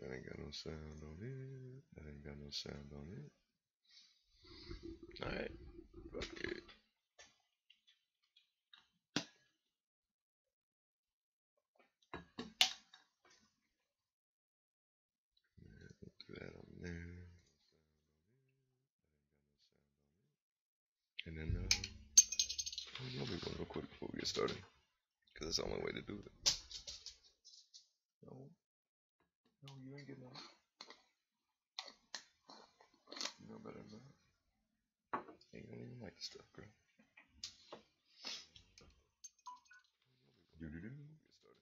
That ain't got no sound on it. That ain't got no sound on it. Alright. Fuck it. And then, uh, let me go real quick before we get started. Because that's the only way to do it. No. No, you ain't getting out. You know better than that. Hey, You don't even like the stuff, bro. Do do do. Get started.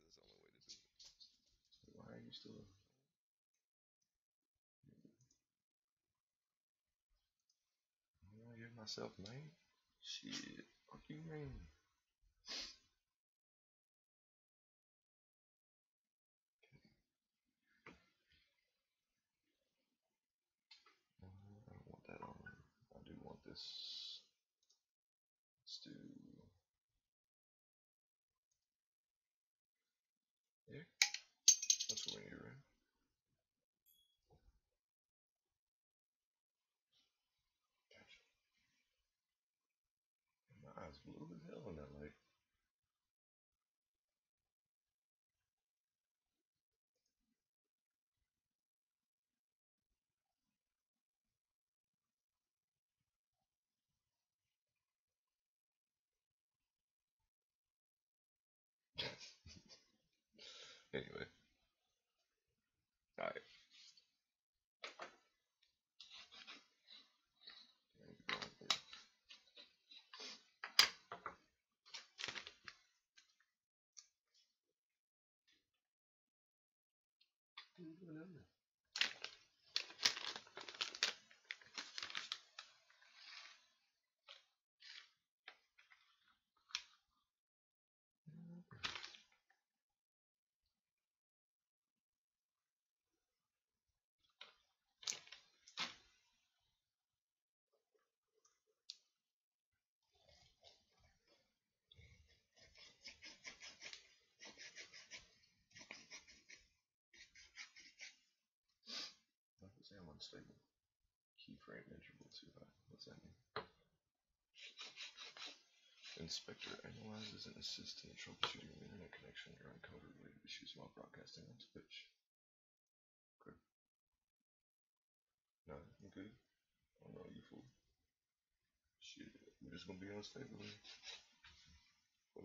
Because that's the only way to do it. Why are you still? I hear myself, man. Shit. Fuck you, man. с Doing down there? I unstable. Keyframe interval too high. What's that mean? Inspector analyzes and assists in troubleshooting an internet connection or encoder related issues while broadcasting on Twitch. Good. No, I'm good. Oh no, you fool. Shit, we're just gonna be unstable. man. Fuck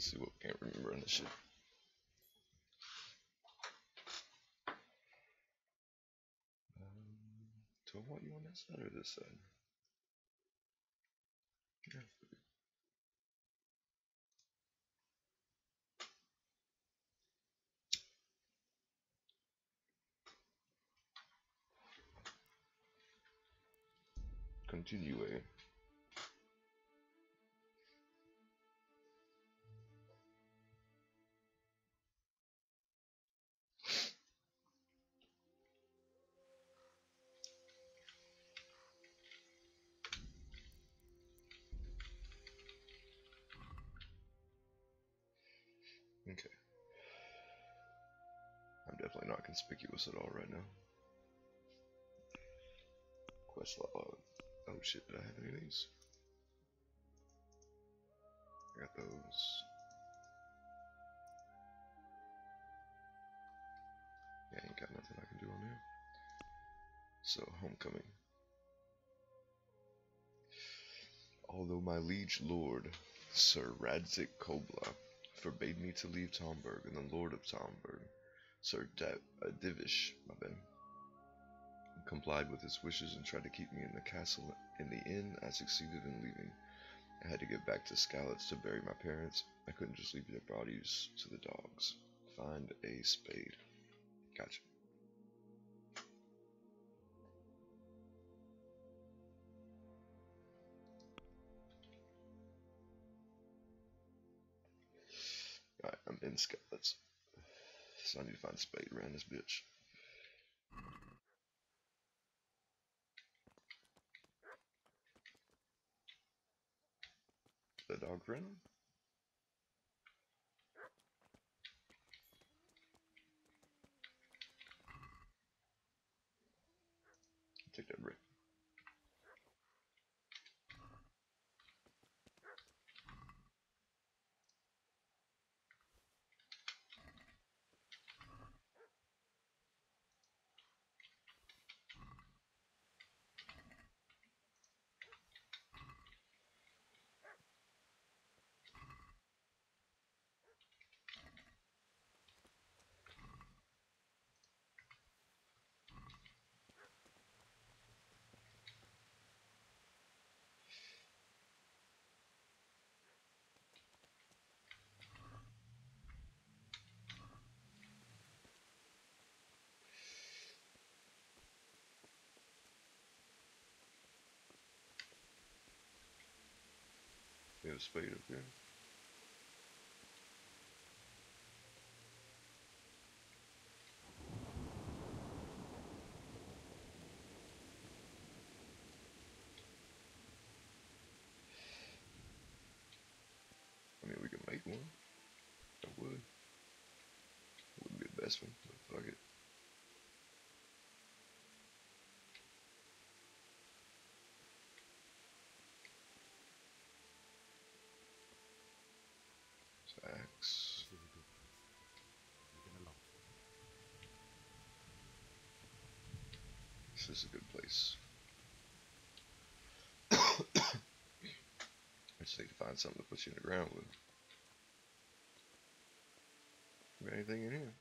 see what we can't remember on this shit. Um, do I want you on that side or this side? Yeah. Continue. Conspicuous at all right now. Quest log. Oh shit, did I have any of these? I got those. Yeah, ain't got nothing I can do on there. So, homecoming. Although my liege lord, Sir Radzig Kobyla, forbade me to leave Talmberg, and the Lord of Talmberg, Sir da- uh, Divish, my bad, complied with his wishes and tried to keep me in the castle. In the inn, I succeeded in leaving. I had to get back to Skalitz to bury my parents. I couldn't just leave their bodies to the dogs. Find a spade. Gotcha. Alright, I'm in Skalitz. So I need to find a spade around this bitch. The dog friend? Take that brick. A spade up here. I mean, we could make one. I would. Wouldn't be the best one, but fuck it. This is a good place. I just need to find something to put you in the ground with. Got anything in here?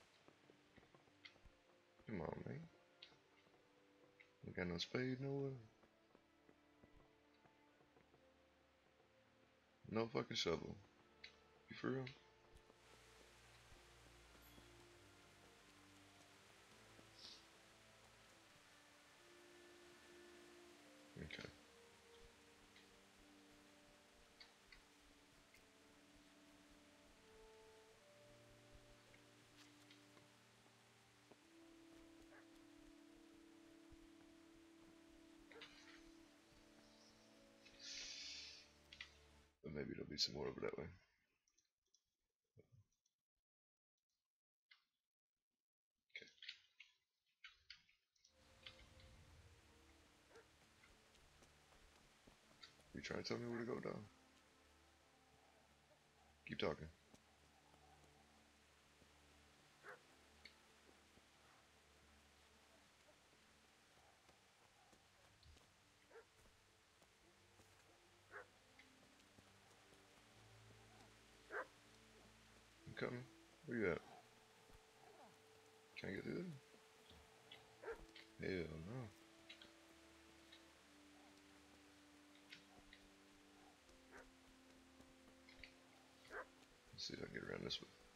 Come on, man. We got no spade, no. No fucking shovel. You for real? Be some more over that way. Okay. You trying to tell me where to go, dog? Keep talking. coming? Where you at? Can I get through there? Hell no. Let's see if I can get around this way.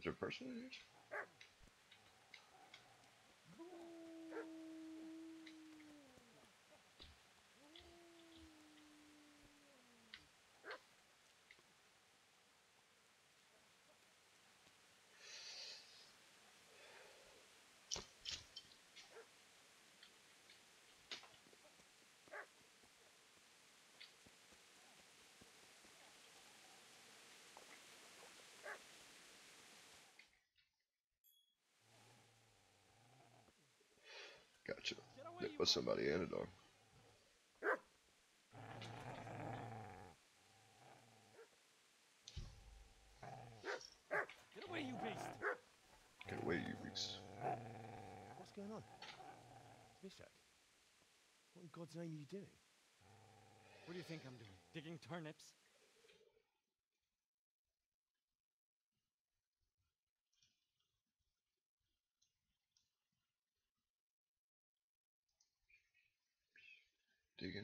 Is there a person in here? Gotcha. Was somebody in it, dog. Get away, you beast! Get away, you beast. What's going on? Mishak, what in God's name are you doing? What do you think I'm doing? Digging turnips?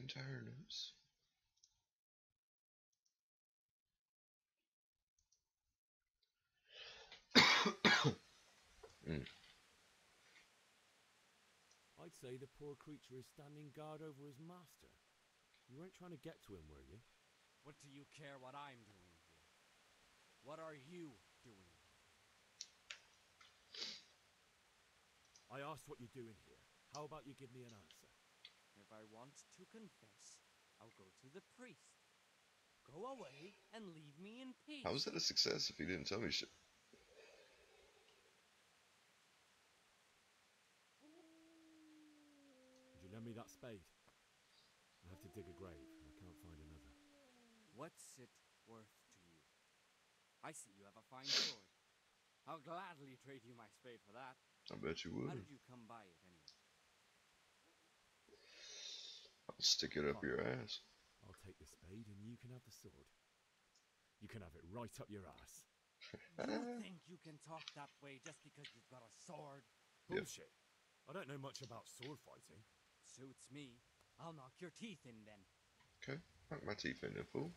Digging turnips. I'd say the poor creature is standing guard over his master. You weren't trying to get to him, were you? What do you care what I'm doing here? What are you doing? I asked what you're doing here. How about you give me an answer? If I want to confess, I'll go to the priest. Go away and leave me in peace. How was that a success if he didn't tell me shit? Would you lend me that spade? I have to dig a grave, and I can't find another. What's it worth to you? I see you have a fine sword. I'll gladly trade you my spade for that. I bet you would. How would. did you come by it anyway? I'll stick it up your ass. I'll take the spade, and you can have the sword. You can have it right up your ass. You think you can talk that way just because you've got a sword? Yeah. Bullshit. I don't know much about sword fighting. Suits me. I'll knock your teeth in then. Okay, knock my teeth in there, fool.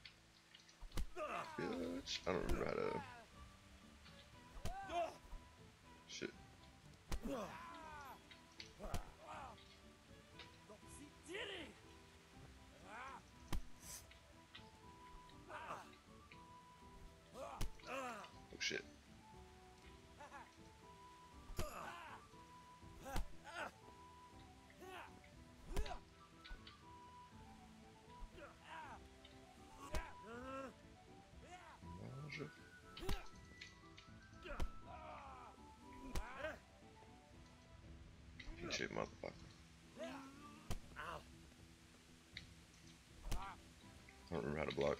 Ah! Bitch. I don't remember how to. Ah! Shit. Ah! Motherfucker. I don't remember how to block.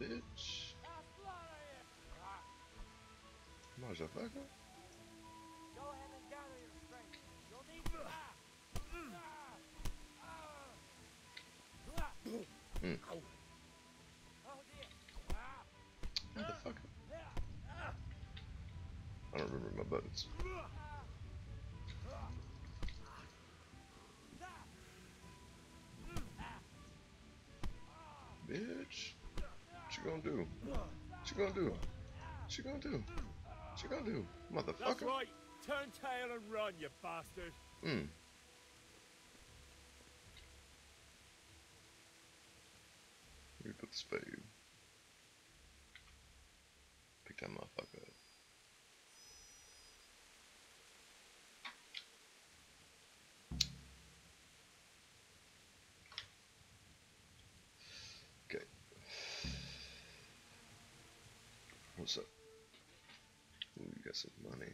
Bitch. Motherfucker. Go ahead and gather your strength. You'll need. Mm. Motherfucker. I don't remember my buttons. Bitch. What you gonna do? What you gonna do? What you gonna do? What you gonna do? Motherfucker. That's right. Turn tail and run, you bastard. Mm. Put the spade. Pick that motherfucker up. Okay. What's up? Ooh, you got some money.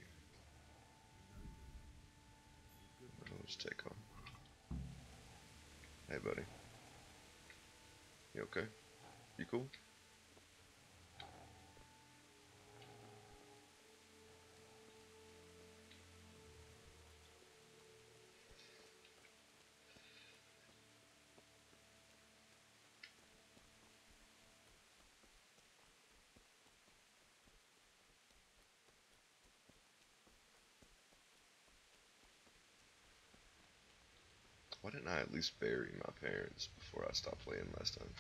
Let's take off. Hey, buddy. You okay? You cool? Why didn't I at least bury my parents before I stopped playing last time?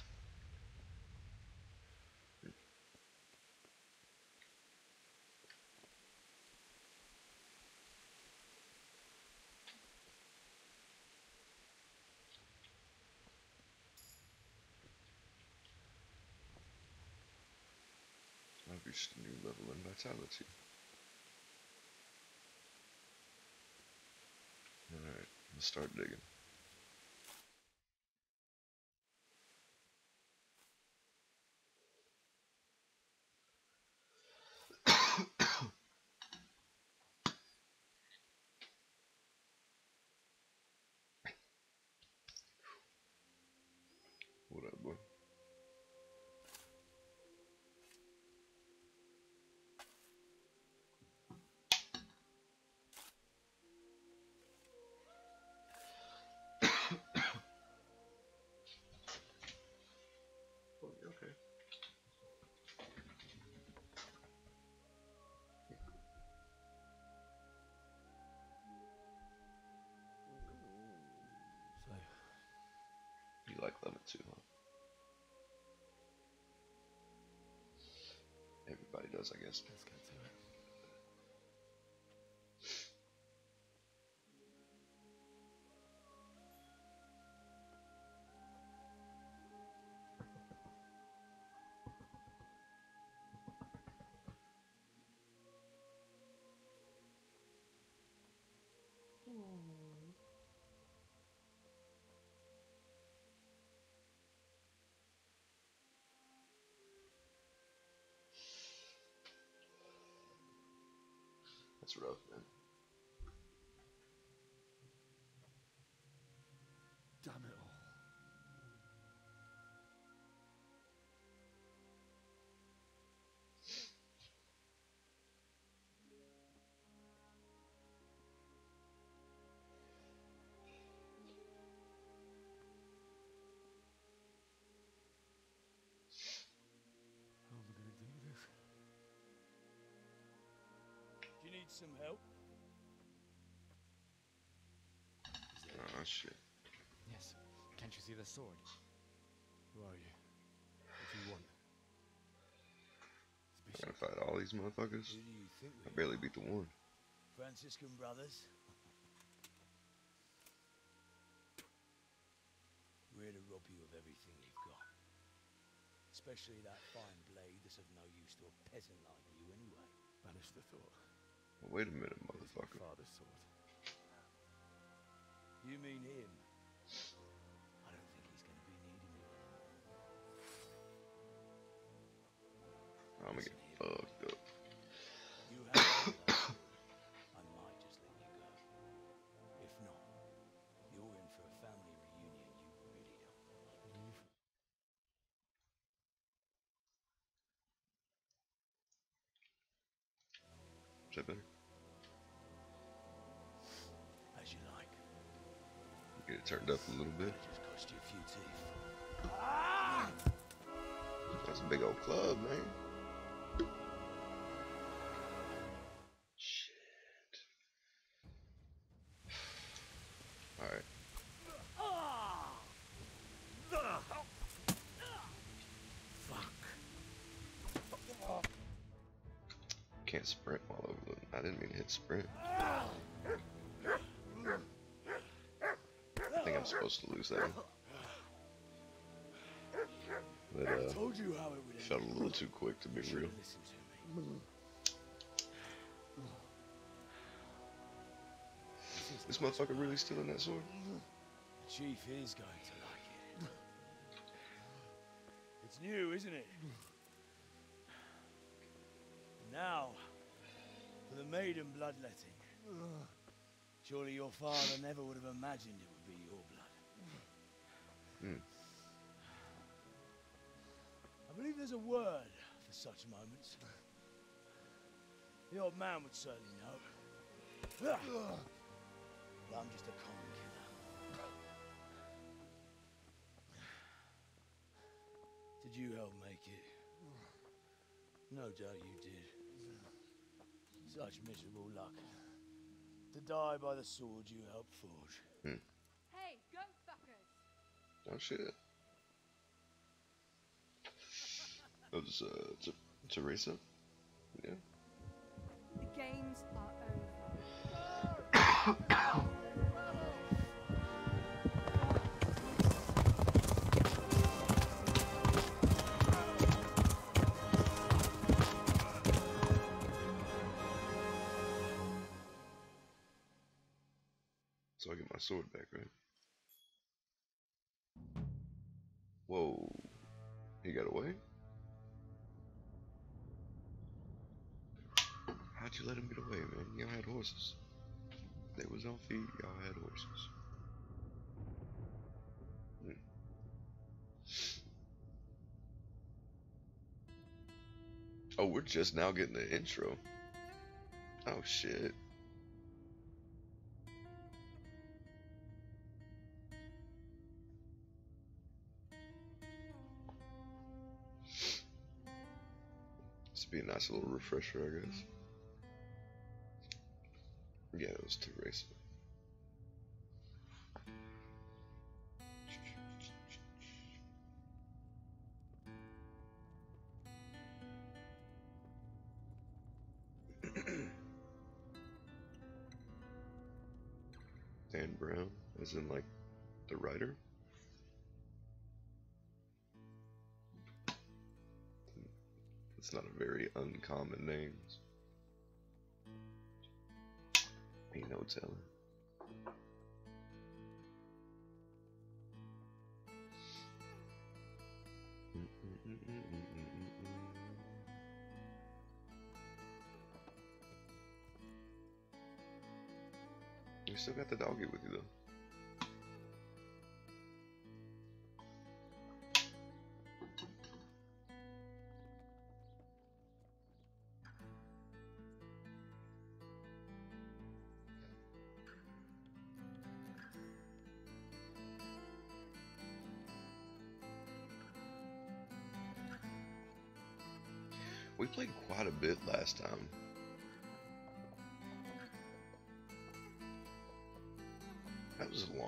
I've reached a new level in vitality. Alright, let's start digging. Level two, huh? Everybody does, I guess. let's get to it. That's rough, man. Need some help? Oh shit. Yes. Can't you see the sword? Who are you? What do you want? I gotta fight all these motherfuckers. Who do you think I we are? barely beat the one. Franciscan brothers? We're here to rob you of everything you've got. Especially that fine blade that's of no use to a peasant like you anyway. Banish the thought. Well, wait a minute, It is my motherfucker. father's sword. You mean him? I don't think he's going to be needing it. I'm gonna get fucked up. Is that better? As you like. Get it turned up a little bit. Just cost you a few teeth. That's a big old club, man. Can't sprint while overloading. I didn't mean to hit sprint. I think I'm supposed to lose that one. But, uh, Told you how it would felt a little too quick to be real. This motherfucker really stealing that sword? The chief is going to like it. It's new, isn't it? Maiden bloodletting. Surely your father never would have imagined it would be your blood. Hmm. I believe there's a word for such moments. The old man would certainly know. But I'm just a common killer. Did you help make it? No doubt you did. Such miserable luck. To die by the sword you helped forge. Hey, go fuckers! Oh shit. That was uh, T- Theresa. Yeah. The games are over. sword back, right? Whoa. He got away? How'd you let him get away, man? Y'all had horses. They was on feet, y'all had horses. Hmm. Oh, we're just now getting the intro. Oh shit. Be a nice little refresher, I guess. Yeah, it was Theresa. Dan Brown, as in like the writer. It's not a very uncommon names. Ain't no telling. You still got the doggy with you though.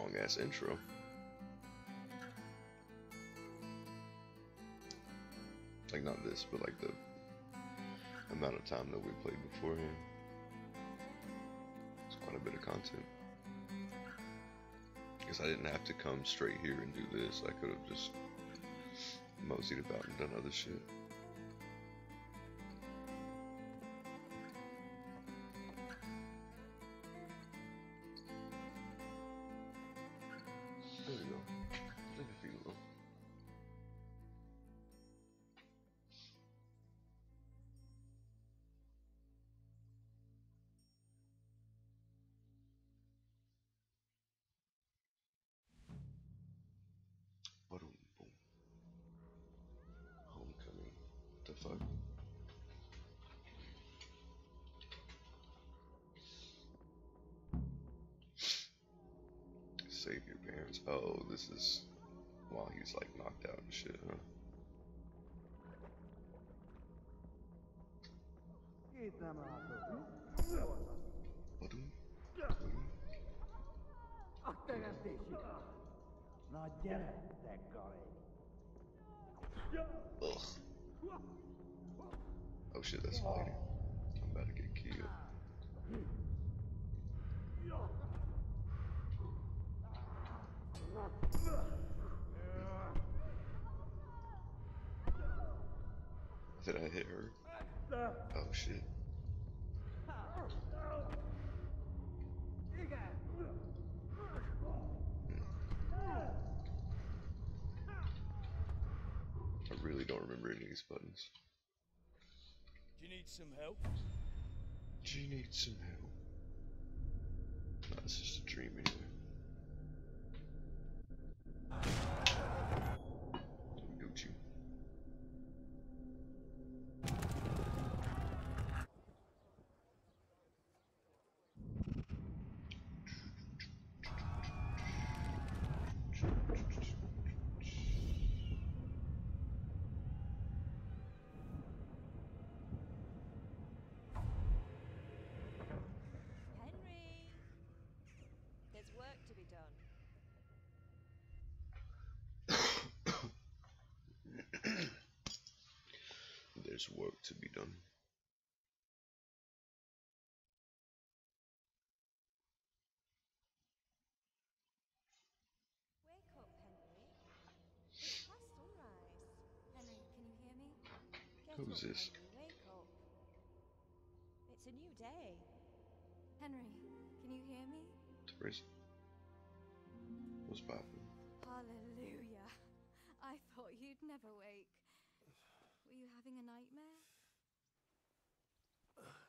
Long ass intro. Like not this, but like the amount of time that we played beforehand. It's quite a bit of content. Because I didn't have to come straight here and do this. I could have just moseyed about and done other shit. Is while he's like knocked out and shit, huh? Ugh. Oh shit, that's a lady. I'm about to get killed. Did I hit her? Oh shit. I really don't remember any of these buttons. Do you need some help? Do you need some help? No, it's just a dream anyway. Gucci. Henry! There's work to be done. There's work to be done. Wake up, Henry. It's past sunrise. Henry, can you hear me? Get Who's this? Wake up. It's a new day. Henry, can you hear me? Theresa. What's poppin'? Hallelujah. I thought you'd never wake. Were you having a nightmare?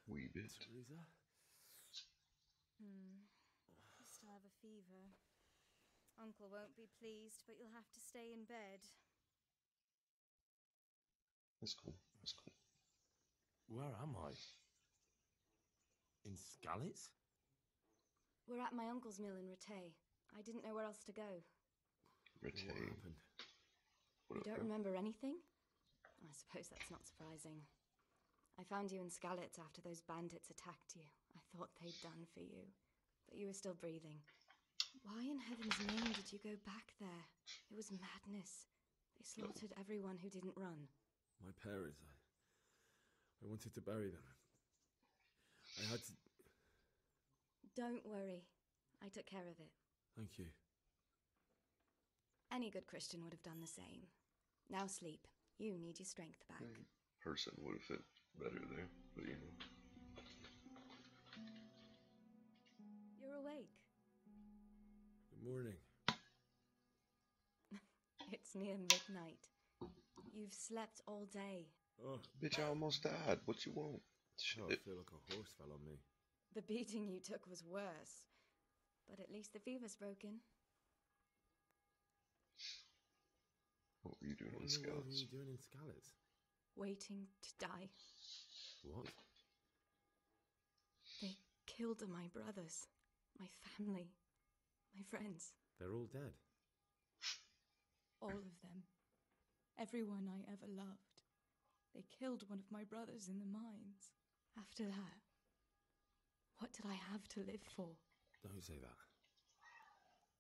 Wee bit. Theresa? Hmm. You still have a fever. Uncle won't be pleased, but you'll have to stay in bed. That's cool. That's cool. Where am I? In Skalitz? We're at my uncle's mill in Rattay. I didn't know where else to go. What Retain. happened? You don't remember anything? I suppose that's not surprising. I found you in Skalitz after those bandits attacked you. I thought they'd done for you, but you were still breathing. Why in heaven's name did you go back there? It was madness. They slaughtered everyone who didn't run. My parents. I, I wanted to bury them. I had to. Don't worry. I took care of it. Thank you. Any good Christian would have done the same. Now sleep. You need your strength back. Person would have fit better there, but you know. You're awake. Good morning. It's near midnight. You've slept all day. Oh, Bitch, I almost died. What you want? I Shit. feel like a horse fell on me. The beating you took was worse. But at least the fever's broken. What were you doing What in the world were you doing in Skalitz? Waiting to die. What? They killed my brothers, my family, my friends. They're all dead. All of them. Everyone I ever loved. They killed one of my brothers in the mines. After that, what did I have to live for? Don't say that.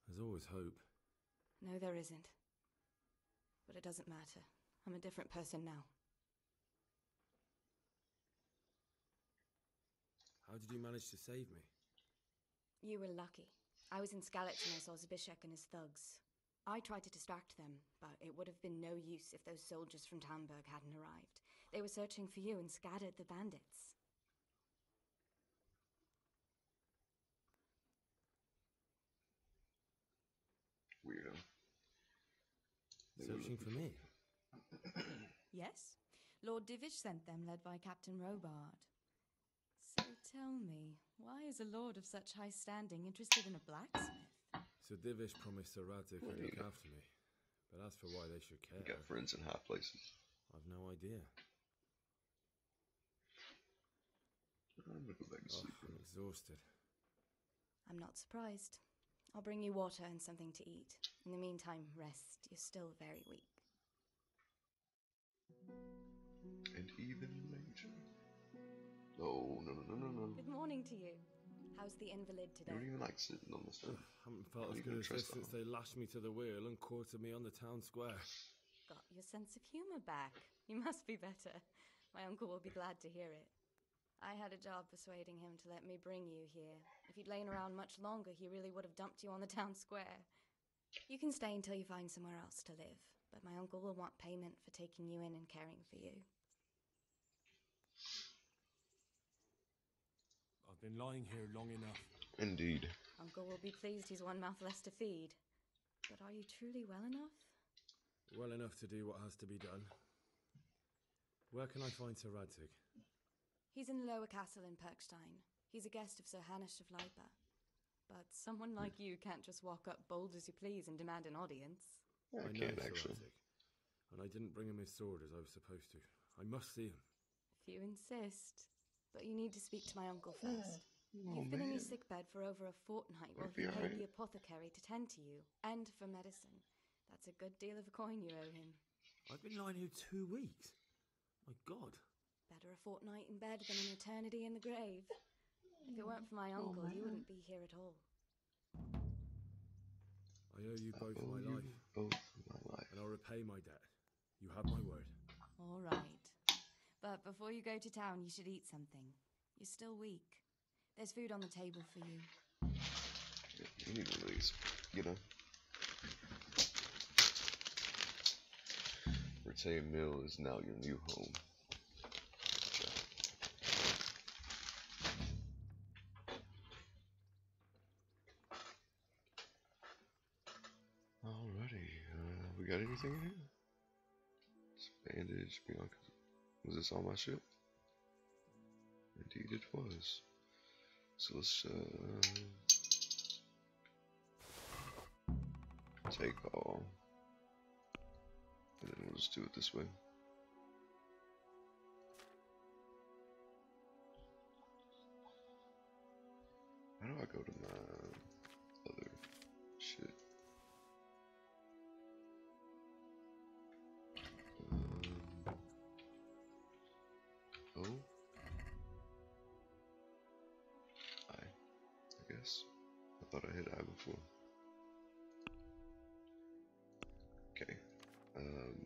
There's always hope. No, there isn't. But it doesn't matter. I'm a different person now. How did you manage to save me? You were lucky. I was in Skalitz and I saw Zbyszek and his thugs. I tried to distract them, but it would have been no use if those soldiers from Talmberg hadn't arrived. They were searching for you and scattered the bandits. Weirdo. They were Searching for me. Yes? Lord Divish sent them, led by Captain Robard. So tell me, why is a lord of such high standing interested in a blacksmith? So Divish promised Sir Radzig would look after me. But as for why they should care, You got friends in high places. I've no idea. I'm gonna go back Oh. I'm exhausted. I'm not surprised. I'll bring you water and something to eat. In the meantime, rest. You're still very weak. And even later. No, no, no, no, no, no. Good morning to you. How's the invalid You today? don't even like sitting on the Ugh, stuff. haven't felt Don't as good as this since they lashed me to the wheel and quartered me on the town square. Got your sense of humor back. You must be better. My uncle will be glad to hear it. I had a job persuading him to let me bring you here. If you'd lain around much longer, he really would have dumped you on the town square. You can stay until you find somewhere else to live, but my uncle will want payment for taking you in and caring for you. I've been lying here long enough. Indeed. Uncle will be pleased he's one mouth less to feed. But are you truly well enough? Well enough to do what has to be done. Where can I find Sir Radzig? He's in the lower castle in Pirkstein. He's a guest of Sir Hanush of Leipa. But someone like you can't just walk up bold as you please and demand an audience. I, know can't Sir actually. Isaac, and I didn't bring him his sword as I was supposed to. I must see him. If you insist. But you need to speak to my uncle first. Oh, You've been in your man. sickbed for over a fortnight while It'll he be paid the apothecary to tend to you, and for medicine. That's a good deal of coin you owe him. I've been lying here two weeks. My God. Better a fortnight in bed than an eternity in the grave. If it weren't for my Oh, uncle, you wouldn't be here at all. I owe you both owe my you life, both my life. and I'll repay my debt. You have my word. All right. But before you go to town, you should eat something. You're still weak. There's food on the table for you. You need one of these, you know. Rattay Mill is now your new home. Anything in here? It's bandage, Bianca. Was this on my ship? Indeed it was. So let's uh, take all. And then we'll just do it this way. How do I go to my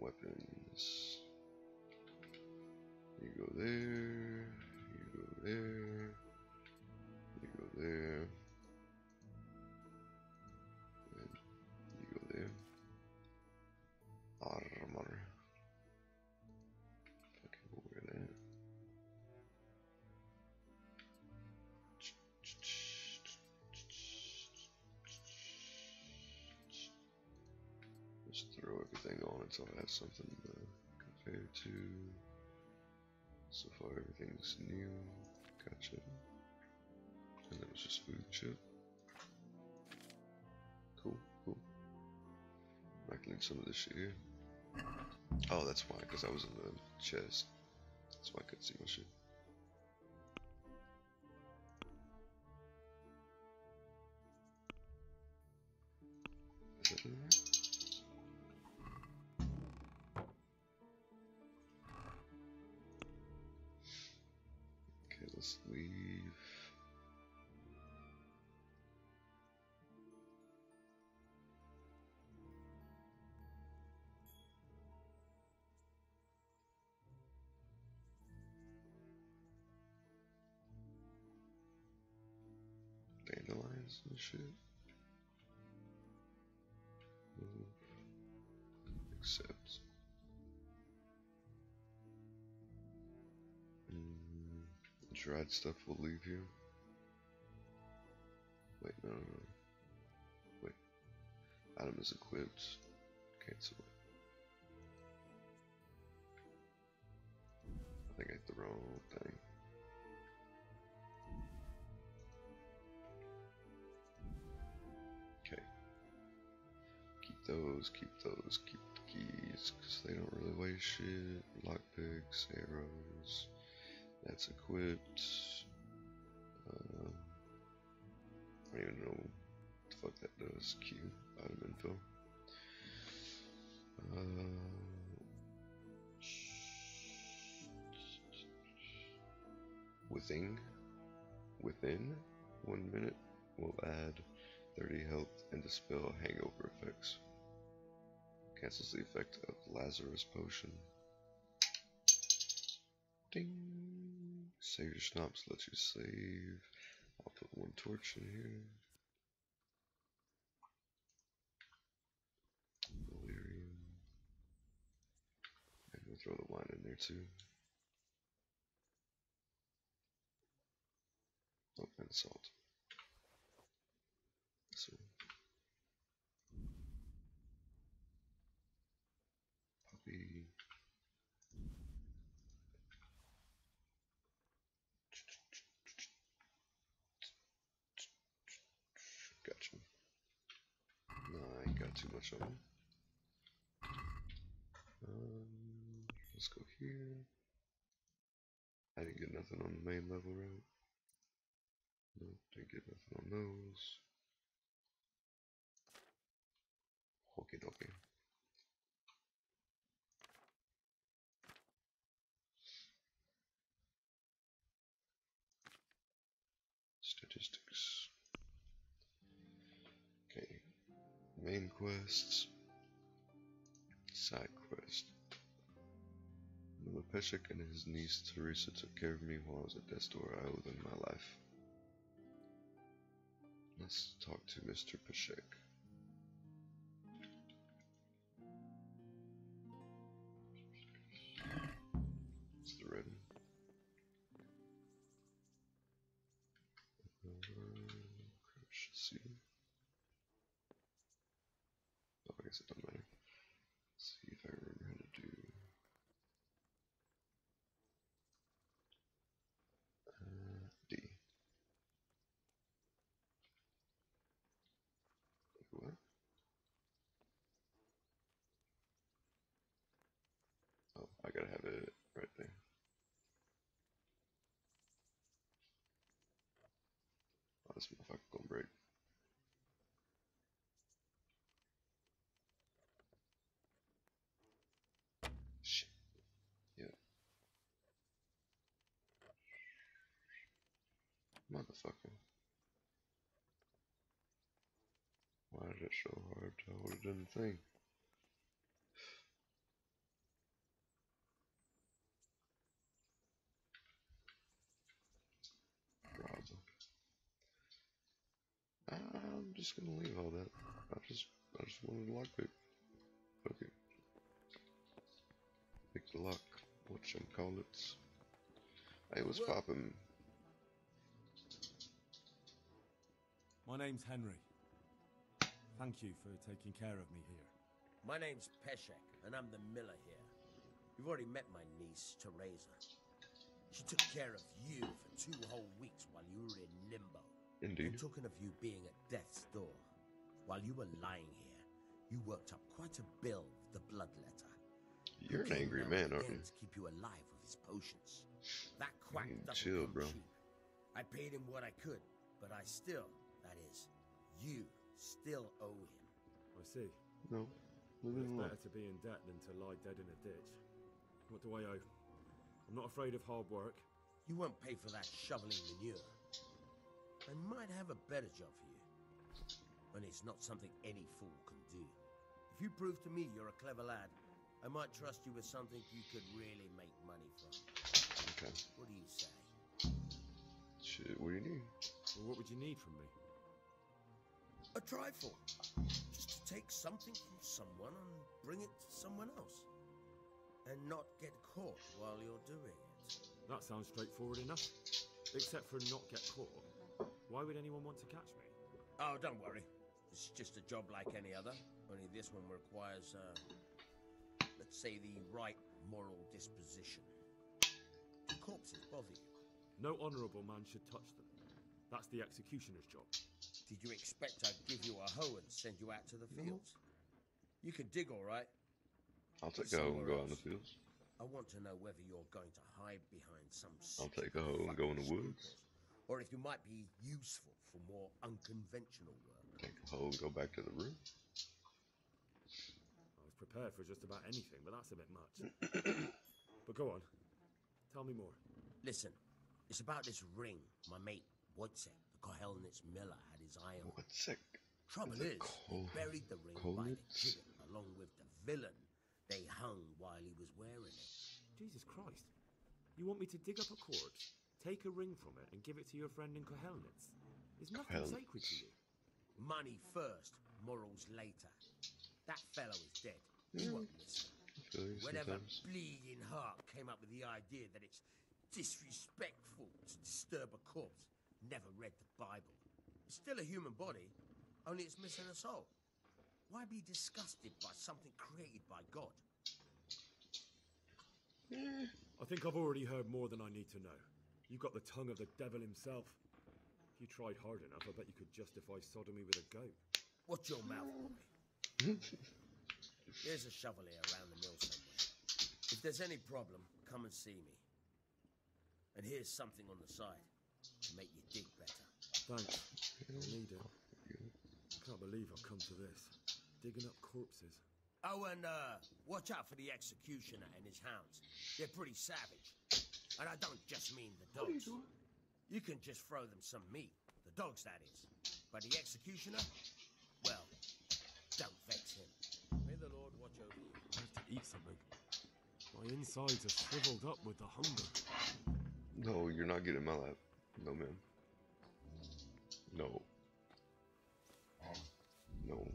weapons. You go there. You go there. Throw everything on until I have something to compare to. So far, everything's new. Gotcha. And then it's just food chip. Cool, cool. I can leave some of this shit here. Oh, that's why, because I was in the chest. That's why I couldn't see my shit. Dried stuff will leave you. Wait, no, no, no. Wait. Adam is equipped. Cancel. It. I think I hit the wrong thing. Okay. Keep those, keep those, keep the keys, because they don't really weigh shit. Lockpicks, arrows. That's equipped. Uh, I don't even know what the fuck that does. Q. Item info. Uh, within within one minute we'll add 30 health and dispel hangover effects. Cancels the effect of Lazarus potion. Ding! Save your schnapps, let you save. I'll put one torch in here. Delirium. And we'll throw the wine in there too. Oh, and salt. This one. Puppy. Them. Um, let's go here. I didn't get nothing on the main level, right? No, didn't get nothing on those. Okie dokie. Quests. Side quest. Miller Peshek and his niece Theresa took care of me while I was at death's door. I owe them my life. Let's talk to Mr. Peshek. Guess it see if I remember how to do. Uh, D. What? Oh, I gotta have it right there. Oh, this motherfucker gonna break. Motherfucker. Why is it so hard to hold it in the thing? I'm just gonna leave all that. I just, I just wanted a lockpick. Okay. Pick the lock. What you call it? Hey, what's What? poppin'? My name's Henry. Thank you for taking care of me here. My name's Peshek, and I'm the miller here. You've already met my niece, Theresa. She took care of you for two whole weeks while you were in limbo. Indeed. In talking of you being at death's door, while you were lying here, you worked up quite a bill with the bloodletter. You're an angry man, aren't you? To keep you alive with his potions. That quack doesn't chill, bro. cheap. I paid him what I could, but I still, that is, you still owe him. I see. No. Well, it's better to be in debt than to lie dead in a ditch. What do I owe? I'm not afraid of hard work. You won't pay for that shoveling manure. I might have a better job for you. And it's not something any fool can do. If you prove to me you're a clever lad, I might trust you with something you could really make money from. Okay. What do you say? Shit, what do you need? Well, what would you need from me? A trifle. Just to take something from someone and bring it to someone else. And not get caught while you're doing it. That sounds straightforward enough. Except for not get caught. Why would anyone want to catch me? Oh, don't worry. It's just a job like any other. Only this one requires, uh, let's say, the right moral disposition. Do corpses bother you? No honourable man should touch them. That's the executioner's job. Did you expect I'd give you a hoe and send you out to the fields? You can dig all right. I'll take a hoe and go out in the fields. I want to know whether you're going to hide behind some. I'll take a hoe and go in the woods. Or if you might be useful for more unconventional work. Take a hoe and go back to the room. I was prepared for just about anything, but that's a bit much. but go on. Tell me more. Listen, it's about this ring my mate Wojciech, the Kohelnitz miller, had his eye on. What's sick? Trouble Is is, it buried the ring by the Kohelnitz? gibbet along with the villain they hung while he was wearing it. Jesus Christ. You want me to dig up a corpse, take a ring from it, and give it to your friend in Kohelnitz? Is nothing Kohelnitz. sacred to you? Money first, morals later. That fellow is dead. He won't listen. I feel you Whatever bleeding heart came up with the idea that it's disrespectful to disturb a corpse never read the Bible. It's still a human body, only it's missing a soul. Why be disgusted by something created by God? Eh. I think I've already heard more than I need to know. You've got the tongue of the devil himself. If you tried hard enough, I bet you could justify sodomy with a goat. Watch your mouth, boy. There's a shovel here around the mill somewhere. If there's any problem, come and see me. And here's something on the side to make you dig better. Thanks. I'll need it. I can't believe I've come to this. Digging up corpses. Oh, and uh, watch out for the executioner and his hounds. They're pretty savage. And I don't just mean the dogs. You can just throw them some meat. The dogs, that is. But the executioner, well, don't vex him. May the Lord watch over you. I have to eat something. My insides are shriveled up with the hunger. No, you're not getting my lap. No, ma'am. No. No.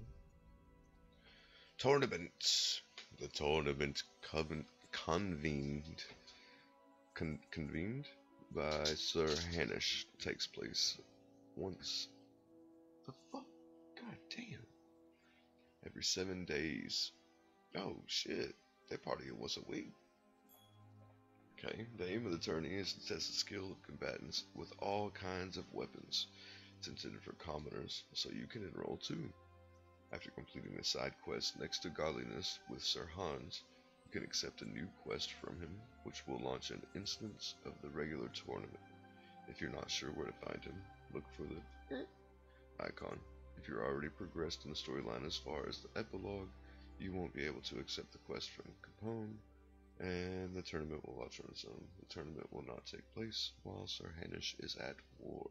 Tournament. The tournament conven- convened con- convened by Sir Hanush takes place once. The fuck? God damn. Every seven days. Oh shit. They party once a week. Okay, the aim of the tourney is to test the skill of combatants with all kinds of weapons. It's intended for commoners, so you can enroll too. After completing the side quest next to Godliness with Sir Hans, you can accept a new quest from him, which will launch an instance of the regular tournament. If you're not sure where to find him, look for the mm. icon. If you're already progressed in the storyline as far as the epilogue, you won't be able to accept the quest from Capon, and the tournament will launch on its own. The tournament will not take place while Sir Hanush is at war.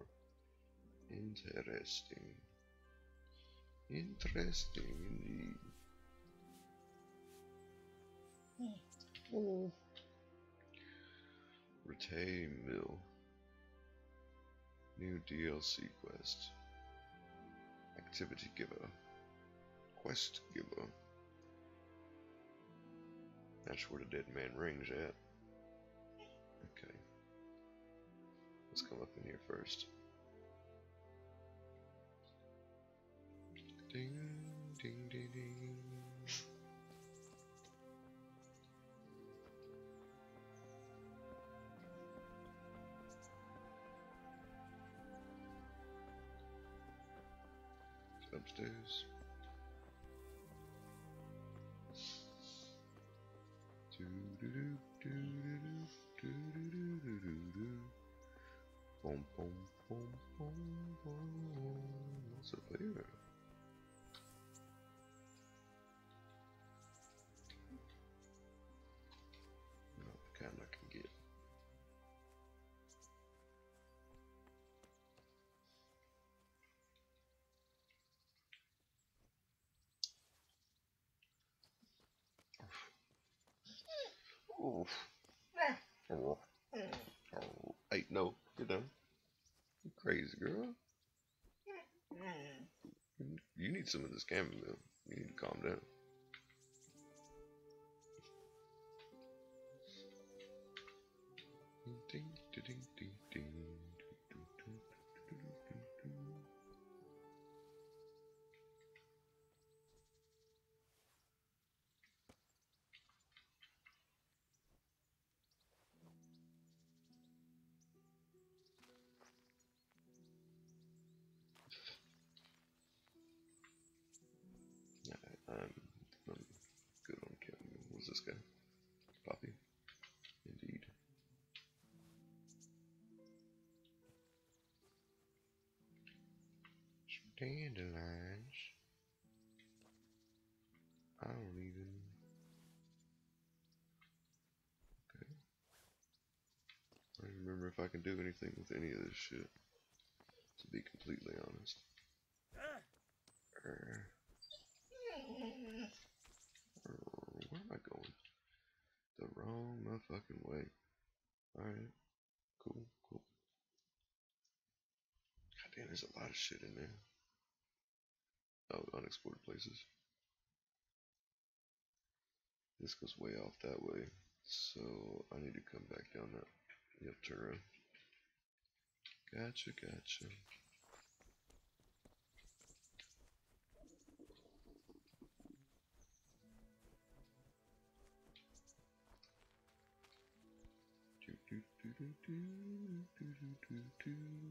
Interesting. Interesting indeed. Hmm. Hmm. Oh. Rattay Mill. New DLC quest. Activity giver. Quest giver. That's where the dead man rings at. Okay. Let's come up in here first. Ding, ding, ding, ding. Upstairs. Boom, boom, boom, boom, here? Oof. Oh. Oh. Hey, no, get down. You crazy girl. You need some of this chamomile. You need to calm down. Ding, ding, ding, ding, Dandelions. I don't even. Okay. I don't remember if I can do anything with any of this shit. To be completely honest. Er, Where am I going? The wrong motherfucking way. Alright. Cool, cool. God damn, there's a lot of shit in there. Oh, unexplored places. This goes way off that way. So I need to come back down that. Yep, turn around. Gotcha, gotcha. Do, do, do, do, do, do, do, do,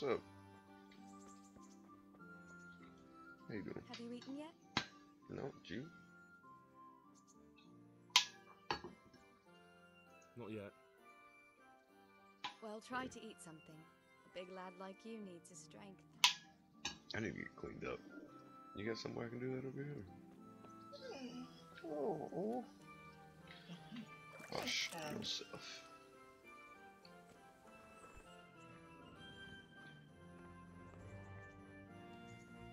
What's up? How you doing? Have you eaten yet? No, you? Not yet. Well, try to eat something. A big lad like you needs his strength. I need to get cleaned up. You got somewhere I can do that over here? Hmm. Oh, oh. Wash yourself.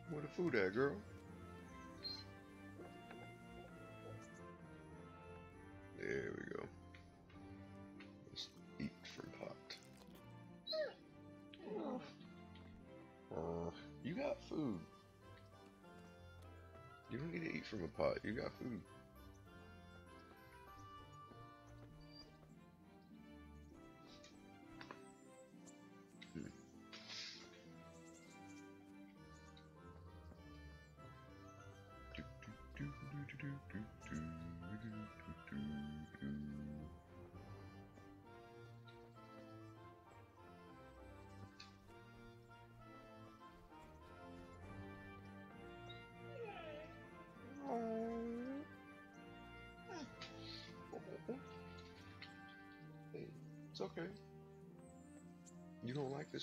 Where the food at, girl? There we go. Let's eat from pot. Uh, you got food. You don't need to eat from a pot. You got food.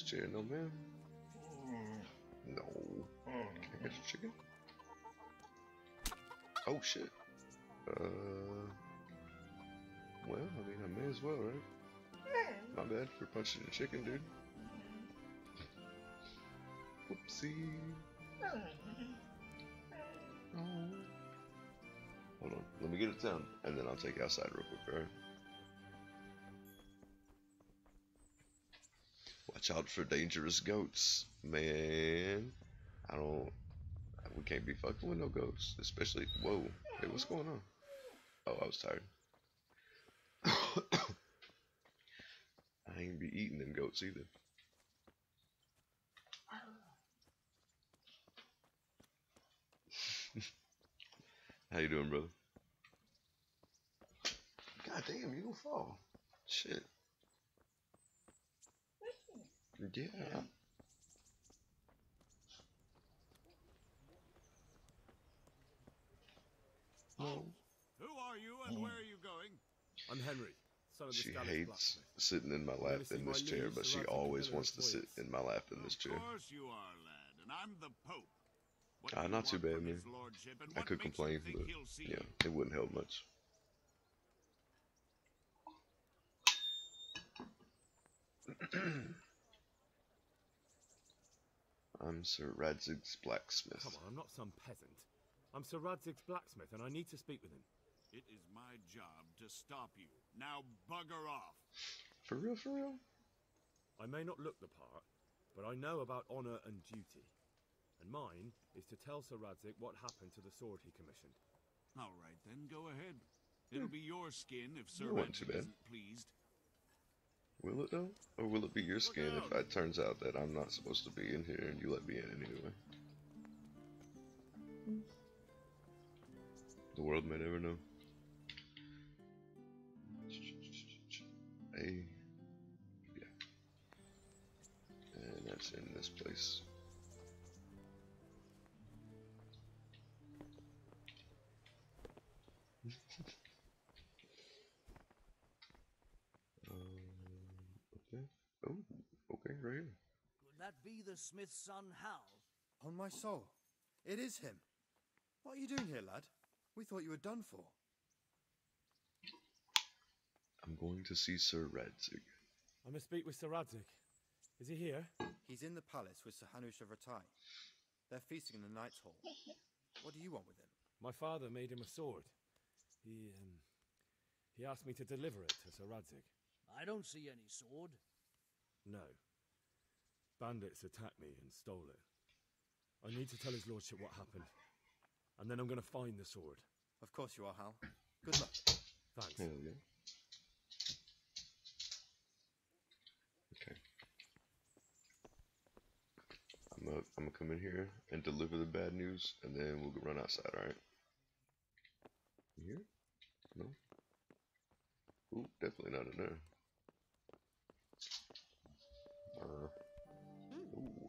This chair, no man? Mm. No. Mm. Can I get a chicken? Oh shit. Uh. Well, I mean, I may as well, right? My bad for punching a chicken, dude. Whoopsie. Mm. Oh. Hold on, let me get it down, and then I'll take you outside real quick, alright? Watch out for dangerous goats, man. I don't. We can't be fucking with no goats, especially. Whoa, hey, what's going on? Oh, I was tired. I ain't be eating them goats either. How you doing, brother? God damn, you gonna fall. Shit. Yeah. No. Who are you and where are you going? I'm Henry, son of the She Scottish hates blacksmith. sitting in my lap in this chair, but she always wants to sit in my lap in this chair. Of course you are, lad, and I'm the Pope. Ah, not too bad, man. his lordship, and I could complain, but yeah, it wouldn't help much. I'm Sir Radzig's blacksmith. Come on, I'm not some peasant. I'm Sir Radzig's blacksmith, and I need to speak with him. It is my job to stop you. Now bugger off. For real, for real? I may not look the part, but I know about honor and duty. And mine is to tell Sir Radzig what happened to the sword he commissioned. All right, then go ahead. It'll hmm. be your skin if Sir That wasn't too Radzig bad. isn't pleased. Will it though? Or will it be your skin if it turns out that I'm not supposed to be in here and you let me in anyway? Hmm. The world may never know. Hey. Yeah. And that's in this place. Okay, right here. Could that be the smith's son, Hal? On my soul. It is him. What are you doing here, lad? We thought you were done for. I'm going to see Sir Radzig. I must speak with Sir Radzig. Is he here? He's in the palace with Sir Hanush of Rattay. They're feasting in the Knight's Hall. What do you want with him? My father made him a sword. He, um, he asked me to deliver it to Sir Radzig. I don't see any sword. No. Bandits attacked me and stole it. I need to tell his lordship what happened. And then I'm going to find the sword. Of course you are, Hal. Good luck. Thanks. Hell yeah. Okay. I'm gonna, I'm gonna come in here and deliver the bad news, and then we'll run outside, alright? Here? No? Ooh, definitely not in there.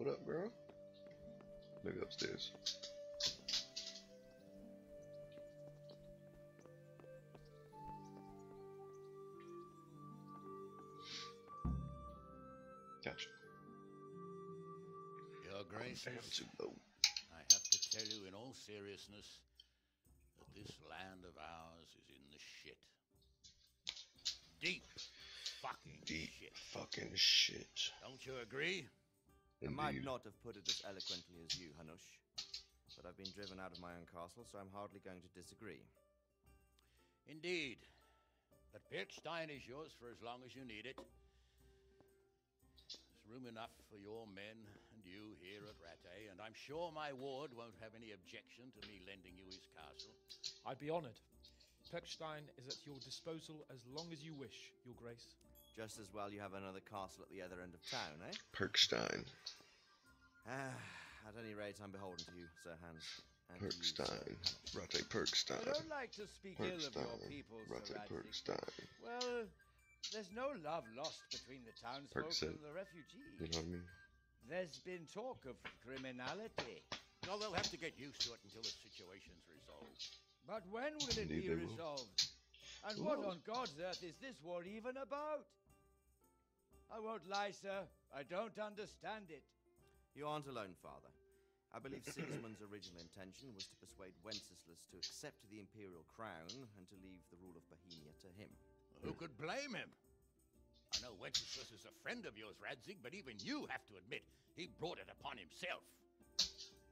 Uh, bro? Maybe upstairs. Gotcha. Your Grace, Damn, too low. I have to tell you in all seriousness that this land of ours is in the shit. Deep fucking Deep shit. fucking shit. Don't you agree? I might not have put it as eloquently as you, Hanush, but I've been driven out of my own castle, so I'm hardly going to disagree. Indeed. But Pirkstein is yours for as long as you need it. There's room enough for your men and you here at Rattay, and I'm sure my ward won't have any objection to me lending you his castle. I'd be honored. Pirkstein is at your disposal as long as you wish, Your Grace. Just as well you have another castle at the other end of town, eh? Pirkstein. Ah, at any rate, I'm beholden to you, Sir Hans. and to you, Pirkstein. I don't like to speak ill of your people, Rate Sir Radzig. Pirkstein. Well, there's no love lost between the townsfolk Percent. and the refugees. You know what I mean? There's been talk of criminality. No, they'll have to get used to it until the situation's resolved. But when will it Indeed be they will. resolved? And what on God's earth is this war even about? I won't lie, sir. I don't understand it. You aren't alone, Father. I believe Sigismund's original intention was to persuade Wenceslas to accept the imperial crown and to leave the rule of Bohemia to him. Who could blame him? I know Wenceslas is a friend of yours, Radzig, but even you have to admit he brought it upon himself.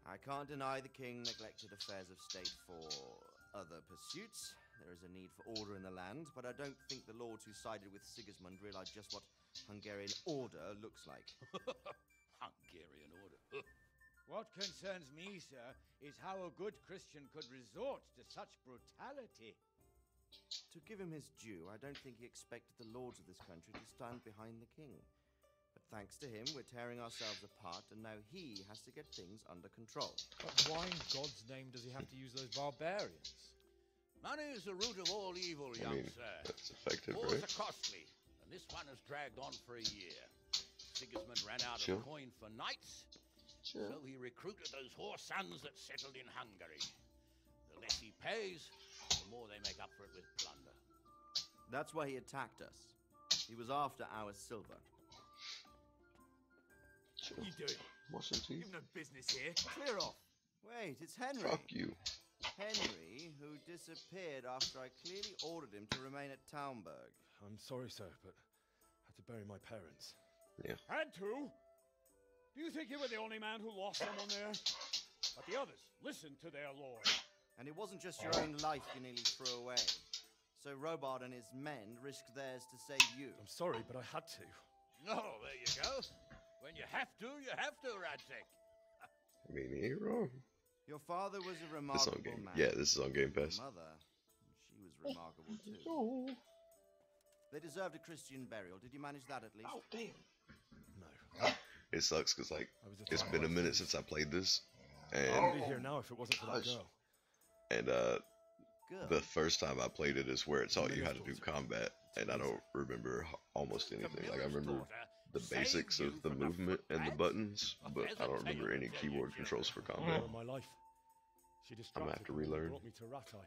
I can't deny the king neglected affairs of state for other pursuits. There is a need for order in the land, but I don't think the lords who sided with Sigismund realized just what Hungarian order looks like. Hungarian order. What concerns me, sir, is how a good Christian could resort to such brutality. To give him his due, I don't think he expected the lords of this country to stand behind the king. But thanks to him, we're tearing ourselves apart, and now he has to get things under control. But why in God's name does he have to use those barbarians? Money is the root of all evil, I young mean, sir. that's effective, Wars right? are costly, and this one has dragged on for a year. Sigismund ran out Sure. of coin for knights, Sure. so he recruited those horse sons that settled in Hungary. The less he pays, the more they make up for it with plunder. That's why he attacked us. He was after our silver. Sure. What are you doing? Washing teeth. You've no business here. Clear off! Wait, it's Henry. Fuck you. Henry, who disappeared after I clearly ordered him to remain at Talmberg. I'm sorry, sir, but I had to bury my parents. Yeah. Had to? Do you think you were the only man who lost someone there? But the others listened to their lord. And it wasn't just your own life you nearly threw away. So Robard and his men risked theirs to save you. I'm sorry, but I had to. No, there you go. When you have to, you have to, Radzig. I mean, he ain't wrong. Your father was a This remarkable on game. man. Yeah, this is on Game Your Pass. mother, she was remarkable too. They deserved a Christian burial. Did you manage that at least? oh damn. No. It sucks because like I was it's attacked been a minute since I played this, I and wouldn't be here now if it wasn't for that girl. and uh, Good. the first time I played it is where it taught you how to do combat, and I don't remember almost anything. Like I remember the basics of the movement and the buttons, but I don't remember any to tell you, keyboard controls for combat. my life. She I'm gonna have to me and relearn. brought me to Rattay.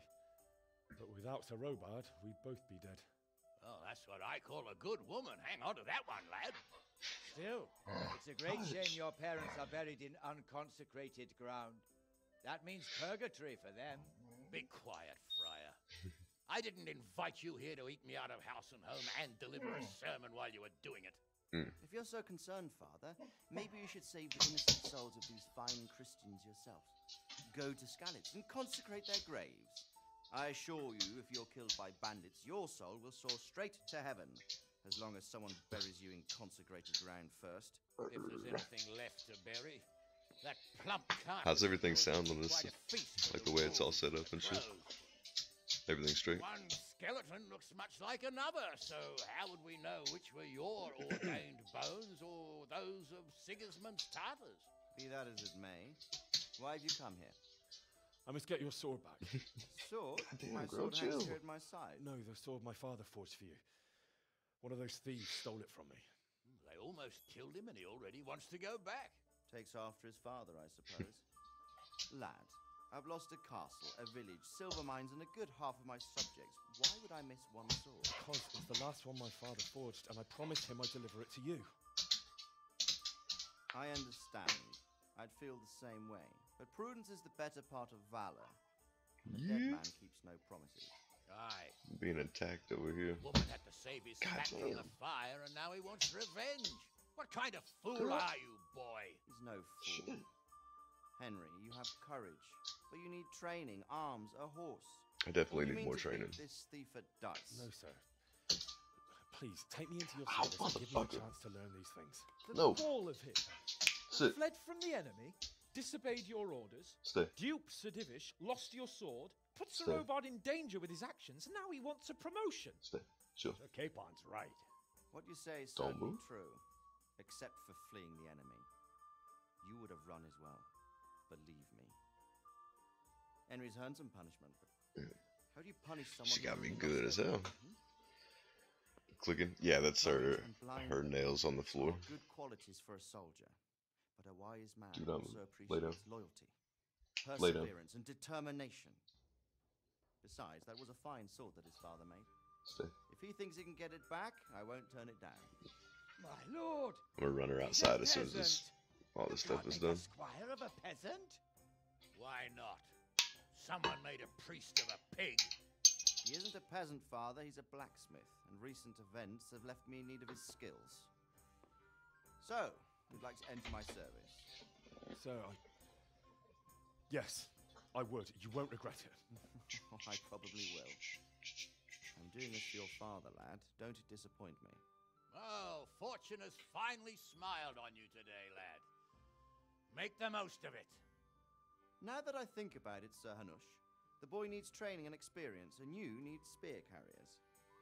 But without Sir Robard, we'd both be dead. Oh, that's what I call a good woman. Hang on to that one, lad. Still, it's a oh, great shame your parents are buried in unconsecrated ground. That means purgatory for them. Be quiet, Friar. I didn't invite you here to eat me out of house and home and deliver a sermon while you were doing it. Hmm. If you're so concerned, Father, maybe you should save the innocent souls of these fine Christians yourself. Go to Skalitz and consecrate their graves. I assure you, if you're killed by bandits, your soul will soar straight to heaven, as long as someone buries you in consecrated ground first. If there's anything left to bury, that plump carcass How's everything sound on this? quite a feast for Like the way it's all set up and shit? crows. Everything straight. One skeleton looks much like another, so how would we know which were your ordained bones or those of Sigismund's Tartars? Be that as it may, why have you come here? I must get your sword back. Sword? Damn, my girl, sword hangs chill. here at my side. no, the sword my father forged for you. One of those thieves stole it from me. Hmm, they almost killed him and he already wants to go back. Takes after his father, I suppose. Lad, I've lost a castle, a village, silver mines, and a good half of my subjects. Why would I miss one sword? Because it's the last one my father forged, and I promised him I'd deliver it to you. I understand. I'd feel the same way. But prudence is the better part of valor. And a dead man keeps no promises. Aye. Being attacked over here. Woman had to save his God cat from the fire, and now he wants revenge. What kind of fool Girl. are you, boy? He's no fool. Henry, you have courage, but you need training, arms, a horse. I definitely you need mean more to beat training. This thief at dice. No, sir. Please, take me into your Ow, service and give me a chance to learn these things. No. All of him. Sit. Fled from the enemy, disobeyed your orders, Stay. duped Sir Divish, lost your sword, put Sir Stay. Robard in danger with his actions, and now he wants a promotion. Stay. Sure. Sir Capon's right. What you say is Don't certainly move. true, except for fleeing the enemy. You would have run as well. Believe me. Henry's earned some punishment, but how do you punish someone? She got me good as their hell. mind? Clicking. Yeah, that's her her nails on the floor. Good qualities for a soldier, but a wise man Do not also move. Lay appreciates loyalty, Lay down. perseverance, and determination. Besides, that was a fine sword that his father made. Stay. If he thinks he can get it back, I won't turn it down. My lord, I'm gonna run her outside as soon as this all this You stuff is done. A squire of a peasant? Why not? Someone made a priest of a pig. He isn't a peasant, father, he's a blacksmith, and recent events have left me in need of his skills. So, you'd like to enter my service? Sir, I. Yes, I would. You won't regret it. I probably will. I'm doing this for your father, lad. Don't disappoint me. Oh, fortune has finally smiled on you today, lad. Make the most of it. Now that I think about it, Sir Hanush, the boy needs training and experience, and you need spear carriers.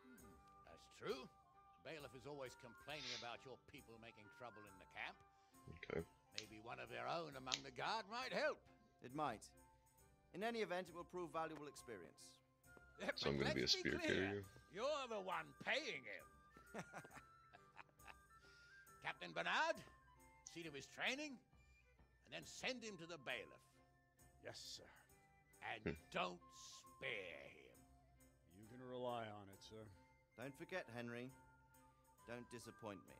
Hmm, that's true. Bailiff is always complaining about your people making trouble in the camp. Okay. Maybe one of their own among the guard might help. It might. In any event, it will prove valuable experience. So I'm gonna be a spear clear. carrier. You're the one paying him. Captain Bernard, see to his training, and then send him to the bailiff. Yes, sir. And Hmm. don't spare him. You can rely on it, sir. Don't forget, Henry. Don't disappoint me.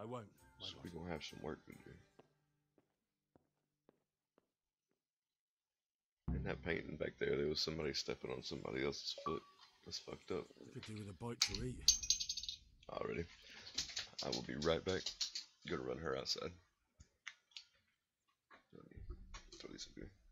I won't. My So we're gonna have some work to do. In that painting back there, there was somebody stepping on somebody else's foot. That's fucked up. Could do with a bite to eat. Already. I will be right back. Gonna run her outside. Let me throw these up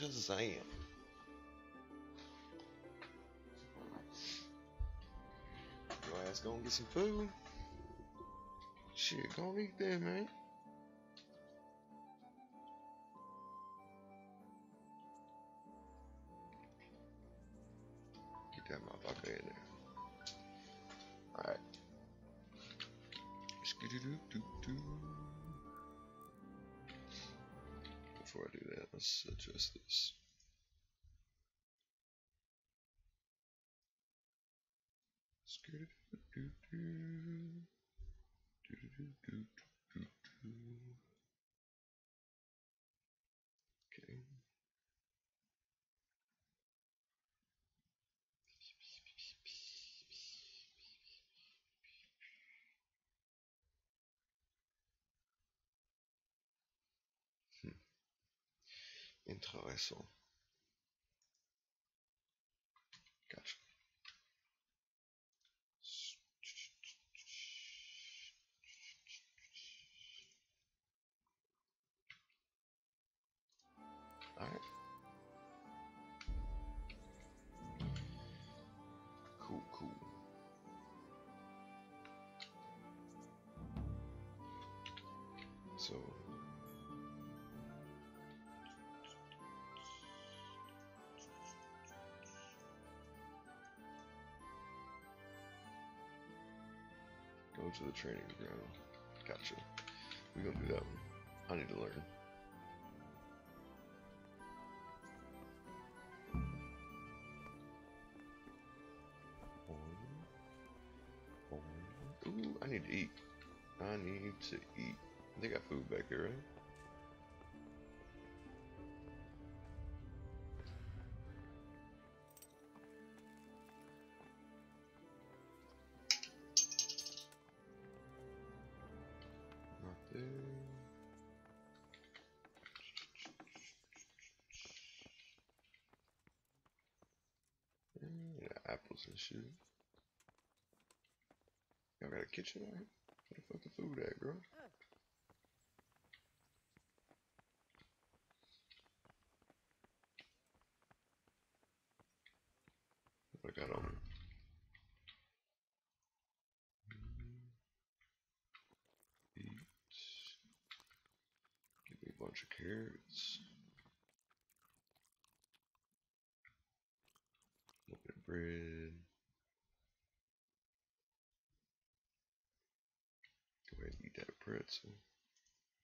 Shazam. Your ass gonna get some food. Shit, go and eat that, man. Let's this. Skidoo-doo-doo-doo. Do-do-do-do-do-do. Intéressant. Gotcha. Alright. Cool, cool. So to the training ground. Gotcha. We're gonna do that one. I need to learn. Ooh, I need to eat. I need to eat. They got food back here, right? Shit. Y'all got a kitchen out here? Where the fuck food at, girl? What I got on me? Eat. Give me a bunch of carrots. Little bit of bread. Go ahead and eat pretzel.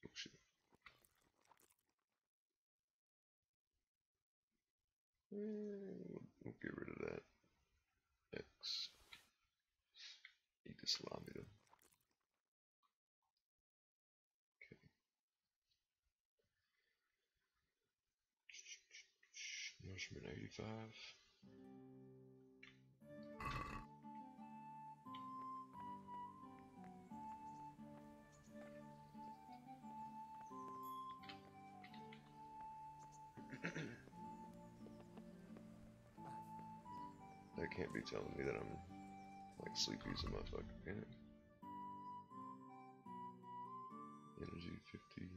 Oh shit. We'll, get rid of that. X. Though. Okay. Nourishment 85. Can't be telling me that I'm like sleepy as a motherfucker, can it? Energy 50.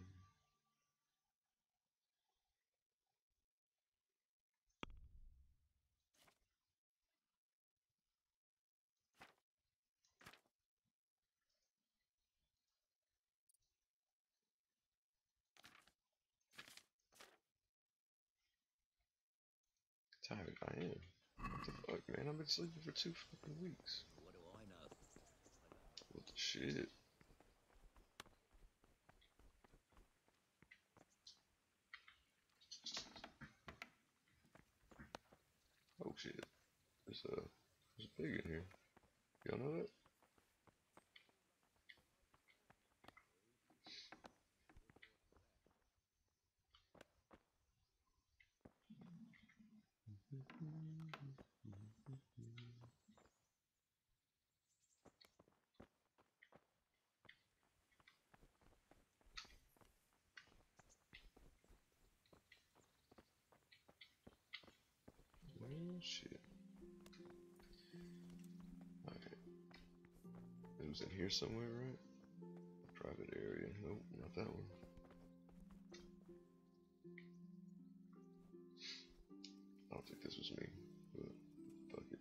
Tired I am. Fuck, man? I've been sleeping for two fucking weeks. What do I know? What the shit? Oh shit. There's a there's a pig in here. Y'all know that? Shit. Alright. It was in here somewhere, right? Private area. Nope, not that one. I don't think this was me, but fuck it.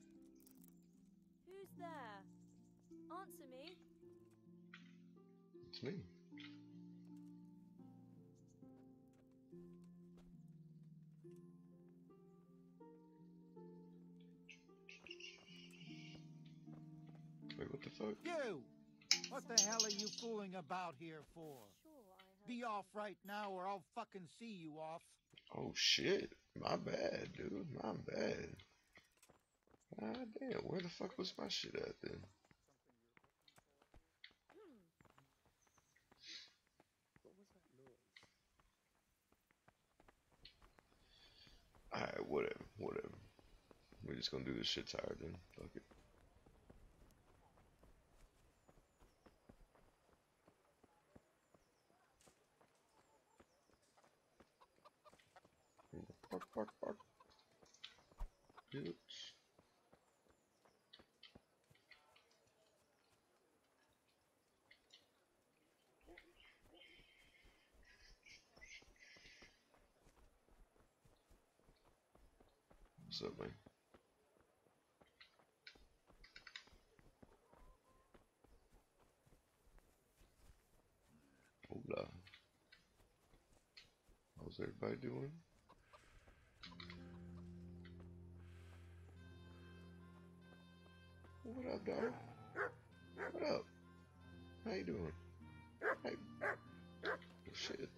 Who's there? Answer me. It's me. What the fuck? You! What the hell are you fooling about here for? Be off right now or I'll fucking see you off. Oh shit. My bad, dude. My bad. God damn, where the fuck was my shit at then? Alright, whatever, whatever. We're just gonna do this shit tired then. Fuck it. Bark, bark, bark. Bitch. What's? Hola. How's everybody doing? What up, dog? What up? How you doing? Hey. Shit.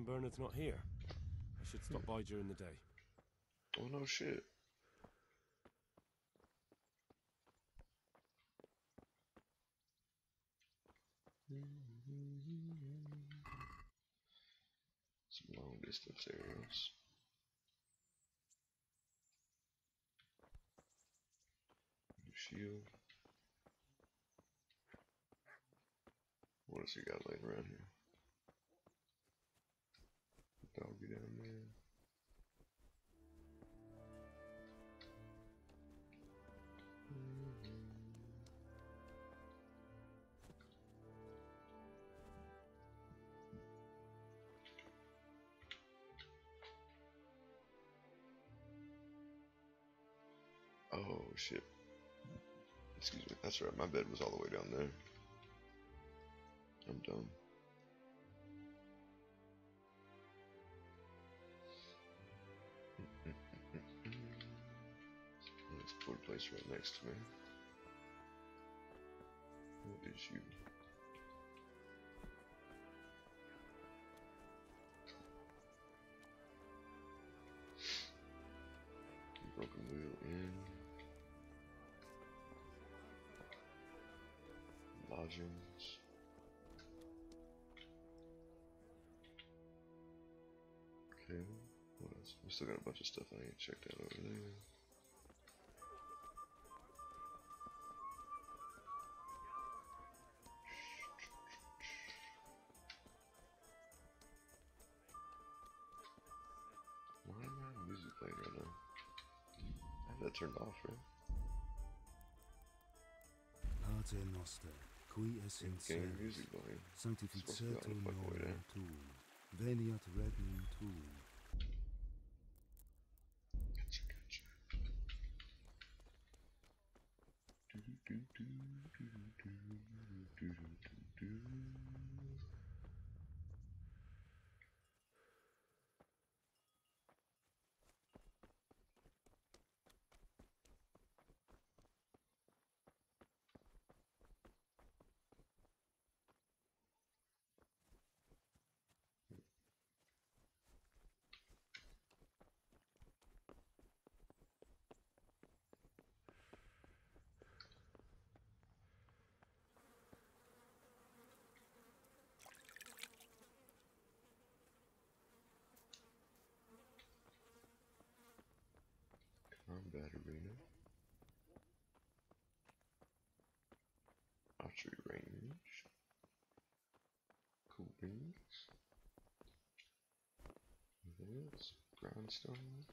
Captain Bernard's not here. I should stop by during the day. Oh no shit. Some long distance areas. New shield. What else you got laying around here? Down there. Oh shit. Excuse me. That's right. My bed was all the way down there. I'm dumb. Place right next to me. What is you? Broken wheel in. Lodgings. Okay, what else? We still got a bunch of stuff I ain't checked out over there. Pater Noster, qui essent sanctificetur nomen tuum, veniat regnum tuum. Gotcha, gotcha. Do, do, do, do, do, do, do, do, do. Arena. Archery range. Cool beans. This grindstone.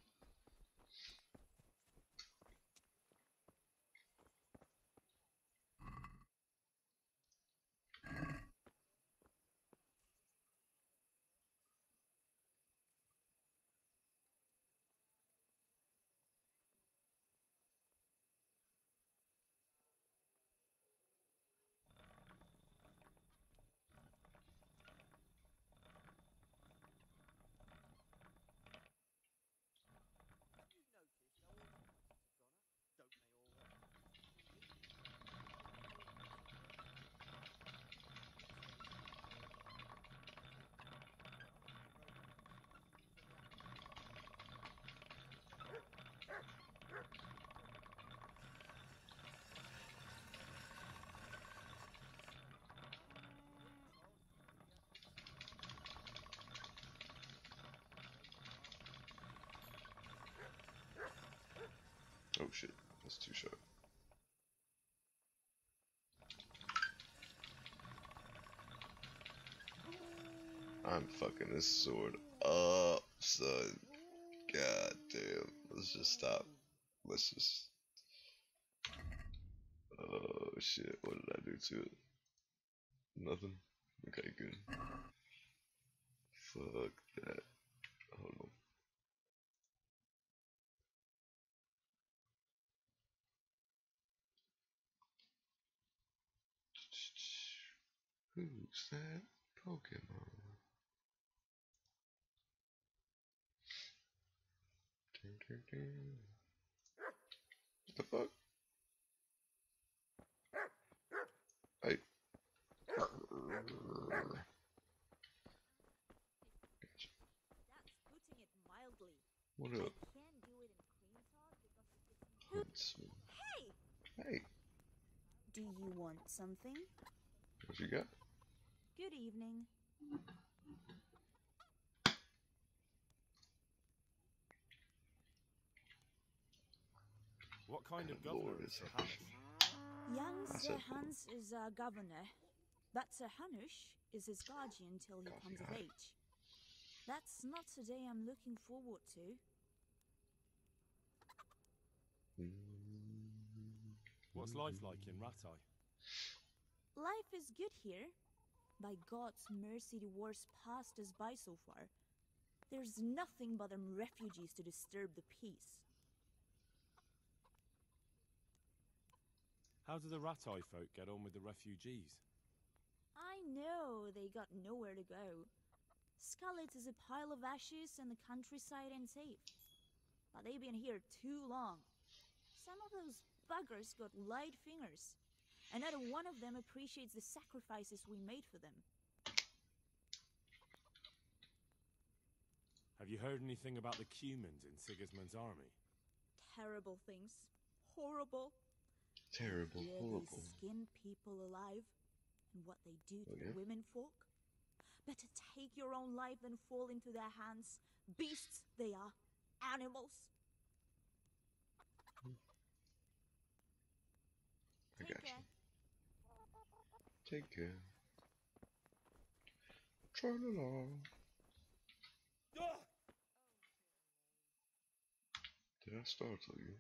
Oh shit, that's too short. I'm fucking this sword up, son. God damn. Let's just stop. Let's just. Oh shit, what did I do to it? Nothing? Okay, good. Fuck that. Hold on. Who's that Pokemon? Ding, ding, ding. What the fuck? Hey. Putting. What up? can't do it in cream talk because it gets Let's see. Hey! Hey, Do you want something? what you got? Good evening. Kind of governor is Sir a- Hans? Young Sir. Hans is our governor, but Sir Hanush is his guardian till he comes of age. That's not a day I'm looking forward to. What's life like in Rattay? Life is good here. By God's mercy, the war's passed us by so far. There's nothing but them refugees to disturb the peace. How do the Rattay folk get on with the refugees? I know they got nowhere to go. Skalitz is a pile of ashes and the countryside ain't safe. But they've been here too long. Some of those buggers got light fingers, and not a one of them appreciates the sacrifices we made for them. Have you heard anything about the Cumans in Sigismund's army? Terrible things. Horrible. Terrible, Yeah, horrible. They skin people alive. And what they do to Oh, the yeah? women folk? Better take your own life than fall into their hands. Beasts they are. Animals. I Take got you. care. Take care. Trot along. Did I startle you?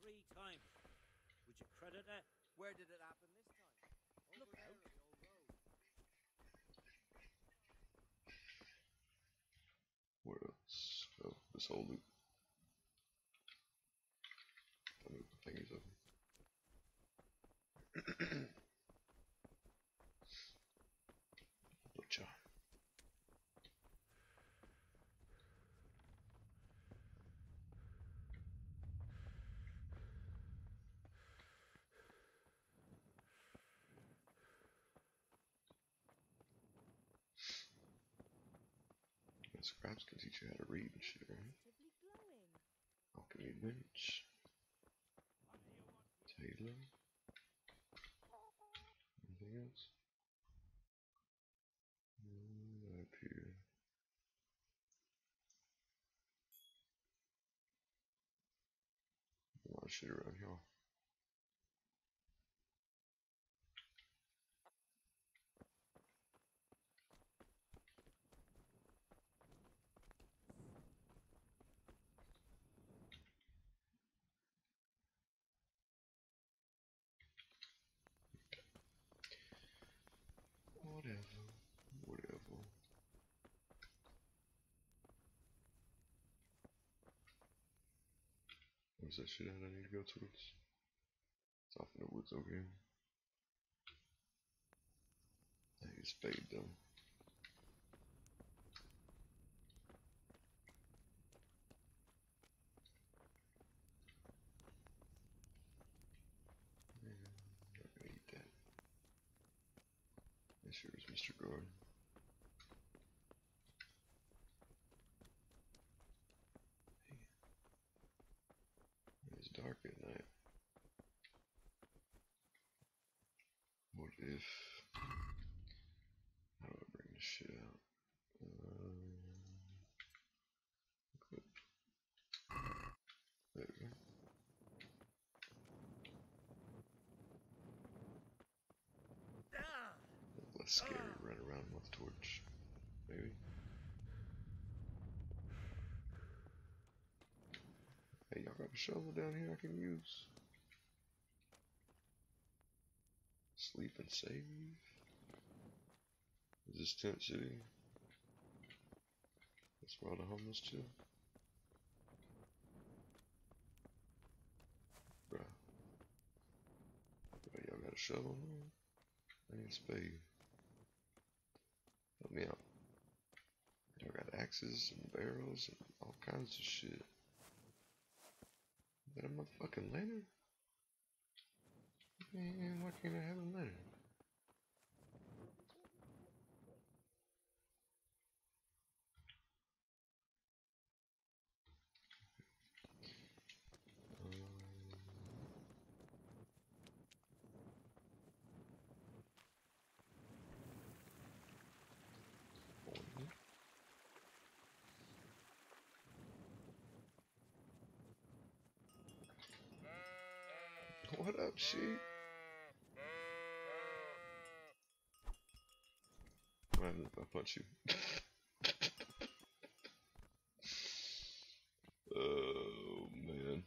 Three times. Would you credit it? Where did it happen this time? Look out. Where else? Oh, this whole loop. I'll move the fingers over. Butcher. Yeah, Scraps can teach you how to read and shit, right? Taylor. Anything else? Mm, up here. A lot of shit around here. Whatever, whatever. Where's that shit at I need to go towards? It's off in the woods over here. I need a spade though. Here is Mr. Guard. It's dark night. What if... How do I bring this shit out? Um, equip. There we go. Scary, run around with a torch. Maybe. Hey, y'all got a shovel down here I can use? Sleep and save? Is this tent city? That's where all the homeless chill? Bruh. Bruh, y'all got a shovel, man? I need a spade. Help me out. Y'all got axes and barrels and all kinds of shit. That a motherfucking lantern? Man, why can't I have a lantern? Um, What up, sheep? What happens if I punch you? oh, man.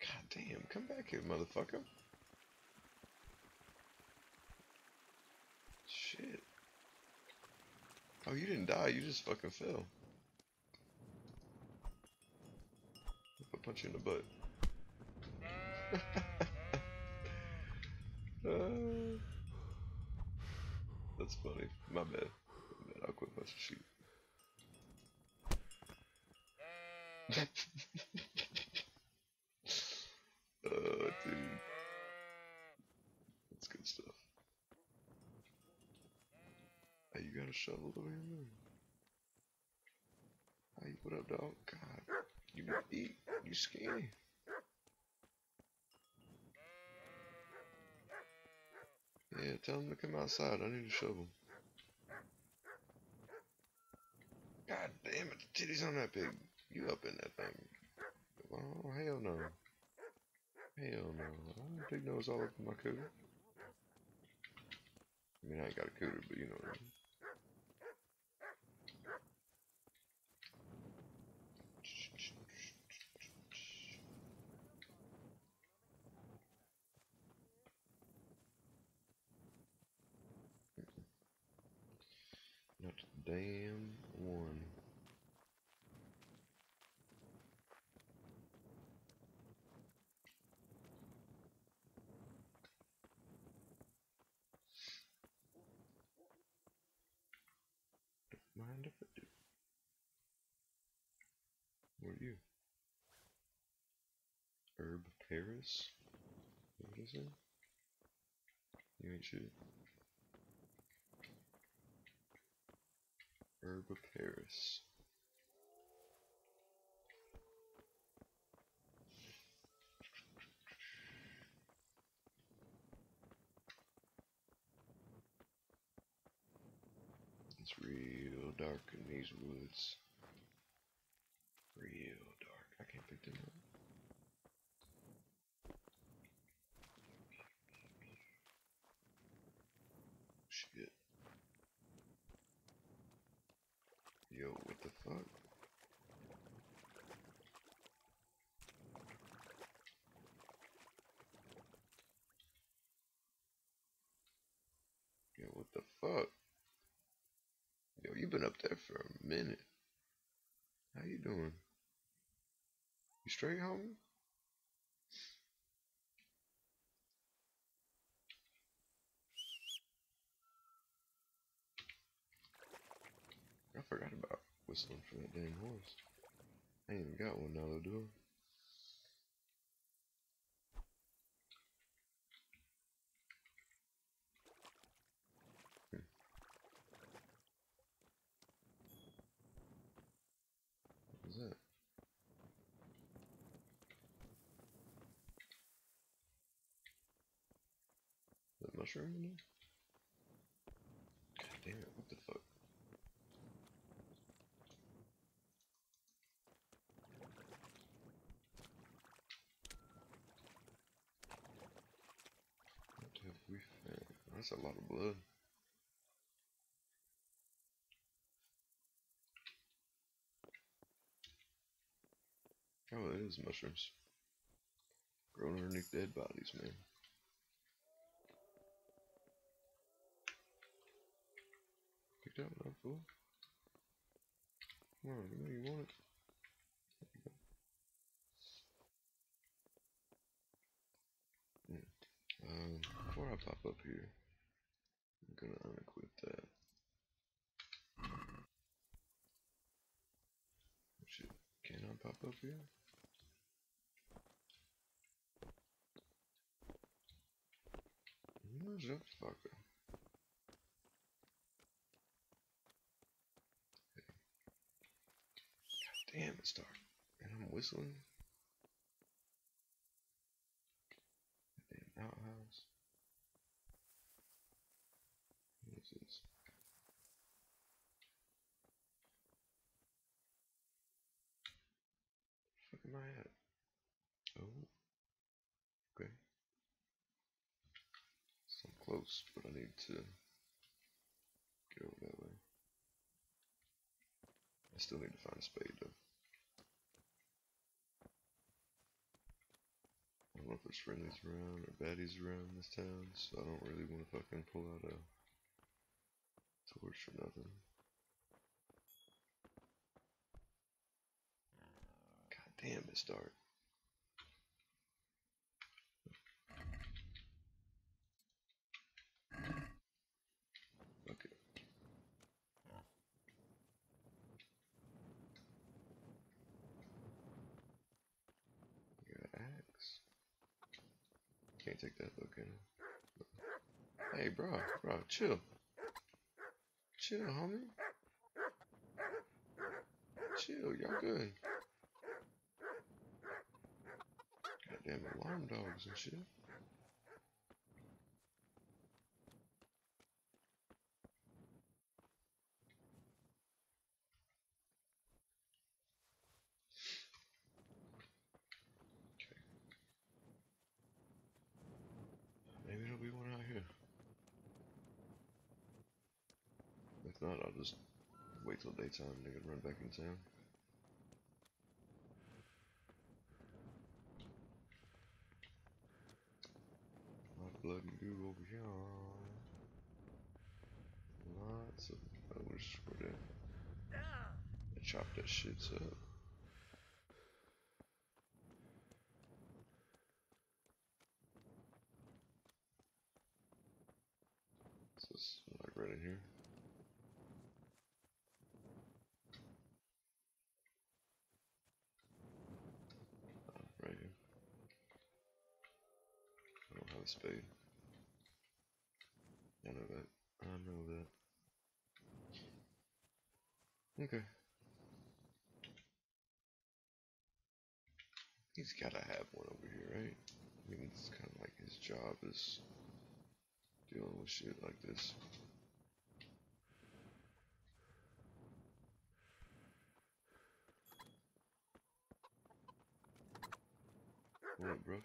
God damn, come back here, motherfucker. Shit. Oh, you didn't die, you just fucking fell. I punch you in the butt. That's funny. My bad. My bad. I'll quit punching sheep. uh, dude. That's good stuff. Hey, you got a shovel over here? Hey, what up, dog? God, you eat. You skinny. Yeah, tell him to come outside. I need a shovel. God damn it, the titties on that pig. You up in that thing. Oh, hell no. Hell no. I pig nose all up in my cooter. I mean, I ain't got a cooter, but you know what I mean. Damn one. Don't mind if I do. What are you? Herb Paris? What is it? You ain't shit. Herb of Paris. It's real oh, dark in these woods. Real oh, dark. I can't pick them up. Shit. Yo, what the fuck? Yo, what the fuck? Yo, you been up there for a minute. How you doing? You straight, homie? I forgot about whistling for that damn horse. I ain't even got one now, though, do I? Hmm. Mushroom in there? God damn it, what the fuck? What have we found? That's a lot of blood. Oh, it is mushrooms. Growing underneath dead bodies, man. Pick that one up, fool. Come on, you know you want it. Hmm. Um, before I pop up here, I'm gonna unequip that. Shit, can I pop up here? Where's that fucker? God damn, it's dark. And I'm whistling. Damn outhouse. What is this? Fuck am I at? Oh. Okay. So I'm close, but I need to over that way. I still need to find a spade though. I don't know if there's friendlies around or baddies around this town, so I don't really want to fucking pull out a torch for nothing. God damn, it's dark. Okay. You got an axe. Can't take that though, can? Hey, bro, bro, chill. Chill, homie. Chill, y'all good. Goddamn alarm dogs and shit. Maybe there'll be one out here. If not, I'll just wait till daytime and they run back in town. A lot of blood and goo over here. Lots of others for them. I chopped that shit up. Is this like right in here? Spade. I know that. I know that. Okay. He's gotta have one over here, right? I mean, it's kind of like his job is dealing with shit like this. What bro?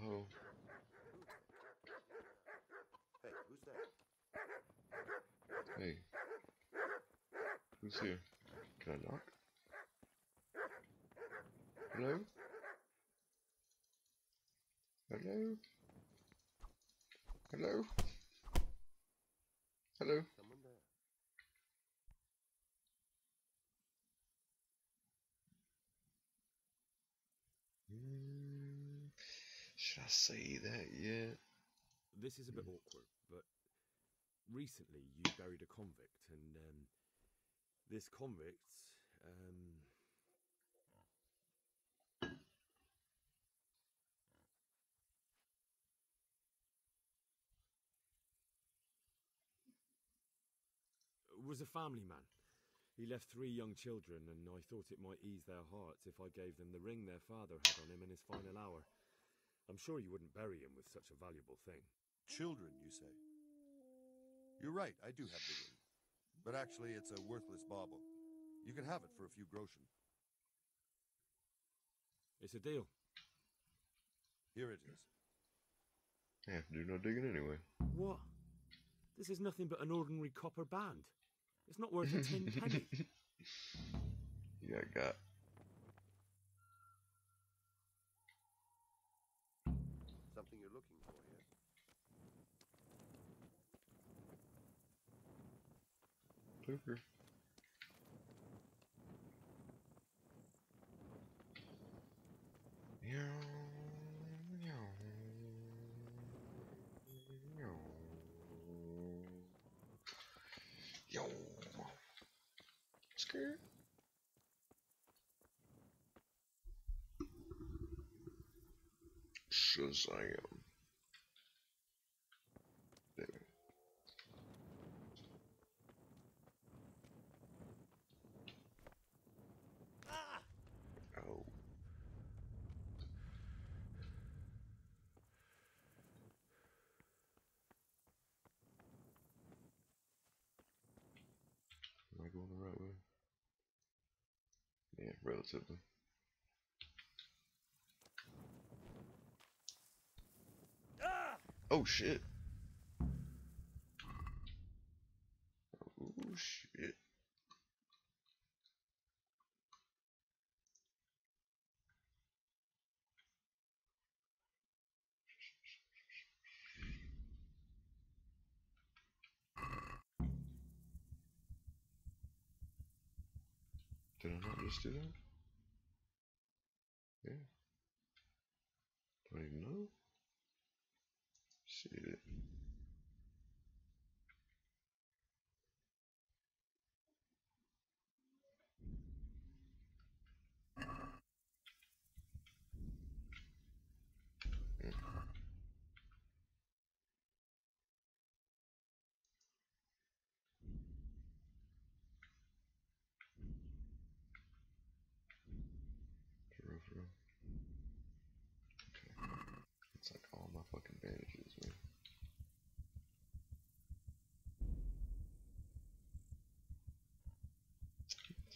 Hoe. Hey, who's that? Hey. Who's here? Can I knock? Hello? Hello? Hello? Hello? Someone there. Mm, should I say that yet? This is a bit awkward, but recently you buried a convict, and um, this convict, um, was a family man. He left three young children, and I thought it might ease their hearts if I gave them the ring their father had on him in his final hour. I'm sure you wouldn't bury him with such a valuable thing. Children, you say? You're right, I do have the ring. But actually, it's a worthless bauble. You can have it for a few groschen. It's a deal. Here it is. Yeah, do no digging anyway. What? This is nothing but an ordinary copper band. It's not worth a tin penny. Yeah, I got. Poker. Yo. Skirt. Shazam. There. Oh. Am I going the right way? Yeah, relatively. Oh shit. Do that? Yeah. Don't even know. Shit. For real, for real. Okay. It's like all my fucking bandages, man.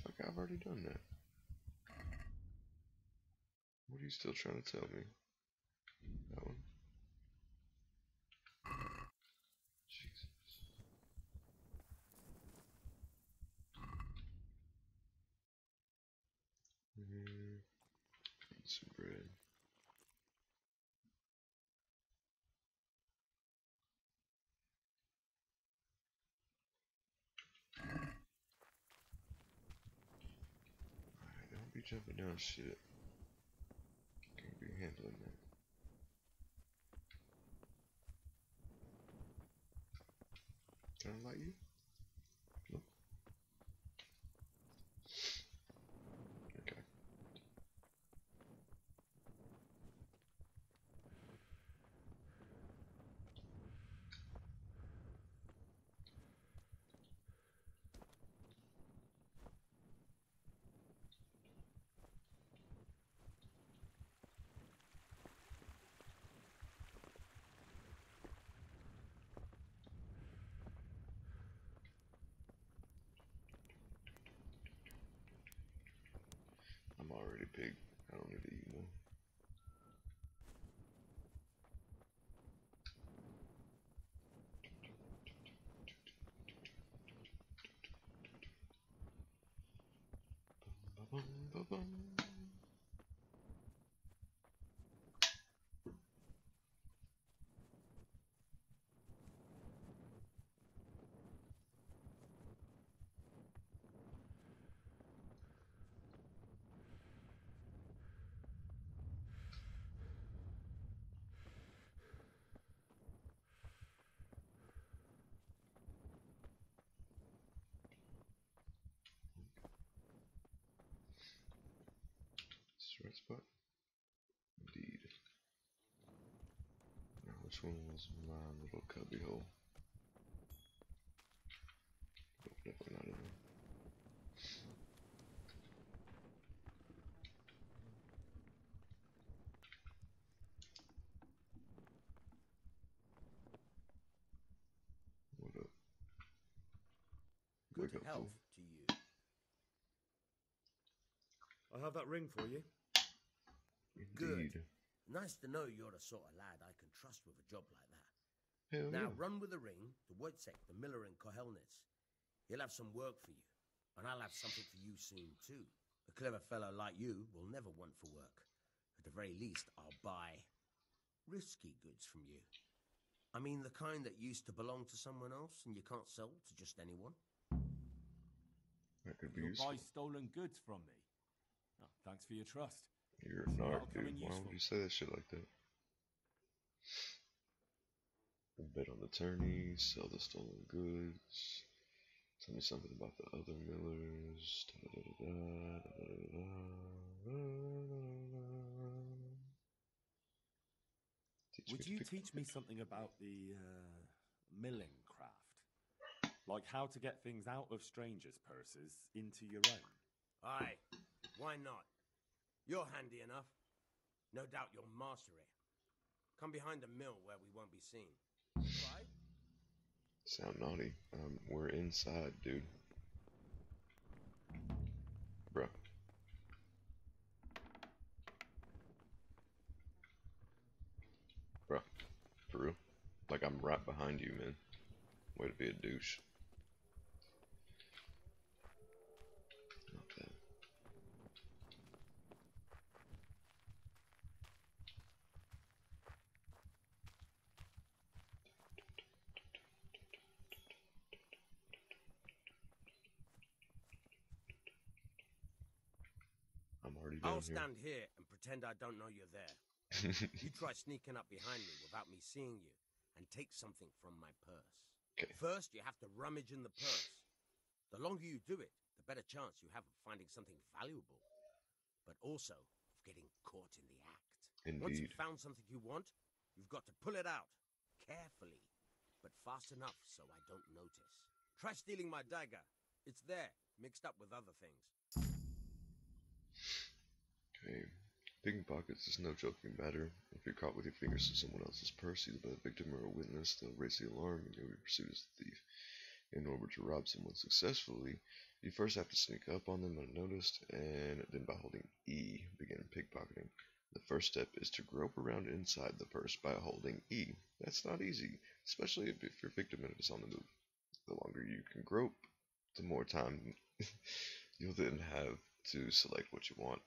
Fuck, I've already done that. What are you still trying to tell me? That one? Jesus. Mm, need some bread. Alright, don't be jumping down shit. Can't be handling that. Can I light you? pig. I don't need to eat one. Bum, bum, bum, right spot? Indeed. Now, which one was my little cubby hole? Nope, definitely not in there. What up? Good health to you. I have that ring for you. Good. Nice to know you're the sort of lad I can trust with a job like that. Hell now yeah. run with the ring to Wojciech, the miller in Kohelnitz. He'll have some work for you, and I'll have something for you soon too. A clever fellow like you will never want for work. At the very least, I'll buy risky goods from you. I mean, the kind that used to belong to someone else and you can't sell to just anyone. That could be You'll useful. buy stolen goods from me. Oh, thanks for your trust. You're a That'll narc, dude. in Why would you say that shit like that? Bet on the tourney, sell the stolen goods. Tell me something about the other millers. Would you teach me something about the uh, milling craft? Like how to get things out of strangers' purses into your own? Aye, why not? You're handy enough. No doubt you'll master it. Come behind the mill where we won't be seen. Right? Sound naughty. Um, we're inside, dude. Bruh. Bruh. For real? Like I'm right behind you, man. Way to be a douche. I'm already down I'll here. stand here and pretend I don't know you're there. you try sneaking up behind me without me seeing you and take something from my purse. Okay. First, you have to rummage in the purse. The longer you do it, the better chance you have of finding something valuable, but also of getting caught in the act. Indeed. Once you've found something you want, you've got to pull it out carefully, but fast enough so I don't notice. Try stealing my dagger. It's there, mixed up with other things. Okay. Picking pockets is no joking matter. If you're caught with your fingers in someone else's purse, either by the victim or a witness, they'll raise the alarm and you'll be pursued as a thief. In order to rob someone successfully, you first have to sneak up on them unnoticed, and then by holding E, begin pickpocketing. The first step is to grope around inside the purse by holding E. That's not easy, especially if, if your victim is on the move. The longer you can grope, the more time you'll then have to select what you want.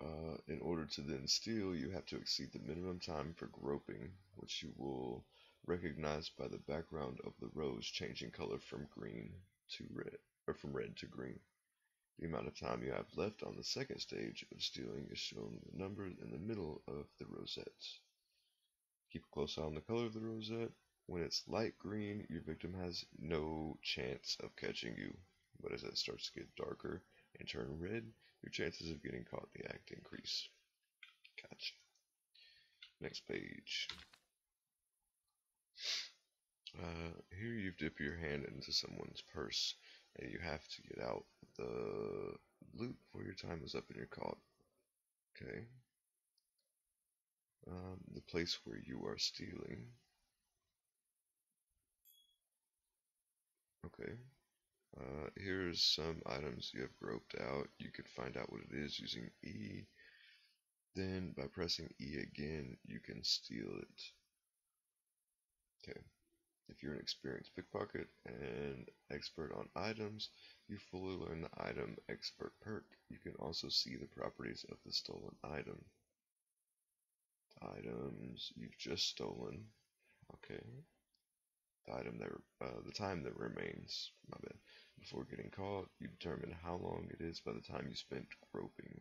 Uh, in order to then steal, you have to exceed the minimum time for groping, which you will recognize by the background of the rose changing color from green to red, or from red to green. The amount of time you have left on the second stage of stealing is shown in the number in the middle of the rosettes. Keep a close eye on the color of the rosette. When it's light green, your victim has no chance of catching you, but as it starts to get darker and turn red, your chances of getting caught in the act increase. Gotcha. Next page. Uh, here you dip your hand into someone's purse and you have to get out the loot before your time is up and you're caught. Okay. Um, the place where you are stealing. Okay. Uh, here's some items you have groped out. You can find out what it is using E. Then, by pressing E again, you can steal it. Okay. If you're an experienced pickpocket and expert on items, you fully learn the item expert perk. You can also see the properties of the stolen item. Items you've just stolen. Okay. The item that uh, the time that remains. My bad. Before getting caught, you determine how long it is by the time you spent groping.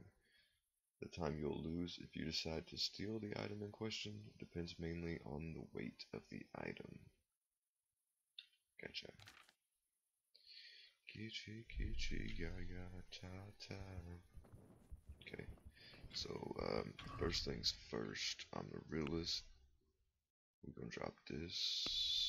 The time you'll lose if you decide to steal the item in question depends mainly on the weight of the item. Gotcha. Kichi kichi ya ya ta ta. Okay. So um, first things first. I'm the realist. We're gonna drop this.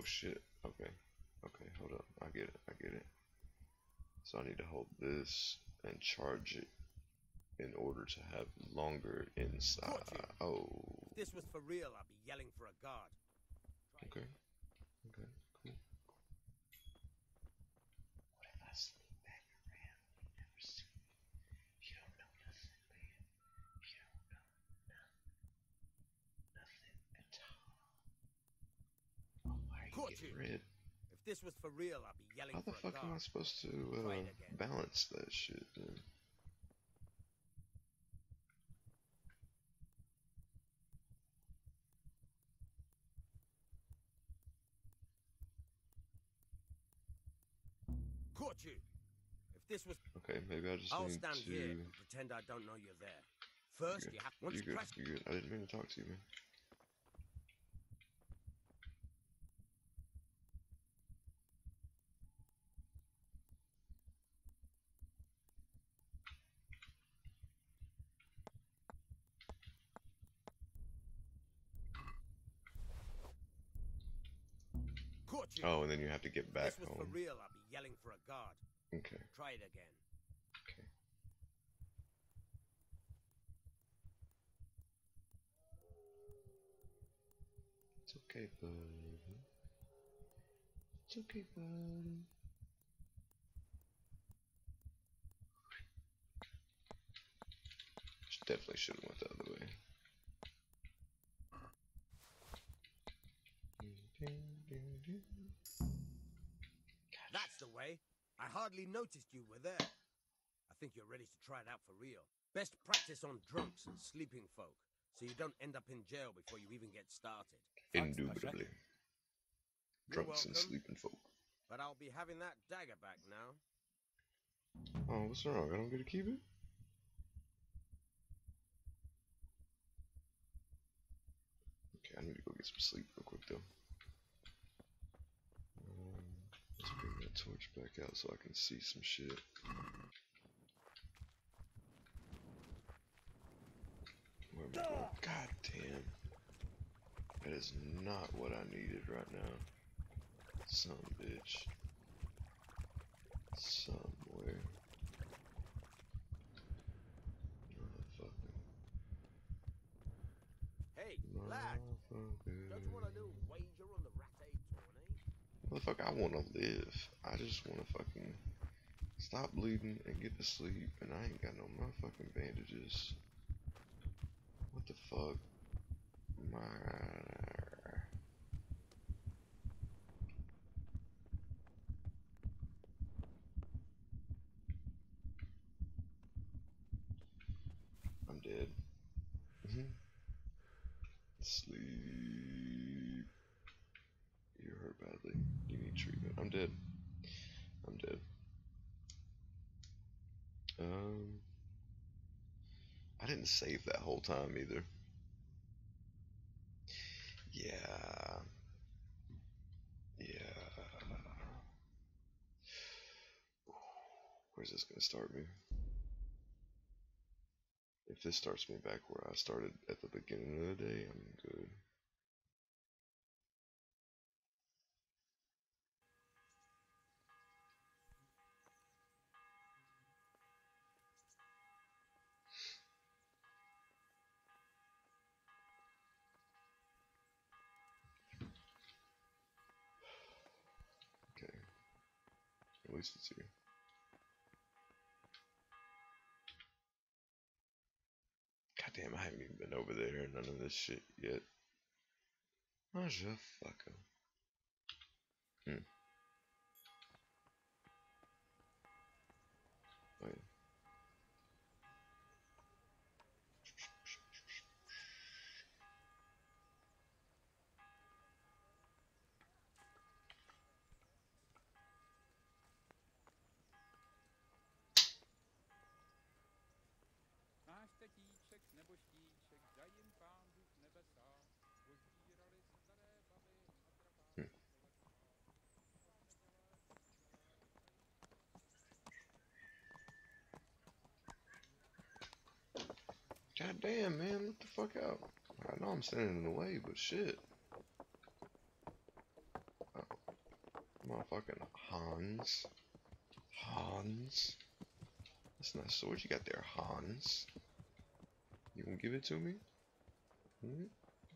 Oh shit. Okay. Okay, hold up. I get it. I get it. So I need to hold this and charge it in order to have longer inside. Oh. If this was for real, I'd be yelling for a guard. Okay. Okay. Cool. What if I sneak back around? You never see me. You don't know nothing, man. You don't know nothing. Nothing at all. Oh, why are you Caught getting you. red? If this was for real, I'd be yelling How the fuck am I supposed to uh, balance that shit, dude? Caught you. If this was, Okay, maybe I just I'll need stand to. here and pretend I don't know you're there. First, You're you have once You're good. You're good. I didn't mean to talk to you, man. Caught you. Oh, and then you have to get back this was home. for real, I'd be yelling for a guard. Okay. Try it again. Okay. It's okay, buddy. It's okay, buddy. Definitely should have went the other way. That's the way. I hardly noticed you were there. I think you're ready to try it out for real. Best practice on drunks and sleeping folk, so you don't end up in jail before you even get started. Indubitably. Drunks and sleeping folk. But I'll be having that dagger back now. Oh, what's wrong? I don't get to keep it? Okay, I need to go get some sleep real quick though. Um, that torch back out so I can see some shit. Where am I going? God damn. That is not what I needed right now. Some bitch. Somewhere. Motherfucker. Hey, lad, don't you want to do a on the Rattay tourney? Motherfucker, I wanna live. I just wanna fucking stop bleeding and get to sleep, and I ain't got no motherfucking bandages. What the fuck? My. I'm dead. Mhm. Sleep. I'm dead. I'm dead. Um, I didn't save that whole time either. Yeah. Yeah. Where's this going to start me? If this starts me back where I started at the beginning of the day, I'm good. 62. God damn, I haven't even been over there none of this shit yet. Oh, je fuck him. Hmm. God damn, man, look the fuck out. I know I'm standing in the way, but shit. Oh. Motherfucking Hans. Hans. That's not a sword you got there, Hans. You gonna give it to me? Hmm?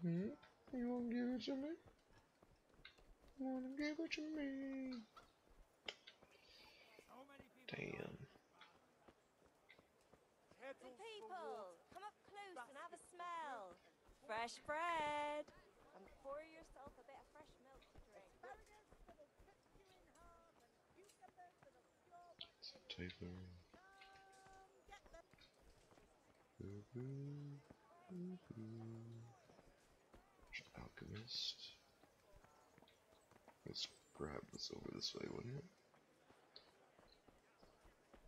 Hmm? You gonna give it to me? You wanna give it to me? Damn. Good people, come up close and have a smell. Fresh bread. And pour yourself a bit of fresh milk to drink. Some taper. Boo boo. Boo boo. Alchemist. Let's grab what's over this way, wouldn't it?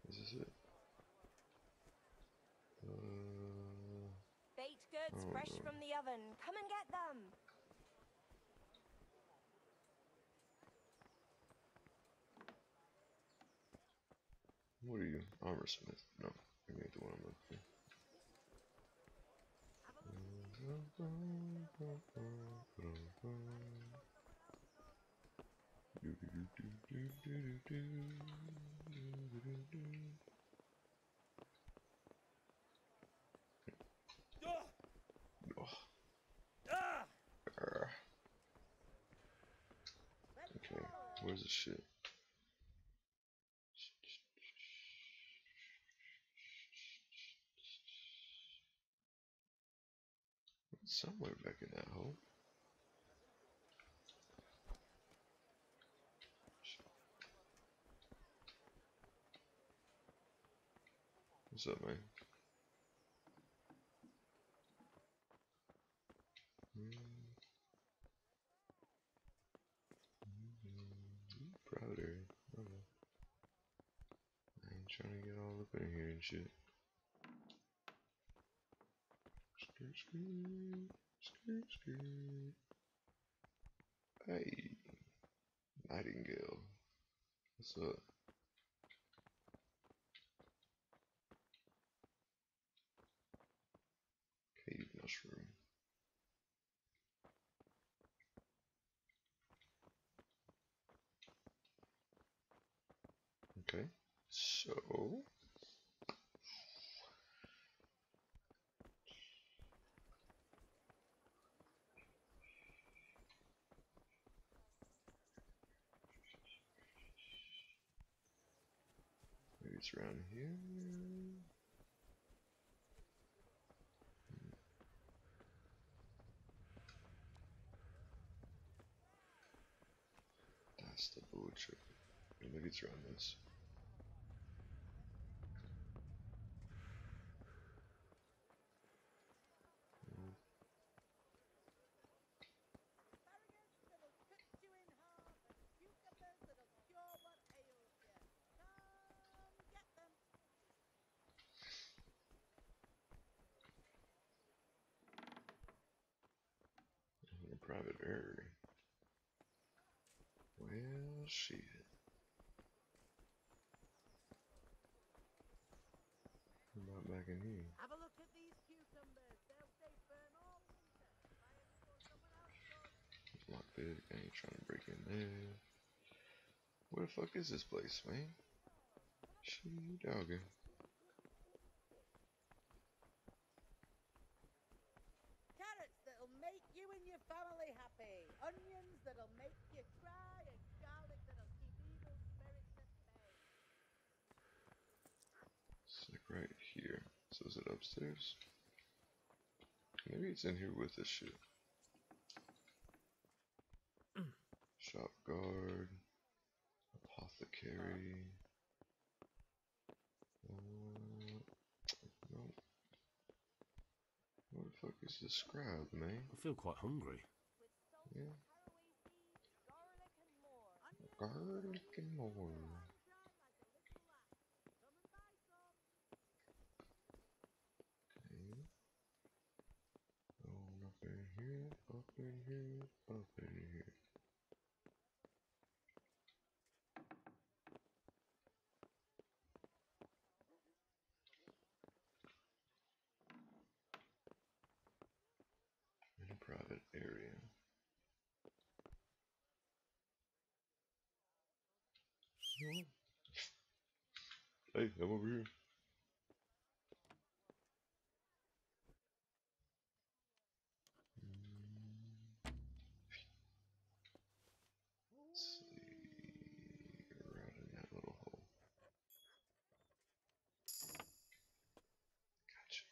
Is this it? Uh, Goods Oh, fresh from the oven. Come and get them. what are you? Armor smith? No, maybe the one I'm looking for. Okay, where's the shit? Somewhere back in that hole. What's up, man? Prouder. Okay. I ain't trying to get all up in here and shit. Skirt, skirt, skirt. Hey, Nightingale. What's up? Cave mushroom. Okay, so around here. Hmm. That's the butcher. Maybe it's around this. A private area. Well, shit. In here? Have a look at these cucumbers. They'll stay firm all winter. Buy 'em before someone else does. Lockpick. I ain't trying to break in there. Where the fuck is this place, man? Shit, dogging. Carrots that'll make you and your family happy. Onions that'll make you cry, and garlic that'll keep evil spirits at bay. It's like right here. So is it upstairs? Maybe it's in here with this shit. Shop guard. Apothecary. Uh, no. Where the fuck is the scribe, man? I feel quite hungry. Yeah. Garlic and more. Okay. Oh, up in here, here, here. In a private area. Hey, I'm over here. Let's see, right in that little hole. Gotcha.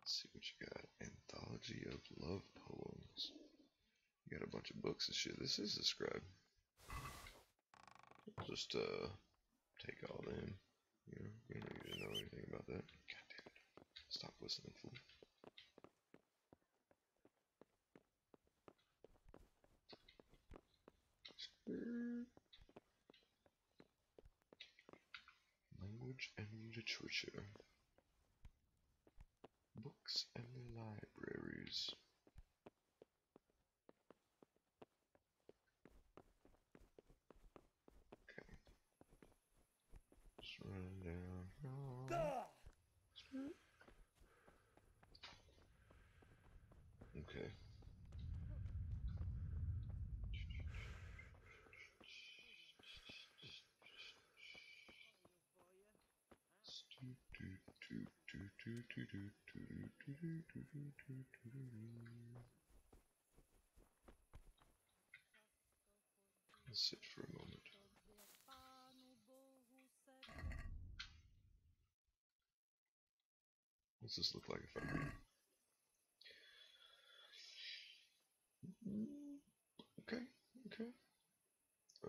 Let's see what you got. Anthology of love poems. You got a bunch of books and shit. This is a scribe. I'll just uh take all in. You know, you don't need to know anything about that. God damn it. Stop whistling, fool. Language and literature. Books and libraries. Okay. Just run down. Okay. Let's sit for a moment. What's this look like if I? Mm, Okay, okay.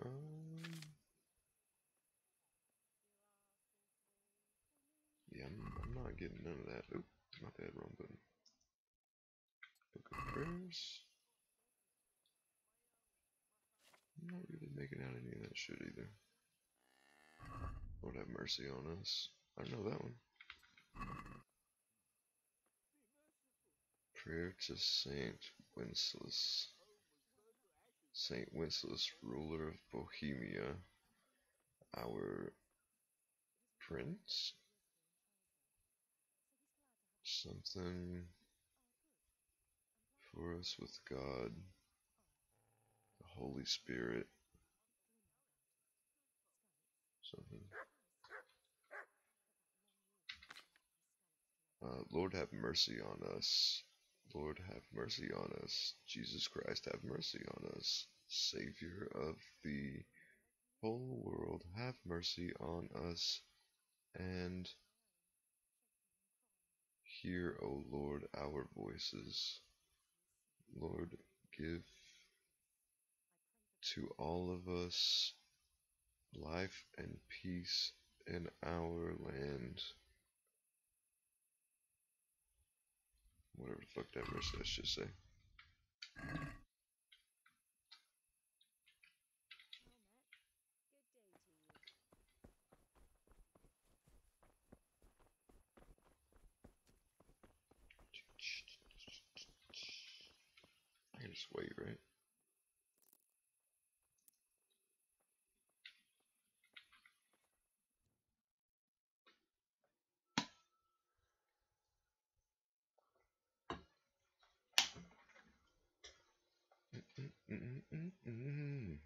Um, yeah, I'm, I'm not getting none of that. Oop, my bad, wrong button. Book of prayers. I'm not really making out any of that shit either. Lord have mercy on us. I know that one. Prayer to Saint Wenceslas. Saint Wenceslas, ruler of Bohemia, our prince? Something for us with God, the Holy Spirit. Something. Uh, Lord have mercy on us. Lord have mercy on us. Jesus Christ have mercy on us. Savior of the whole world, have mercy on us. And hear, O Lord, our voices. Lord, give to all of us life and peace in our land. Whatever the fuck that verse that should say. Wait, right? Mm-mm-mm-mm.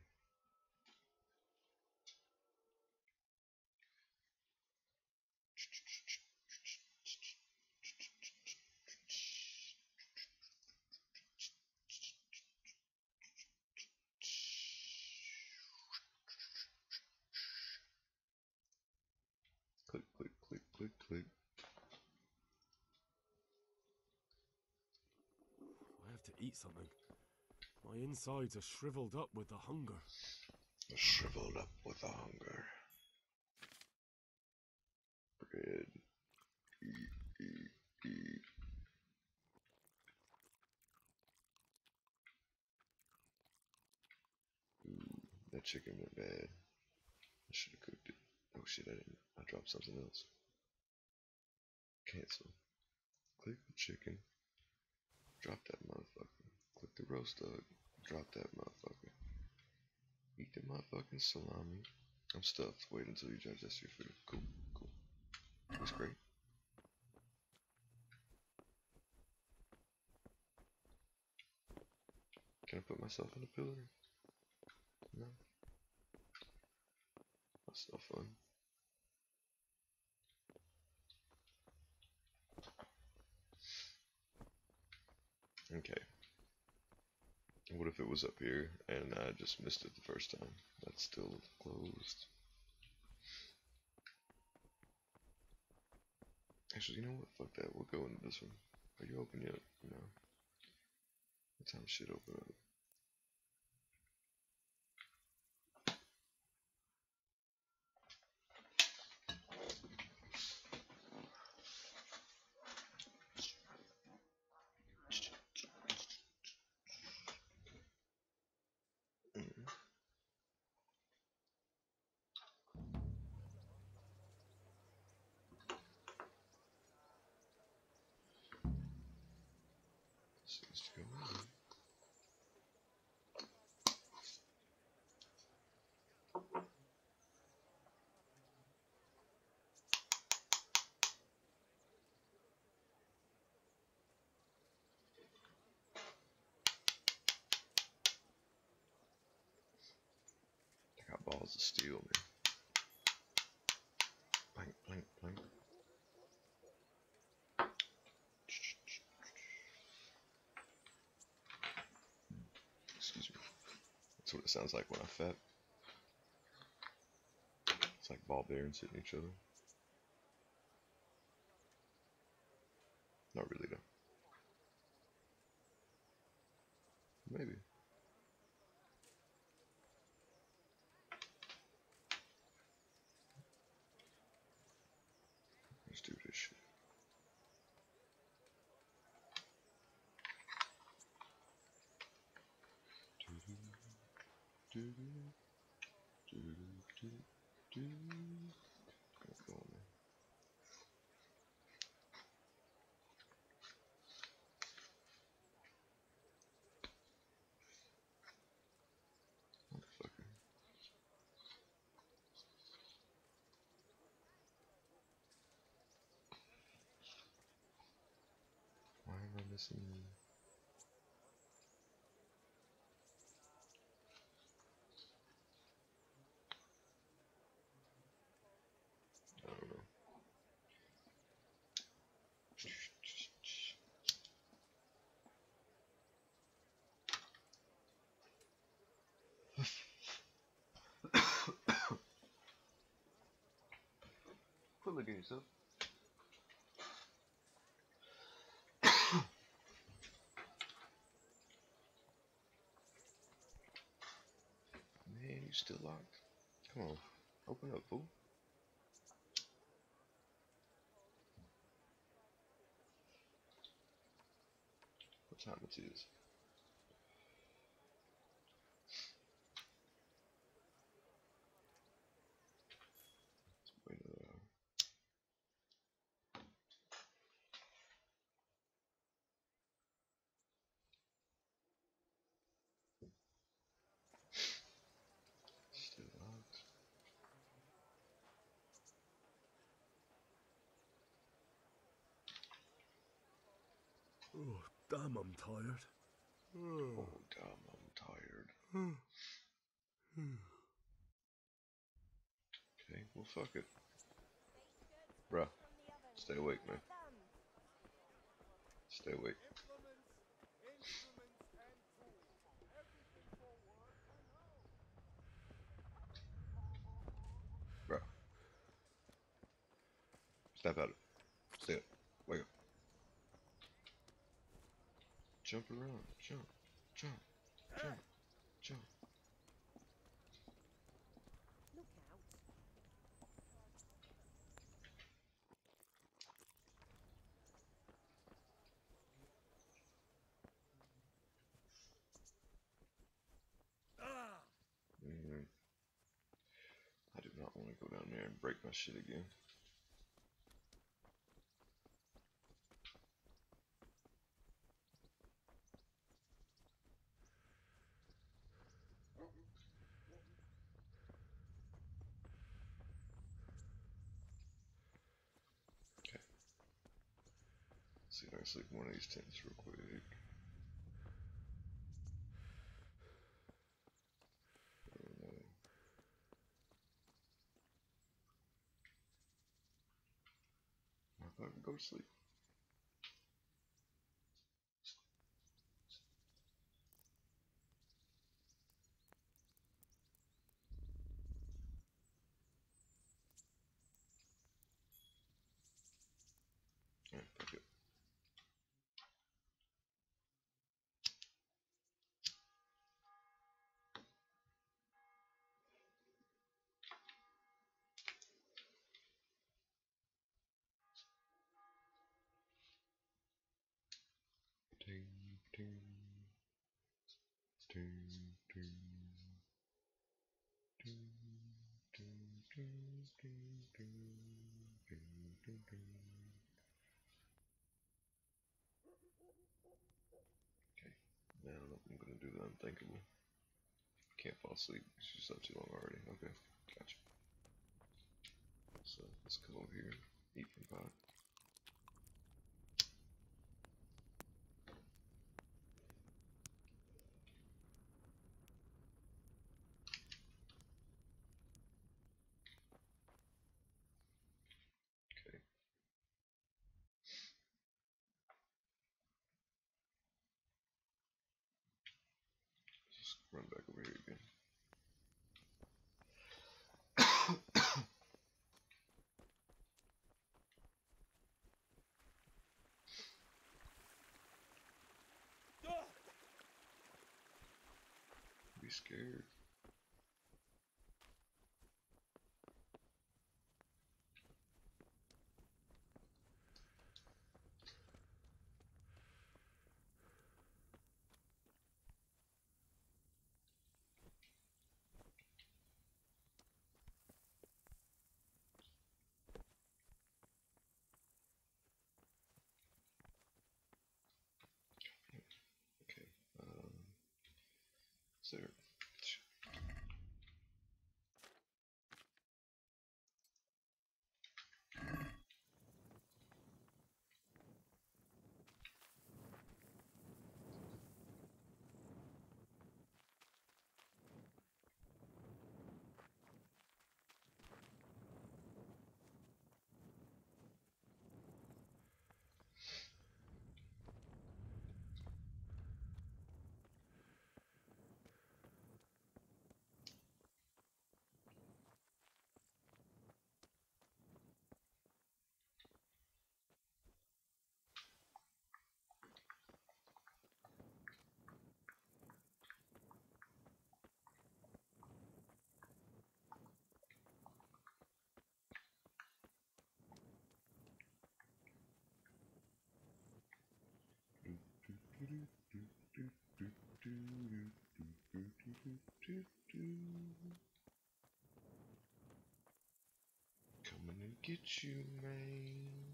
Click, click, click, click, click. I have to eat something. My insides are shriveled up with the hunger. Shriveled up with the hunger. Bread. Ooh, that chicken went bad. I should have cooked it. Oh shit, I didn't. I dropped something else. Cancel. Click the chicken. Drop that motherfucker. Click the roast dog. Drop that motherfucker. Eat the motherfucking salami. I'm stuffed. Wait until you digest your food. Cool, cool. That's great. Can I put myself in a pillar? No. That's no fun. Okay. What if it was up here and I just missed it the first time? That's still closed. Actually, you know what? Fuck that. We'll go into this one. Are you open yet? No. What time should open up? Seems to go in. I got balls of steel, man. Excuse me. That's what it sounds like when I fat. It's like ball bearings hitting each other. Not really though. Maybe. Let's do this shit. What's going on? Motherfucker. Why am I missing? Don't know. Quit looking at yourself. Man, you still locked? Come on, open up, fool. What time it is? Let's wait another hour. Still locked. Oh, damn, I'm tired. Oh, damn, I'm tired. Okay, well fuck it. Bruh, stay awake, man. Stay awake. Bruh. Snap out of it. Stay up. Wake up. Jump around. Jump. Jump. Jump. Jump. Look out. Mhm. I do not want to go down there and break my shit again. Sleep in one of these tents real quick. Uh, I can go to sleep. Okay, now I'm gonna do the unthinkable. Can't fall asleep. She's slept too long already. Okay, gotcha. So let's come over here, eat from pot. scared. Um, so get you, man.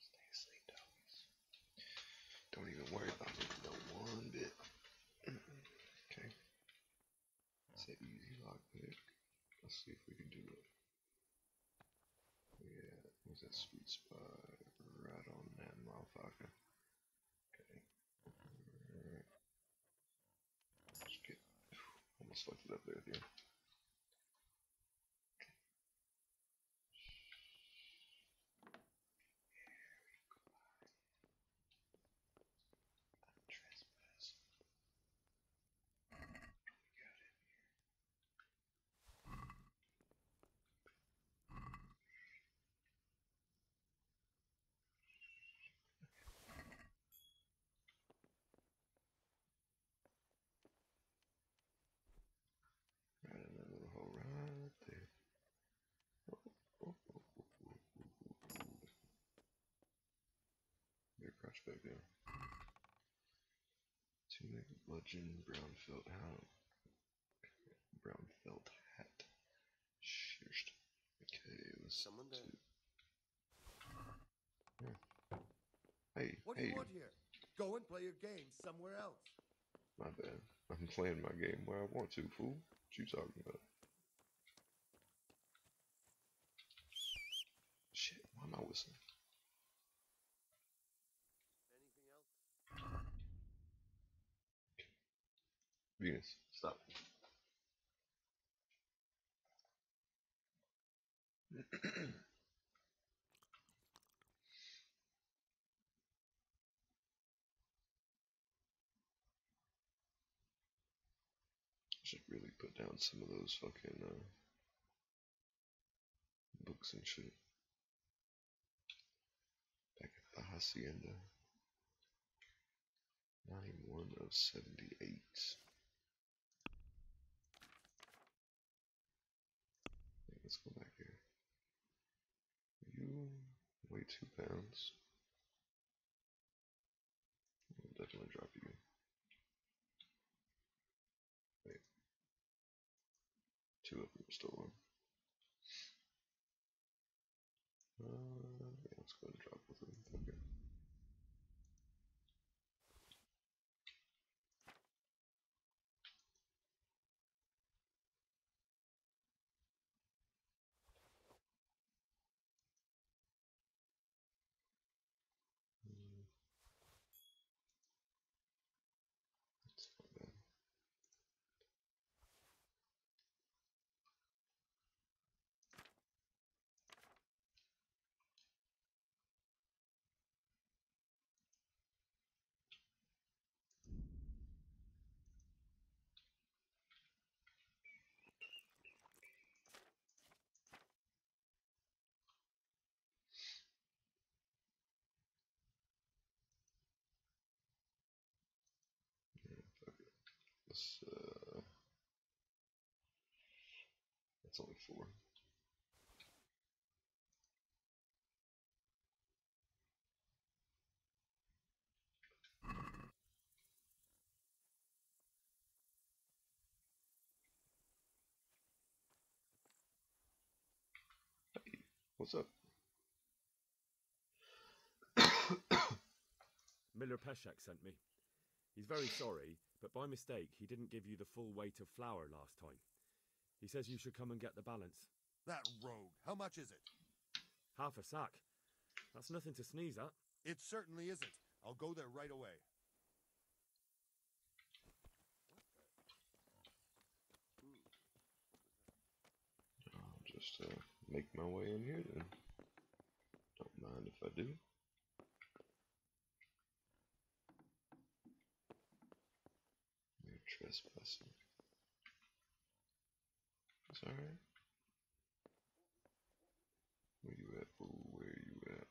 Stay asleep, doggies. Don't even worry about me, no one bit. Okay. The easy lockpick. Let's see if we can do it. That sweet spot? Right on that motherfucker. Okay. Alright. Just get almost fucked it up there at the end. Right in that little hole right there. Oh, oh, oh, oh, oh, oh, oh, oh. Back down. Tunic, bludgeon, brown felt hat. Brown felt hat. Shearsed. Okay, let's Someone there. do- Yeah. Hey, What do hey, you want here? Go and play your game somewhere else. my bad. I'm playing my game where I want to, fool. What you talking about? Shit, why am I whistling? Venus, stop. Should really put down some of those fucking uh, books and shit. Back at the hacienda. 91 of 78. Okay, let's go back here. You weigh two pounds. I'll definitely drop you. Wait. Two of them stolen. Uh, yeah, let's go and drop both of them. Okay. Hmm. That's not bad. Yeah, fuck it. Let's, uh, that's only four. Hey, what's up? Miller Peshek sent me. He's very sorry, but by mistake, he didn't give you the full weight of flour last time. He says you should come and get the balance. That rogue. How much is it? Half a sack. That's nothing to sneeze at. It certainly isn't. I'll go there right away. I'll just uh, make my way in here then. Don't mind if I do. You're trespassing. It's alright. Where you at, fool? Where you at?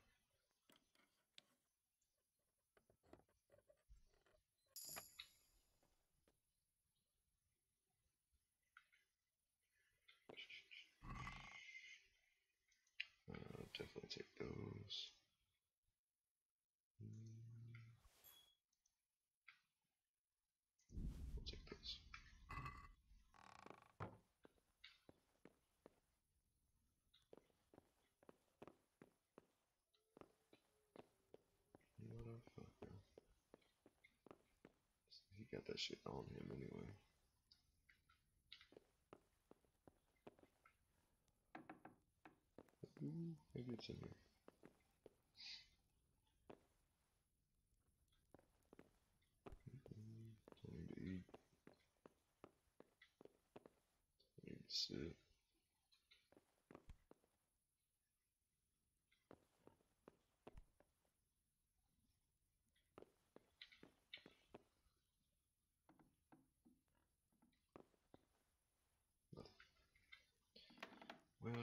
Uh, definitely take those. shit on him anyway. Ooh, maybe it's in here.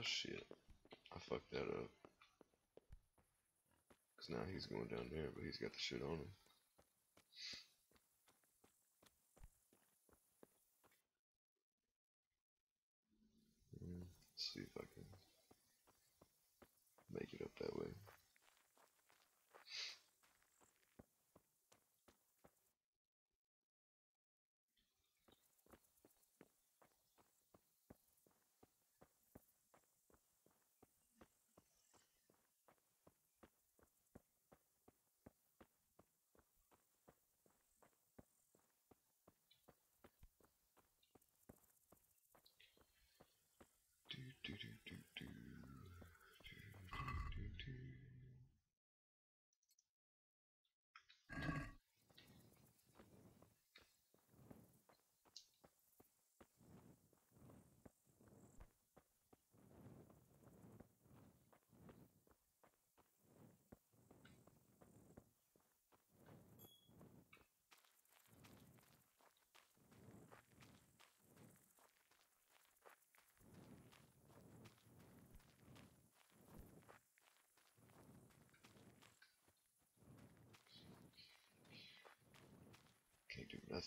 Shit. I fucked that up. Because now he's going down there, but he's got the shit on him. Hmm, Let's see if I can make it up that way. Do, do, do, do, do. Do, do, do, do. Can't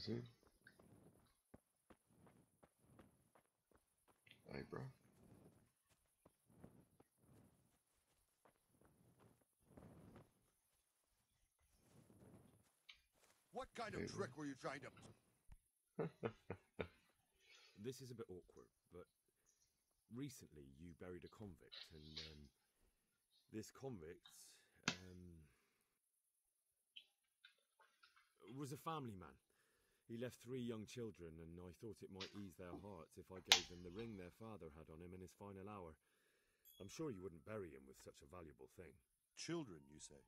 Is it? Hey, bro. What kind of trick were you trying to... This is a bit awkward, but recently you buried a convict, and um, this convict um, was a family man. He left three young children, and I thought it might ease their hearts if I gave them the ring their father had on him in his final hour. I'm sure you wouldn't bury him with such a valuable thing. Children, you say?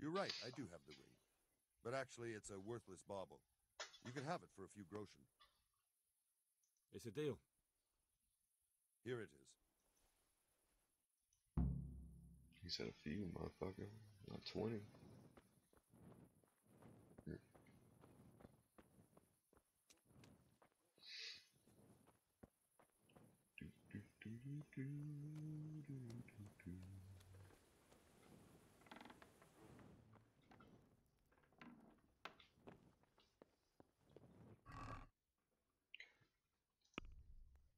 You're right, I do have the ring. But actually, it's a worthless bauble. You can have it for a few groschen. It's a deal. Here it is. He said a few, motherfucker. Not 20. Hmm. Do, do, do, do, do.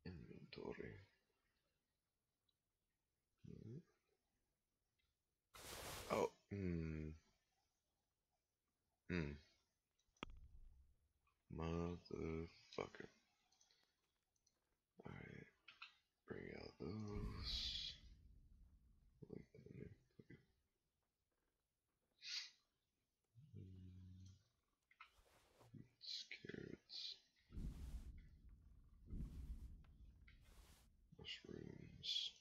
Inventory. Hmm. Oh, hmm. Hmm. Motherfucker. Alright. Bring out those. Like that in there. Okay. Mm. Beets, carrots. Mushrooms.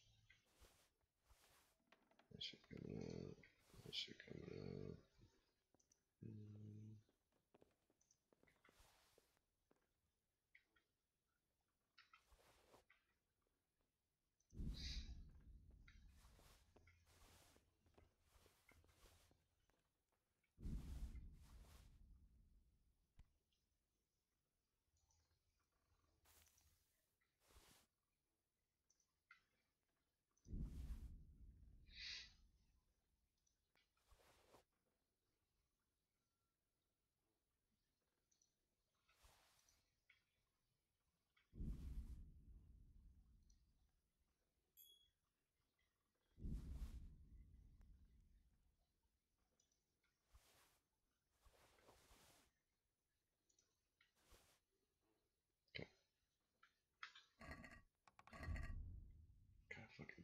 That shit coming out. That shit coming out. Mm.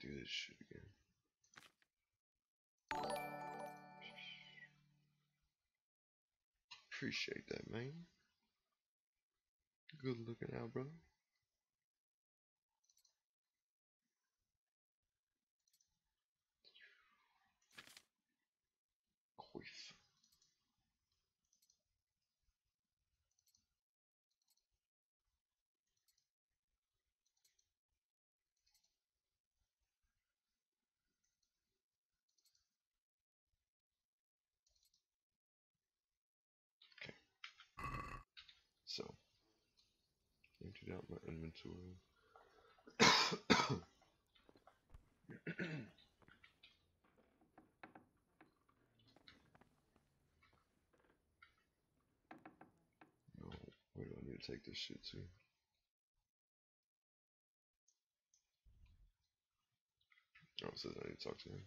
Do this shit again. Appreciate that, man. Good looking out, brother. Queef. So, emptied out no, where do I need to take this shit to? Oh, it says I need to talk to him.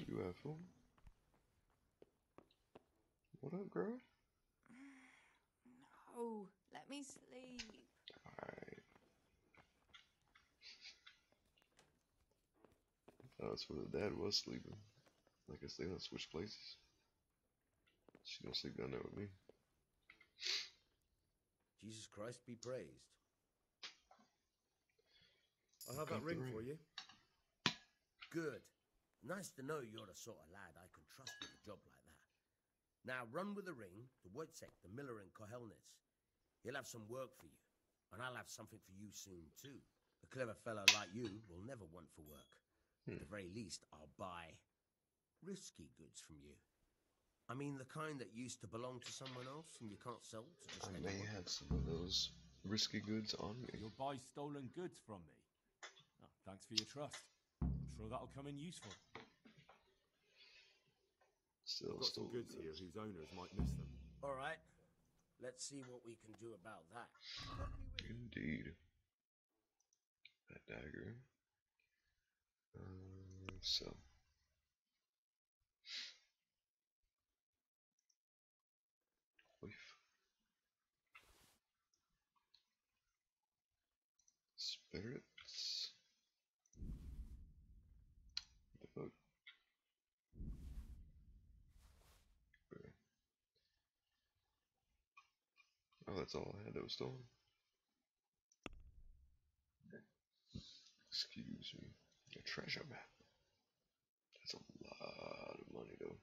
UFO? What up, girl? No, let me sleep. Alright. Oh, that's where the dad was sleeping. I guess they don't switch places. She don't sleep down there with me. Jesus Christ be praised. I'll have Got that ring ring. for you. Good. Nice to know you're the sort of lad I can trust with a job like that. Now run with the ring to Wojciech, the miller in Kohelnitz. He'll have some work for you, and I'll have something for you soon too. A clever fellow like you will never want for work. At the hmm. very least, I'll buy risky goods from you. I mean, the kind that used to belong to someone else and you can't sell to just I anyone. may have some of those risky goods on me. You'll buy stolen goods from me. Oh, thanks for your trust. I'm sure that'll come in useful. Still, I've got some still goods here whose owners might miss them. All right. Let's see what we can do about that. Indeed. That dagger. Uh, so. Leaf. Spirits. The fuck? Okay. Oh, that's all I had that was stolen. Excuse me. A treasure map. That's a lot of money though.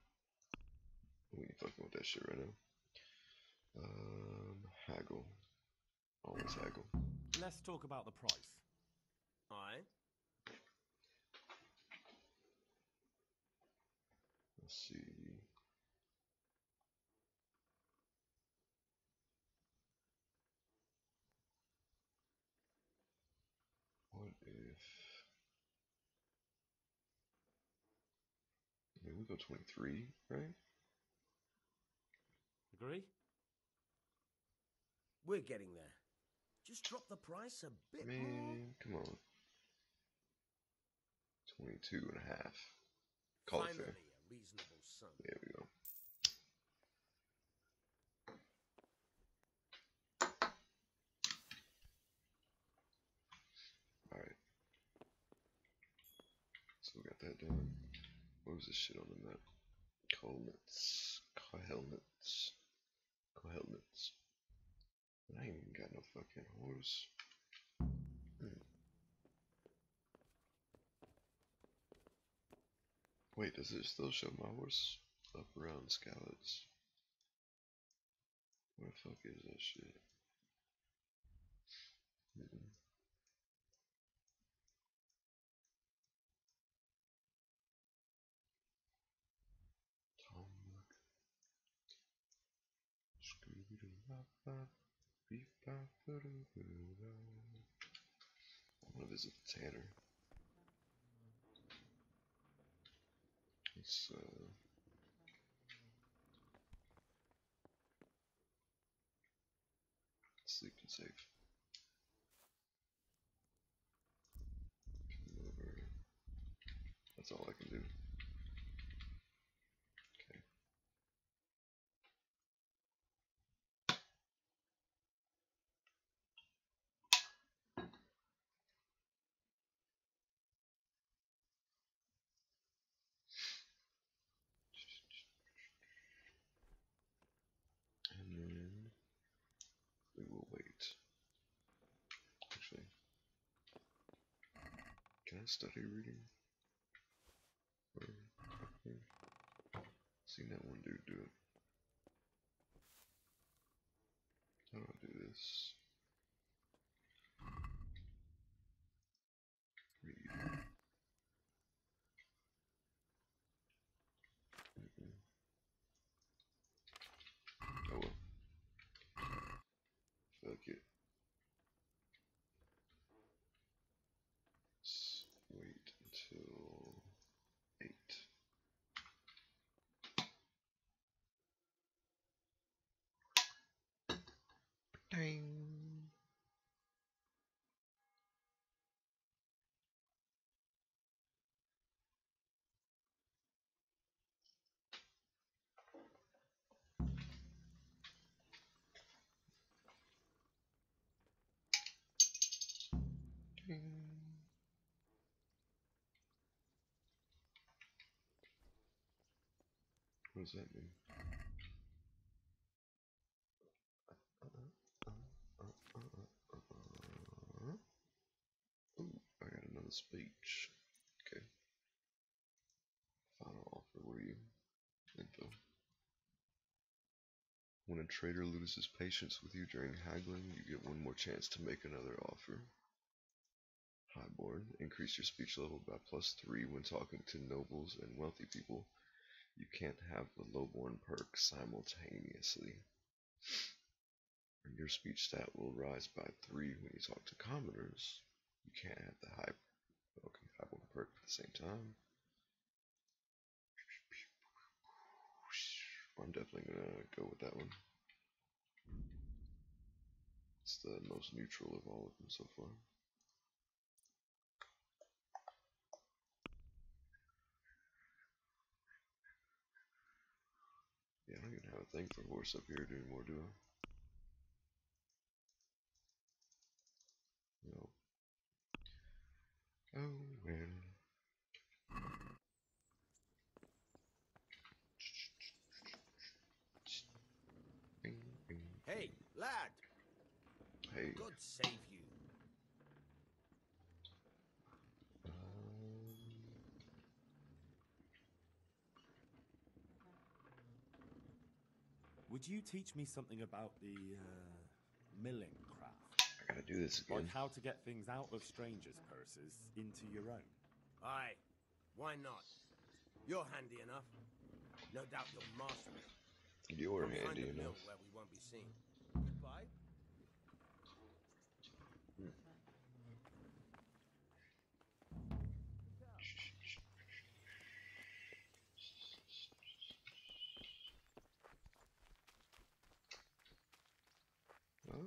We ain't fucking with that shit right now. Um, haggle. Always haggle. Let's talk about the price. All right. Let's see. What if? I mean, we go twenty-three, right? Agree? We're getting there. Just drop the price a bit more. Man, come on. 22 and a half. Call it Finally, fair. a reasonable sum. There we go. Alright. So we got that done. What was this shit on the map? Kohelnitz. Kohelnitz. Kohelnitz. I ain't even got no fucking horse. Hmm. Wait, does it still show my horse up around Scouts? Where the fuck is that shit? Hmm. Talmud. I want to visit Tanner. Let's, uh... Sleep and save. That's all I can do. Yeah, study reading. Or, okay. Seen that one dude do it. How do I do this? Read. Mm-mm. Oh well. Fuck it. Let's wait until eight. Ding. What does that mean? Ooh, I got another speech. Okay. Final offer, were you? Info. When a trader loses patience with you during haggling, you get one more chance to make another offer. Highborn, increase your speech level by plus 3 when talking to nobles and wealthy people. You can't have the lowborn perk simultaneously. Your speech stat will rise by 3 when you talk to commoners. You can't have the high okay, highborn perk at the same time. I'm definitely gonna go with that one. It's the most neutral of all of them so far. Yeah, I don't even have a thing for horse up here anymore, do I? Oh well. Bing, bing. Hey, lad! Hey. God save you. Would you teach me something about the uh, milling craft? I gotta do this again. Like how to get things out of strangers' purses into your own. Aye, why not? You're handy enough. No doubt you'll master it. You're Come find handy a mill enough. Where we won't be seen. Goodbye.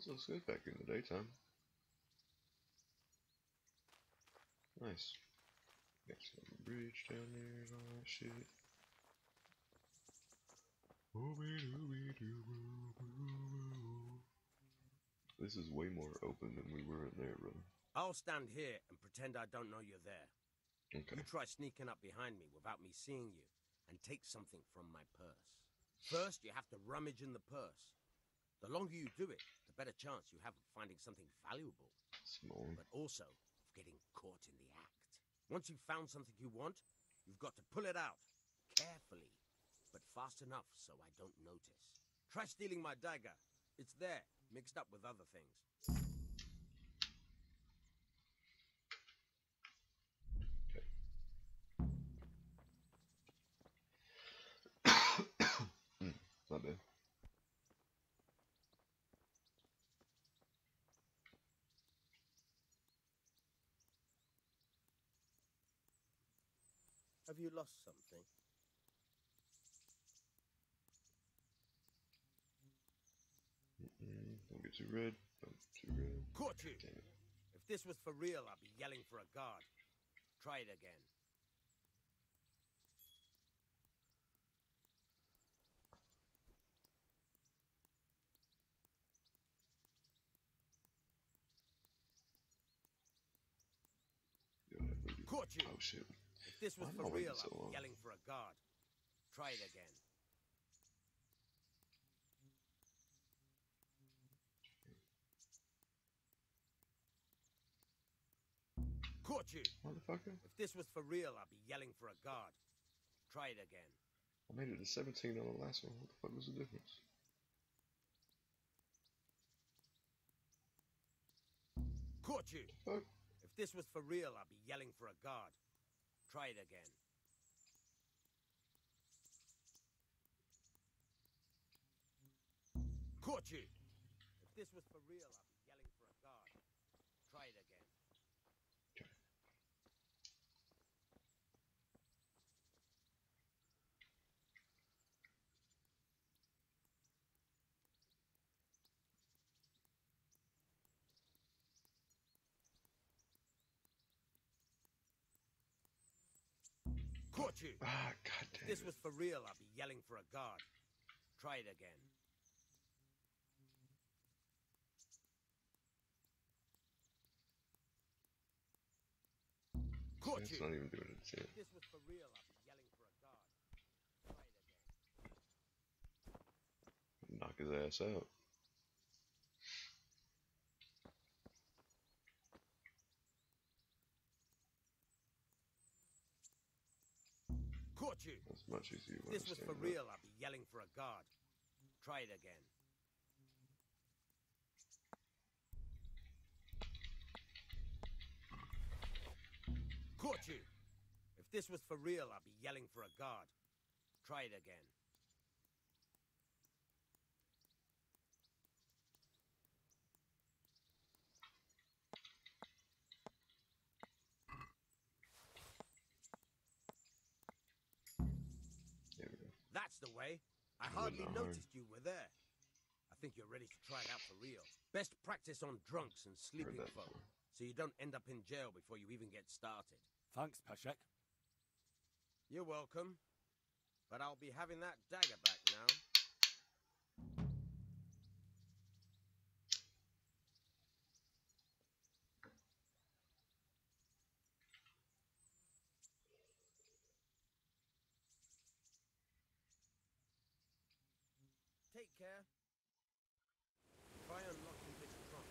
This looks good back in the daytime. Nice. Got some bridge down there and all that shit. This is way more open than we were in there, brother. I'll stand here and pretend I don't know you're there. Okay. You try sneaking up behind me without me seeing you and take something from my purse. First, you have to rummage in the purse. The longer you do it, the better chance you have of finding something valuable. Small. But also of getting caught in the act. Once you've found something you want, you've got to pull it out. Carefully, but fast enough so I don't notice. Try stealing my dagger. It's there, mixed up with other things. Have you lost something? Mm-mm, don't get too red. Don't get too red. Caught you! If this was for real, I'd be yelling for a guard. Try it again. Caught you! Oh shit. If this was for real, so I'd be yelling for a guard. Try it again. Caught you! Motherfucker. If this was for real, I'd be yelling for a guard. Try it again. I made it to 17 on the last one. What the fuck was the difference? Caught you! If this was for real, I'd be yelling for a guard. Try it again. Caught you! If this was for real, I'd be yelling for a guard. Try it again. You! Ah, god If this was for real, I'd be yelling for a guard. Try it again. Caught you! not even doing it. If this was for real, I'd be yelling for a guard. Try it again. Knock his ass out. Caught you! As much as you If this was for that. real, I'd be yelling for a guard. Try it again. Caught you! If this was for real, I'd be yelling for a guard. Try it again. There we go. That's the way. I I hardly wouldn't noticed you were there. I think you're ready to try it out for real. Best practice on drunks and sleeping that folk, so you don't end up in jail before you even get started. Thanks, Peshek. You're welcome. But I'll be having that dagger back now. Take care. Try unlocking this trunk.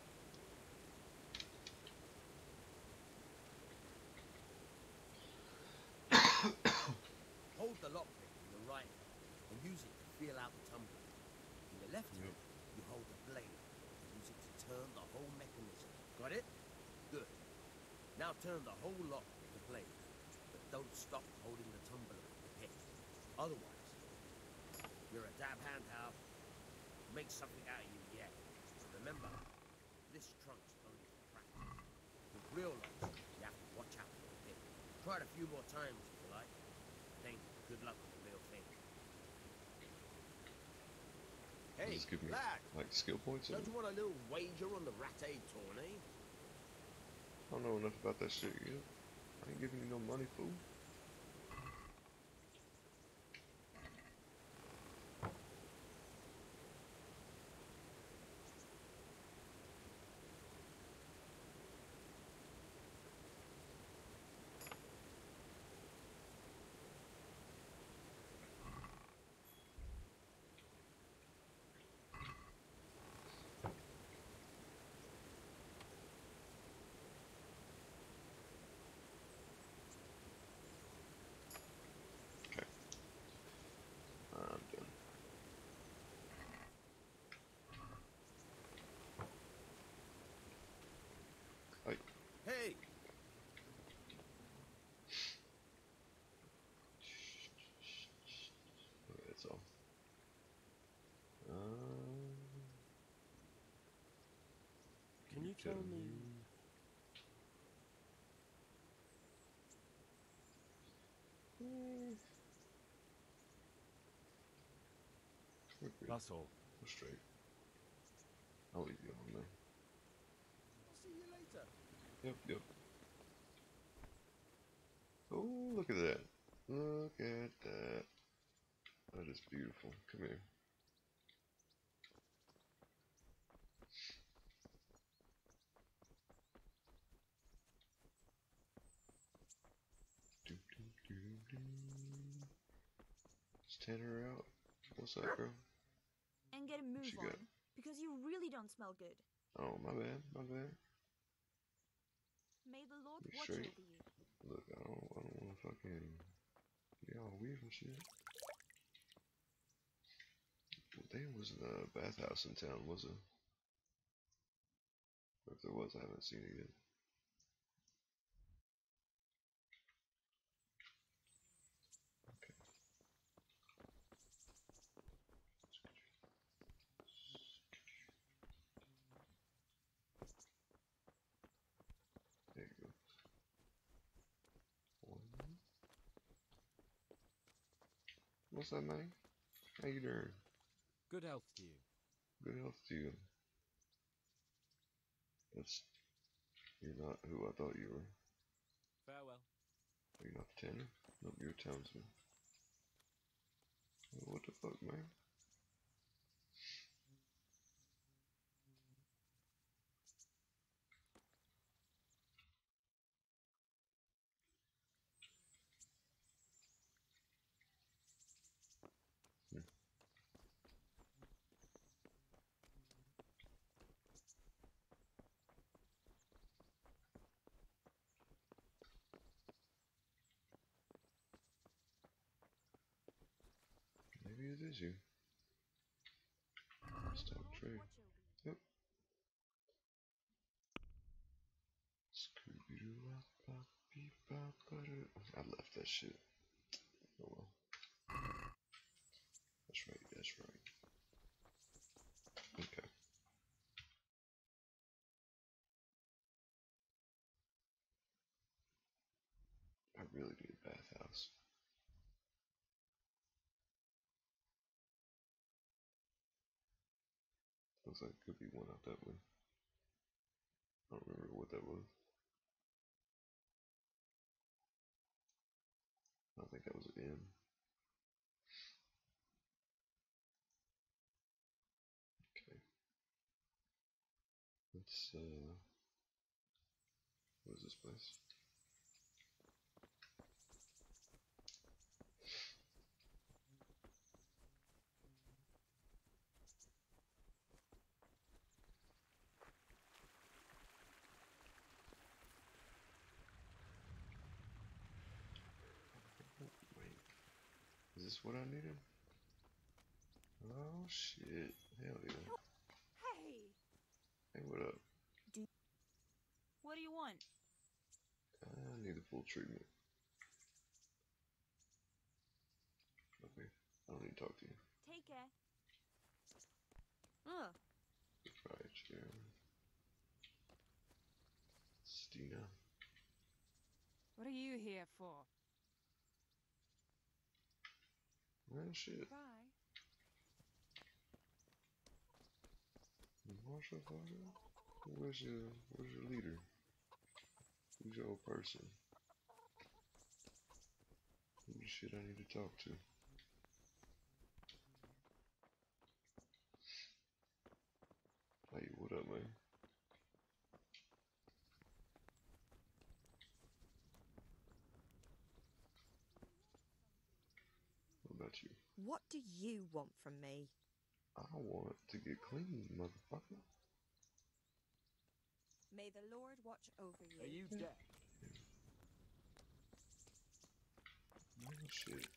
Hold the lockpick in your right hand and use it to feel out the tumbler. In your left hand, you hold the blade and use it to turn the whole mechanism. Got it? Good. Now turn the whole lock with the blade, but don't stop holding the tumbler with the pick. Otherwise, you're a dab hand, Hal. Make something out of you yet. Remember, this trunk's only for practice. With real locks, you have to watch out for the pick. Try it a few more times if you like. Then good luck with the real thing. Hey, Just give me lad, like skill points. don't you want a little wager on the Rattay tourney? I don't know enough about that shit yet. I ain't giving you no money, fool. Can you tell me? That's all. We're straight. I'll leave you alone there. I'll see you later. Yep, yep. Oh, look at that. Look at that. That is beautiful. Come here. Do, do, do, do. Is Tanner out? What's up, girl? And get a move on, got- because you really don't smell good. Oh, my bad, my bad. May the Lord watch over you. Look, I don't, I don't want to fucking get all weird and shit. Well, there wasn't a bathhouse in town, was there? Or if there was, I haven't seen it yet. What's that, man? How you doing? Good health to you. Good health to you. That's. You're not who I thought you were. Farewell. Are you not tanner? Nope, you're a townsman. What the fuck, man? hears you. Let's talk true. Yep. I left that shit. Oh well. That's right, that's right. Okay. I really need a bathhouse. Looks like it could be one out that way. I don't remember what that was. I don't think that was an M. Okay. Let's, uh, what is this place? This what I needed? Oh shit. Hell yeah. Hey! Hey, what up? What do you want? I need the full treatment. Okay. I don't need to talk to you. Take care. Ugh. Right here. Stina. What are you here for? Well, shit. Cry. Marshall Father? Where's your, where's your leader? Who's your old person? Who the shit I need to talk to? Hey, what up, man? About you? What do you want from me? I want to get clean, motherfucker. May the Lord watch over you. Are you dead? Oh, shit.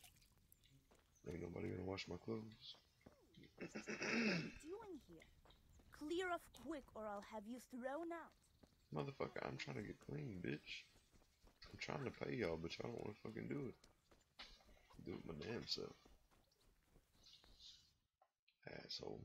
Ain't nobody gonna wash my clothes. What are you doing here? Clear off quick or I'll have you thrown out. Motherfucker, I'm trying to get clean, bitch. I'm trying to pay y'all, but y'all don't want to fucking do it. Do it my damn self. Asshole.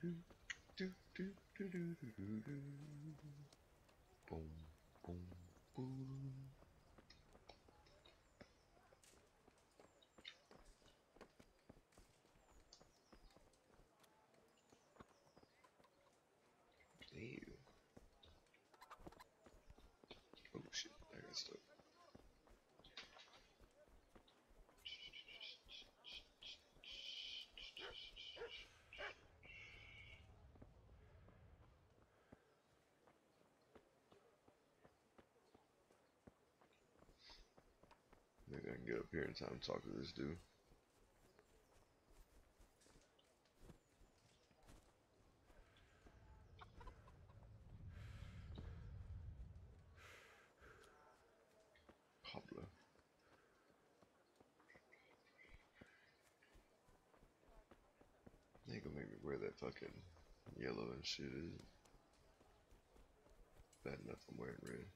Boom, boom, boom. Maybe I can get up here in time to talk to this dude. Pablo. They gonna make me wear that fucking yellow and shit, is? Bad enough I'm wearing red.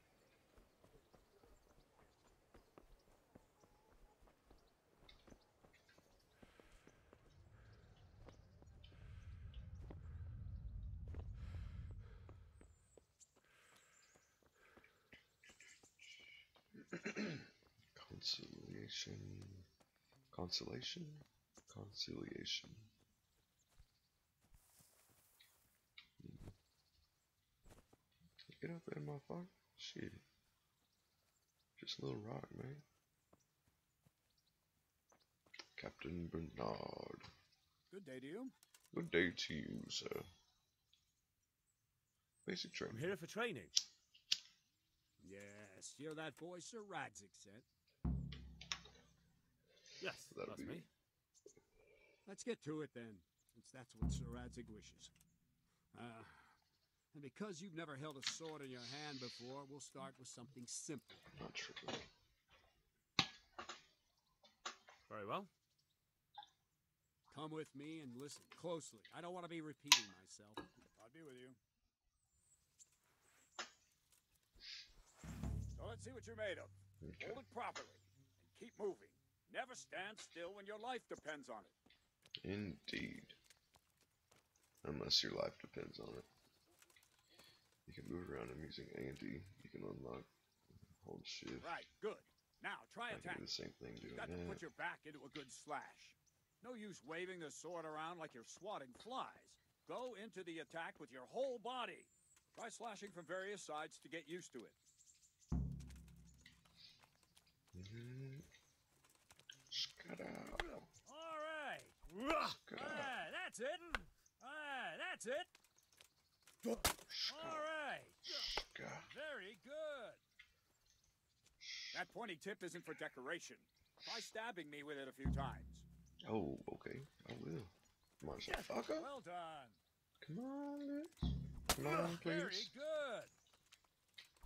Conciliation. Consolation? Conciliation. Hmm. Get up there, motherfucker. Shit. Just a little rock, man. Captain Bernard. Good day to you. Good day to you, sir. Basic training. I'm here for training. Yes, you're that boy Sir Radzig sent. Yes, That'll that's be me. Let's get to it then, since that's what Sir Radzig wishes. Uh, and because you've never held a sword in your hand before, we'll start with something simple. Not true. Very well. Come with me and listen closely. I don't want to be repeating myself. I'll be with you. So let's see what you're made of. Hold it properly and keep moving. Never stand still when your life depends on it. Indeed. Unless your life depends on it. You can move around them using A and D. You can unlock, hold shift. Right, good. Now try I attack. do the same thing doing You've got to that. put your back into a good slash. No use waving the sword around like you're swatting flies. Go into the attack with your whole body. Try slashing from various sides to get used to it. Scut out. All right. Ah, that's it. Ah, that's it. All right. Very good. That pointy tip isn't for decoration. Try stabbing me with it a few times. Oh, okay. I will. Come on, motherfucker. Well done. Come on, bitch. Come on, please. Very good.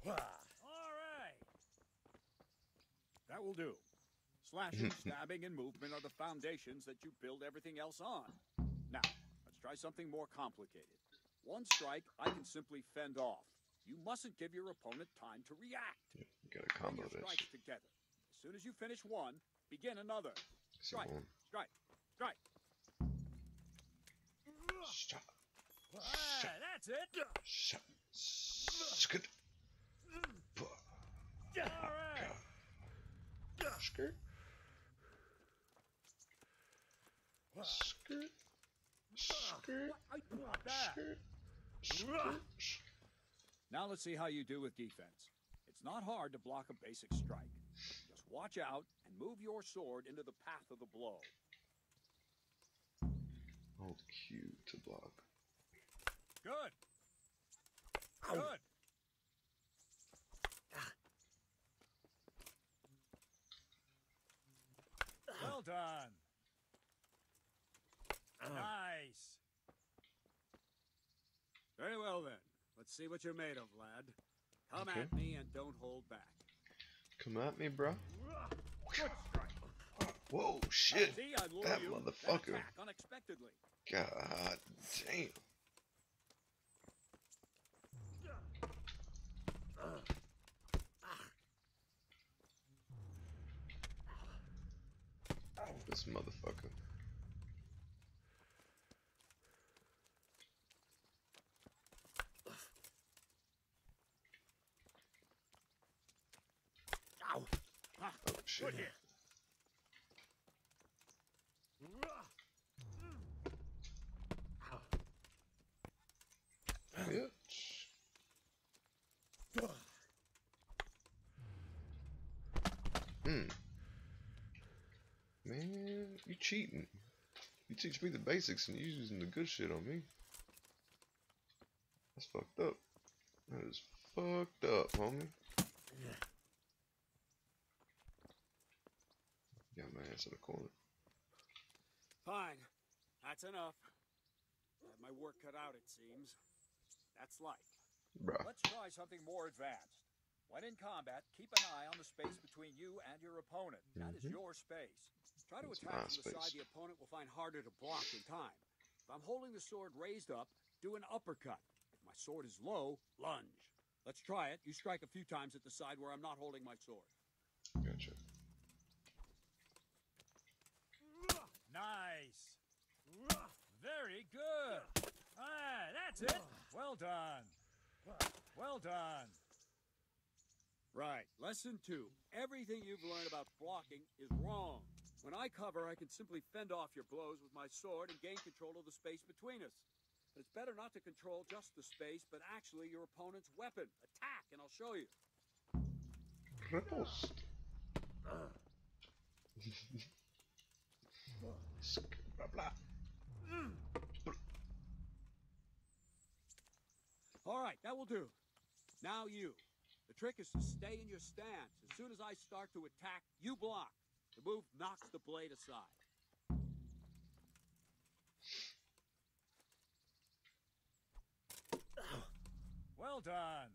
All right. That will do. Slashing, stabbing, and movement are the foundations that you build everything else on. Now, let's try something more complicated. One strike, I can simply fend off. You mustn't give your opponent time to react. You gotta combo this. strikes together. As soon as you finish one, begin another. Strike, strike, strike. Stop. Ah, that's it. Shut. All right. Skirt. Skirt. Skirt. Skirt. Now let's see how you do with defense. It's not hard to block a basic strike. Just watch out and move your sword into the path of the blow. Hold Q to block. Good. Good. Ah. Well done. Nice. Very well then. Let's see what you're made of, lad. Come Okay. at me and don't hold back. Come at me, bro. Whoa, shit. See, That you, then motherfucker. attack unexpectedly. God damn. This motherfucker. Shit. Bitch. Hmm. Man, you cheating. You teach me the basics and you using the good shit on me. That's fucked up. That is fucked up, homie. Got my ass in the corner. Fine. That's enough. Had my work cut out, it seems. That's life. Bruh. Let's try something more advanced. When in combat, keep an eye on the space between you and your opponent. That is Mhm. your space. Try to It's attack from the side the opponent will find harder to block in time. If I'm holding the sword raised up, do an uppercut. If my sword is low, lunge. Let's try it. You strike a few times at the side where I'm not holding my sword. Gotcha. Nice. Very good. Ah, that's it. Well done. Well done. Right. Lesson two. Everything you've learned about blocking is wrong. When I cover, I can simply fend off your blows with my sword and gain control of the space between us. But it's better not to control just the space, but actually your opponent's weapon. Attack, and I'll show you. Prost. blah blah. Mm. All right, that will do. Now you. The trick is to stay in your stance. As soon as I start to attack, you block. The move knocks the blade aside. Well done.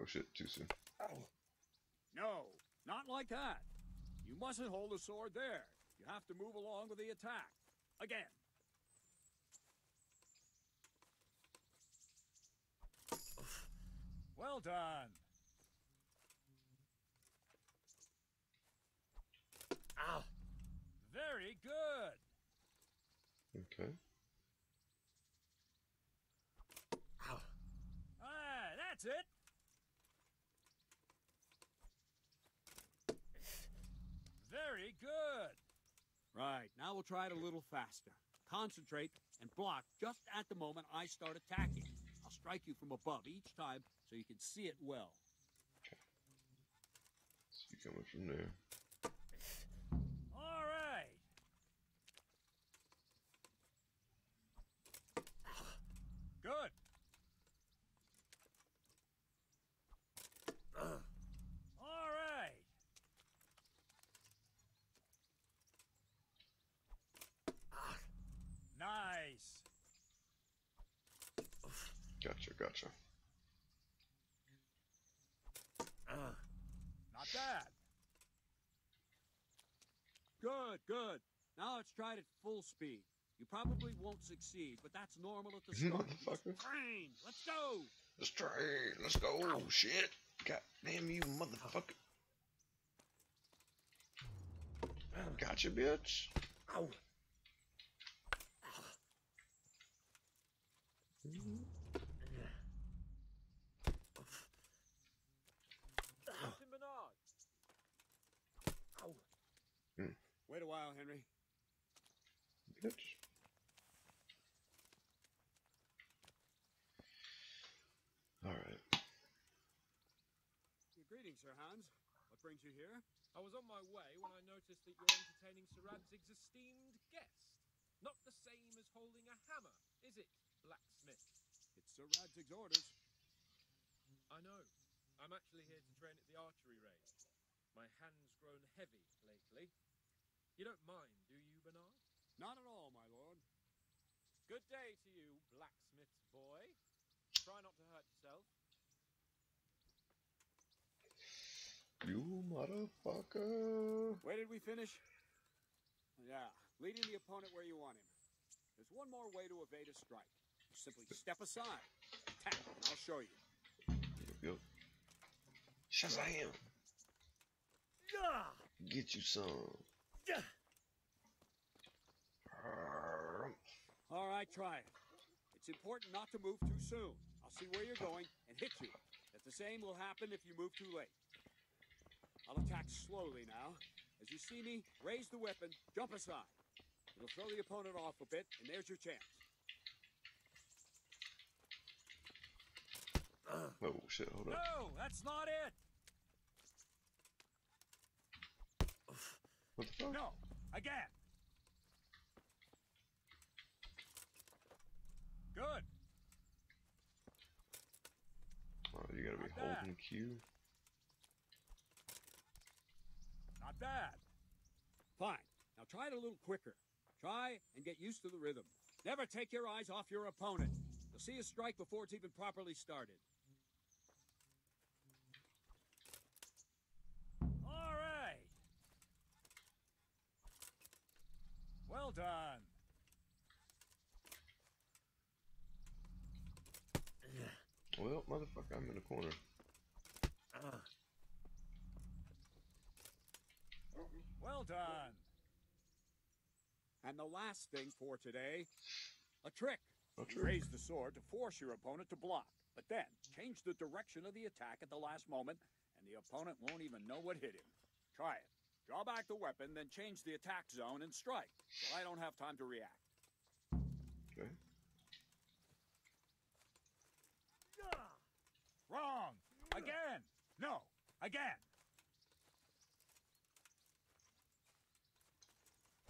Oh shit, too soon. No, not like that. You mustn't hold the sword there. You have to move along with the attack. Again. Well done. Ow. Very good. Okay. Ah, that's it. Very good. Right, now we'll try it a little faster. Concentrate and block just at the moment I start attacking. I'll strike you from above each time so you can see it well. So you coming from there. All right. Good. All right. Nice. Gotcha, gotcha. Not bad. Good, good. Now let's try it at full speed. You probably won't succeed, but that's normal at the start. Motherfucker. Train, let's go. Let's try. Let's go. Oh, Shit. God damn you, motherfucker. Gotcha, bitch. Ow. Captain Bernard. Wait a while, Henry. Bitch. Alright. Greetings, Sir Hans. What brings you here? I was on my way when I noticed that you're entertaining Sir Radzig's esteemed guest. Not the same as holding a hammer, is it, blacksmith? It's Sir Radzig's orders. I know. I'm actually here to train at the archery range. My hand's grown heavy lately. You don't mind, do you, Bernard? Not at all, my lord. Good day to you, blacksmith's boy. Try not to hurt yourself. You motherfucker. Where did we finish? Yeah, leading the opponent where you want him. There's one more way to evade a strike. Simply step aside, attack, and I'll show you. Yep. Shazam. Get you some. All right, try it. It's important not to move too soon. I'll see where you're going and hit you. If the same will happen if you move too late. I'll attack slowly now. As you see me, raise the weapon, jump aside. It'll throw the opponent off a bit, and there's your chance. Oh shit, hold up. No, that's not it. What the fuck? No, again. Good. Oh, you gotta be Not bad. holding Q. Not bad. Fine. Now try it a little quicker. Try and get used to the rhythm. Never take your eyes off your opponent. You'll see a strike before it's even properly started. All right. Well done. Well, motherfucker, I'm in the corner. Well done. And the last thing for today, a trick. A trick. Raise the sword to force your opponent to block, but then change the direction of the attack at the last moment, and the opponent won't even know what hit him. Try it. Draw back the weapon, then change the attack zone and strike, so I don't have time to react. Okay. Wrong. Again. No. Again.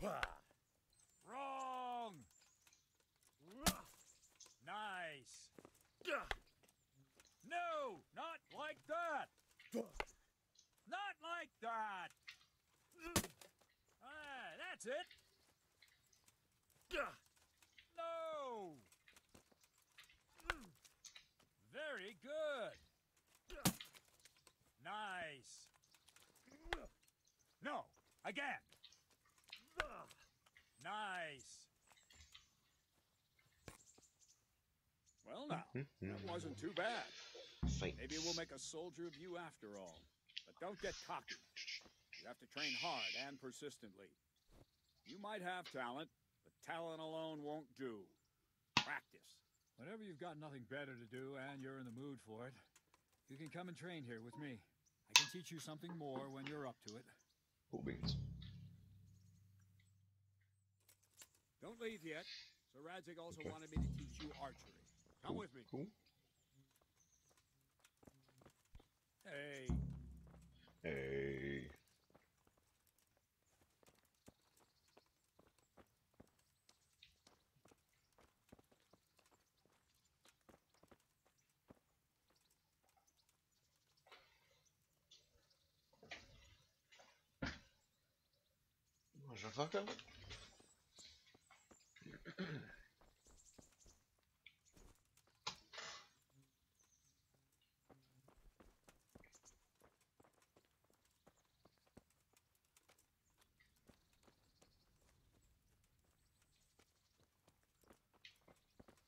Wrong. Nice. No, not like that. Not like that. Ah, that's it. No. Very good. Nice. No, again. Nice. Well, now, that wasn't too bad. Maybe we'll make a soldier of you after all. But don't get cocky. You have to train hard and persistently. You might have talent, but talent alone won't do. Practice. Whenever you've got nothing better to do and you're in the mood for it, you can come and train here with me. I can teach you something more when you're up to it. Cool beans. Don't leave yet. Sir Radzig also wanted me to teach you archery. Come with me. Cool. Hey. Hey. Motherfucker.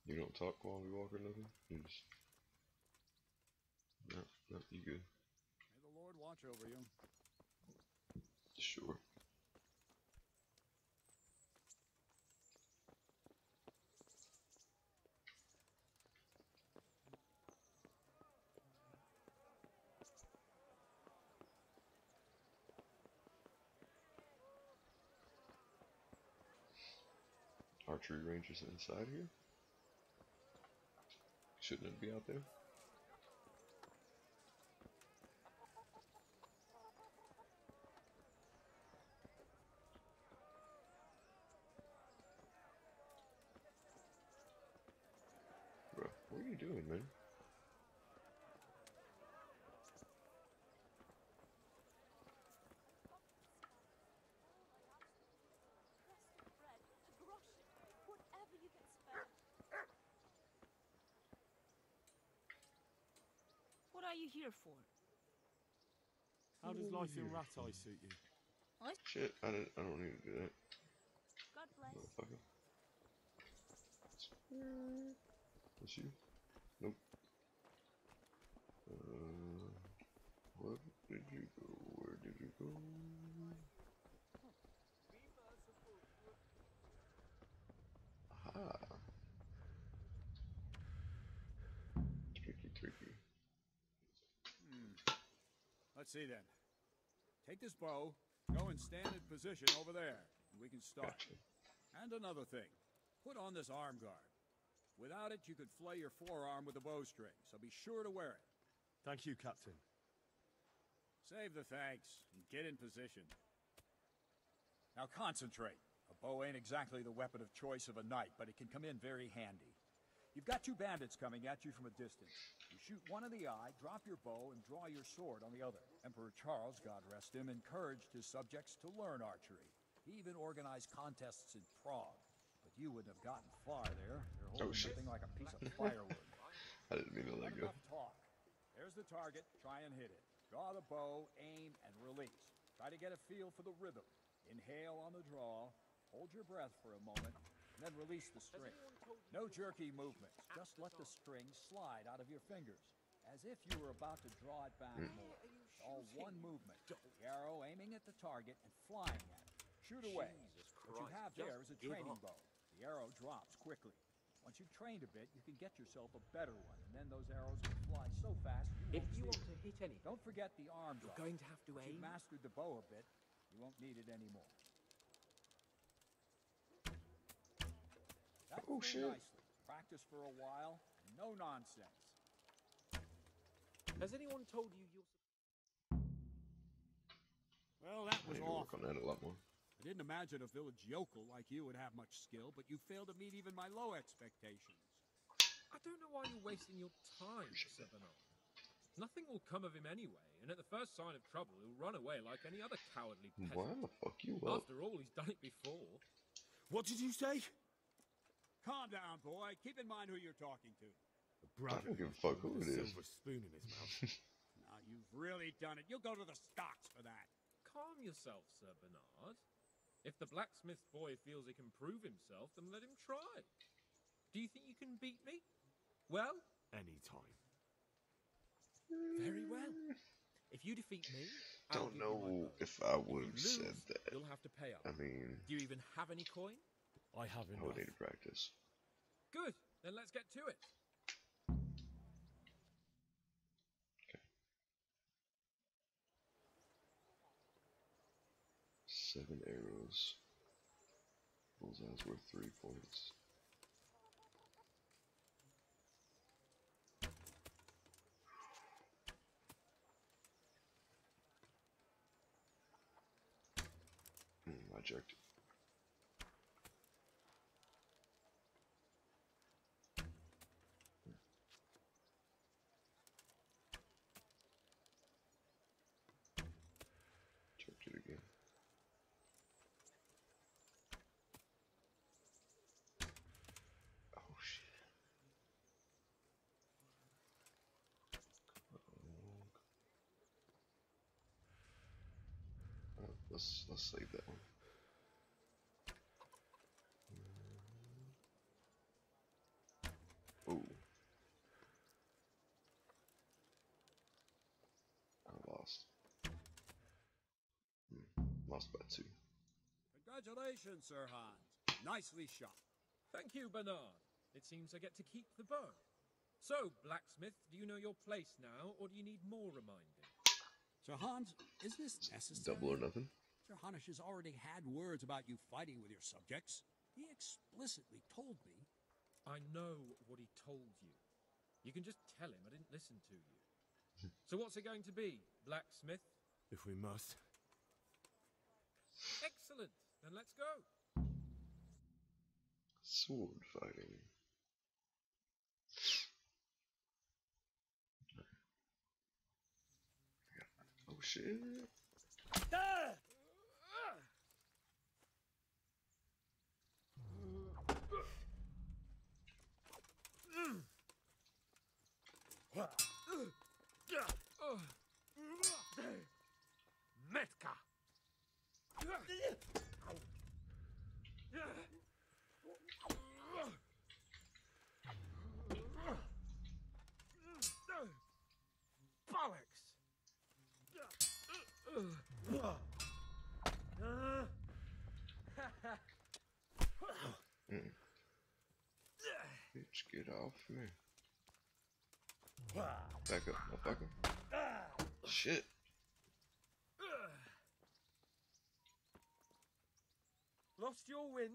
You don't talk while we walk or nothing? You just... No, no, you good. May the Lord watch over you. Sure. Archery range is inside here? Shouldn't it be out there? Bro, what are you doing, man? Whatever you can spare. What are you here for? How does life in Rattay suit you? Shit, I don't, I don't need to do that. God bless. Motherfucker. That's you? Nope. Uh, where did you go? Where did you go? Aha. Tricky, tricky. Let's see then. Take this bow, go and stand in position over there, and we can start. And another thing, put on this arm guard. Without it, you could flay your forearm with a bowstring, so be sure to wear it. Thank you, Captain. Save the thanks and get in position. Now concentrate. A bow ain't exactly the weapon of choice of a knight, but it can come in very handy. You've got two bandits coming at you from a distance. You shoot one in the eye, drop your bow, and draw your sword on the other. Emperor Charles, God rest him, encouraged his subjects to learn archery. He even organized contests in Prague. But you wouldn't have gotten far there. You're oh, holding Oh, shit. nothing like a piece of firewood. I didn't mean to let go. Talk. There's the target. Try and hit it. Draw the bow, aim, and release. Try to get a feel for the rhythm. Inhale on the draw. Hold your breath for a moment, and then release the string. No jerky movements. Just let the string slide out of your fingers, as if you were about to draw it back Hmm. more. It's all one movement. The arrow aiming at the target and flying at it. Shoot away. what you have there is a training bow. The arrow drops quickly. Once you've trained a bit, you can get yourself a better one, and then those arrows will fly so fast you If you want to hit any, Don't forget the arm you're going to have to Once you've mastered the bow a bit, you won't need it anymore. That Oh, flew shit. nicely. Practice for a while. No nonsense. Has anyone told you you're Well, that was need to work on that a lot more. I didn't imagine a village yokel like you would have much skill, but you failed to meet even my low expectations. I don't know why you're wasting your time, Sir Nothing will come of him anyway, and at the first sign of trouble, he'll run away like any other cowardly peasant. Why the fuck you up? After all, he's done it before. What did you say? Calm down, boy. Keep in mind who you're talking to. I don't give a fuck who with it a silver spoon in his mouth. Now you've really done it. You'll go to the stocks for that. Calm yourself, Sir Bernard. If the blacksmith boy feels he can prove himself, then let him try. Do you think you can beat me? Well, Anytime. very well. If you defeat me, Don't give you know if I would have said lose, that. You'll have to pay up. I mean, Do you even have any coin? I have I enough. would need to practice. Good. Then let's get to it. Seven arrows. Bullseye's worth three points. Hmm, I jerked let's let's save that one. Ooh. I lost. Hmm, Lost by two. Congratulations, Sir Hans. Nicely shot. Thank you, Bernard. It seems I get to keep the bow. So, blacksmith, do you know your place now, or do you need more reminding? Sir Hans, is this necessary? Double or nothing. Sir Hanush has already had words about you fighting with your subjects. He explicitly told me. I know what he told you. You can just tell him I didn't listen to you. so what's it going to be, blacksmith? If we must. Excellent. Then let's go. Sword fighting. Oh shit. Metka. Bollocks. Mm. Bitch, get off me. Back up, motherfucker. Shit. Lost your wind?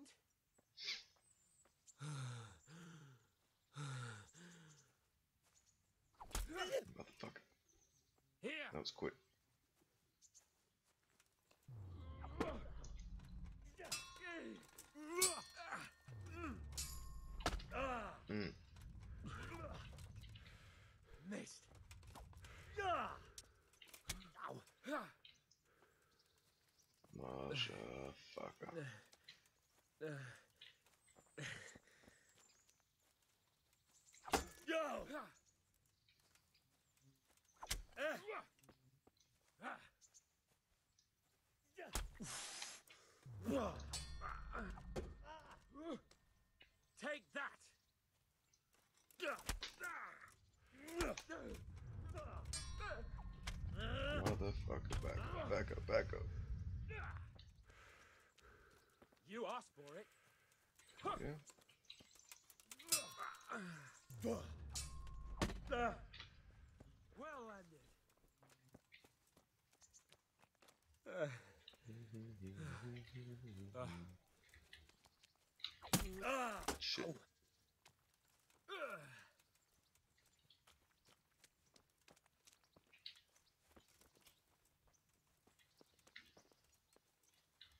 Motherfucker. Here. That was quick. Motherfucker. Yo! Take that! Motherfucker, back up, back up, back up. You asked for it. Yeah. Well landed. Ah. Shit.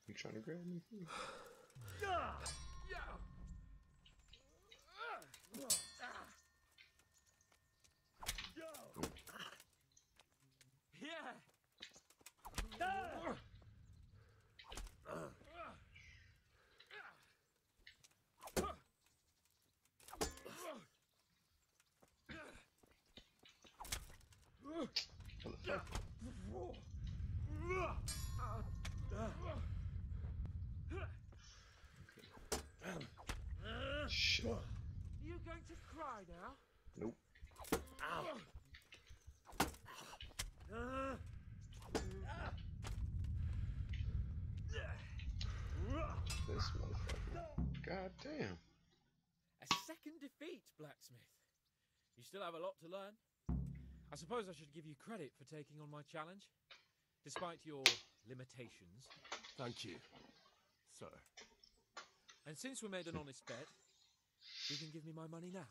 You trying to grab me? Shit. You going to cry now? Nope. Ow. This motherfucker. God damn. A second defeat, Blacksmith. You still have a lot to learn. I suppose I should give you credit for taking on my challenge, despite your limitations. Thank you, sir. And since we made an honest bet, you can give me my money now.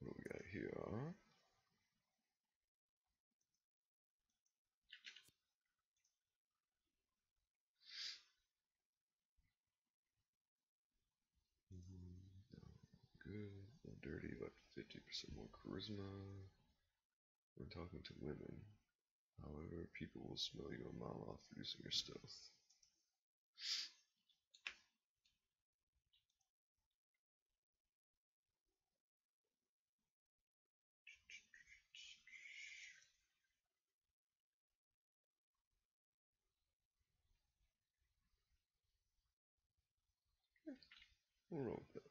What do we got here? Good. No dirty, about 50% more charisma. When talking to women. However, people will smell you a mile off using your stealth. We'll roll with.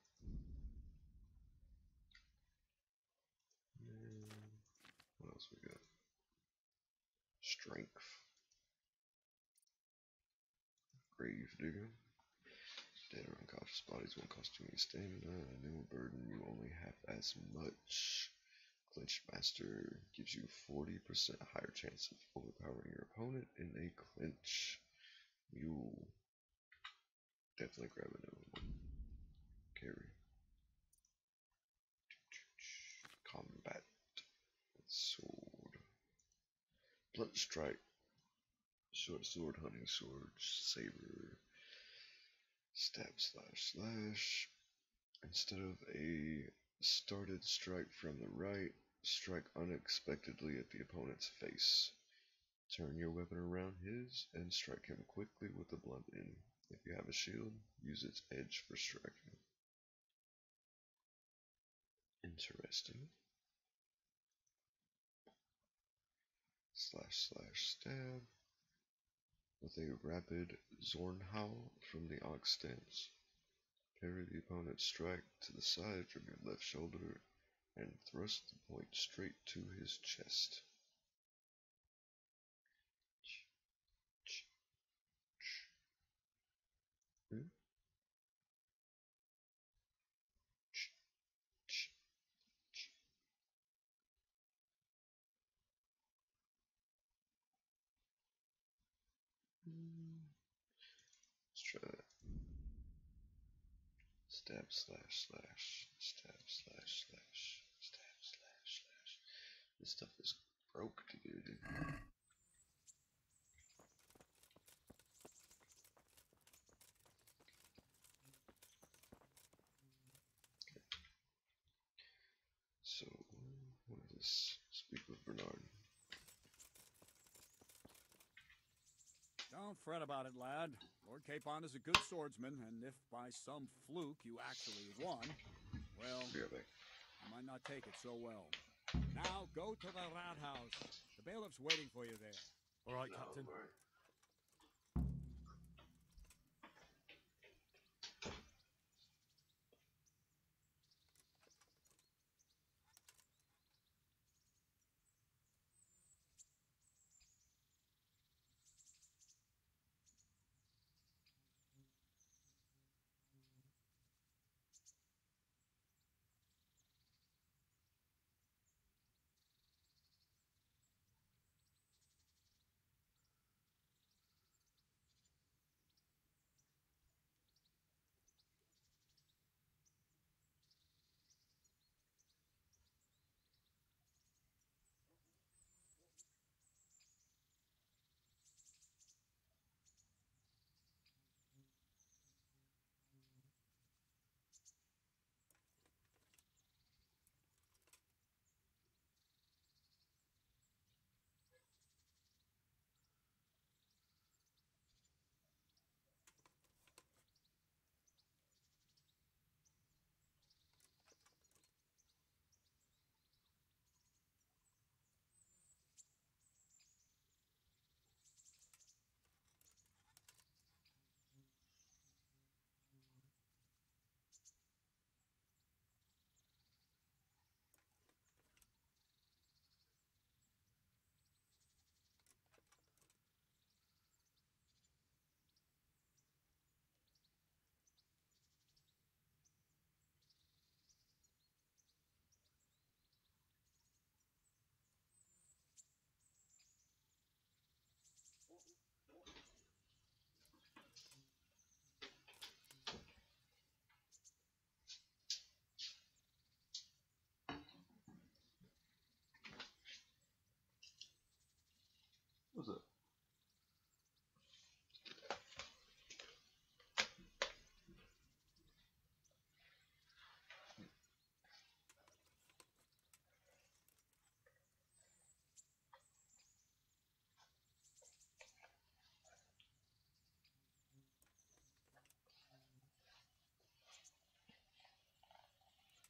And what else we got? Strength. Digger. Dead or unconscious bodies won't cost you stamina. A new burden you only have as much. Clinch Master gives you 40% higher chance of overpowering your opponent in a clinch. You definitely grab a new one. Carry. Combat. Sword. Blunt strike. Short sword, hunting sword, saber. Stab slash slash. Instead of a started strike from the right, strike unexpectedly at the opponent's face. Turn your weapon around his and strike him quickly with the blunt end. If you have a shield, use its edge for striking. Interesting. Slash slash stab. With a rapid Zornhau from the Ox stance. Parry the opponent's strike to the side from your left shoulder and thrust the point straight to his chest. Hmm? Let's try that. Stab slash slash stab slash slash stab slash slash. This stuff is broke, dude. So, what is this? Speak with Bernard. Don't fret about it, lad. Lord Capon is a good swordsman, and if by some fluke you actually won, well, Be right back. you might not take it so well. Now go to the rat house. The bailiff's waiting for you there. All right, Captain. What's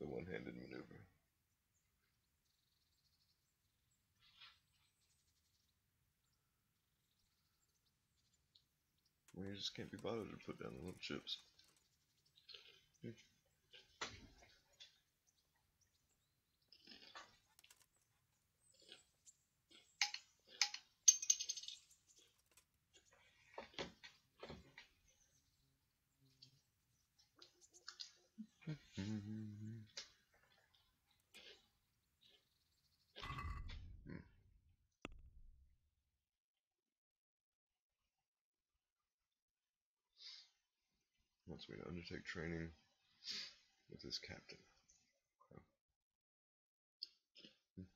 The one-handed maneuver. You just can't be bothered to put down the little chips. Wants me to undertake training with his captain. Let's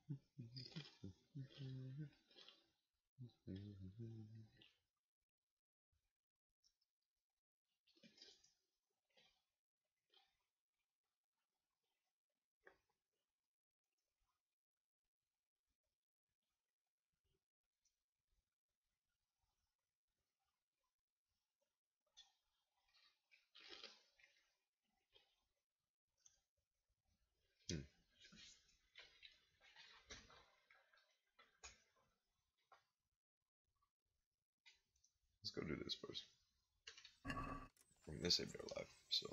go do this first. I mean, they saved our life, so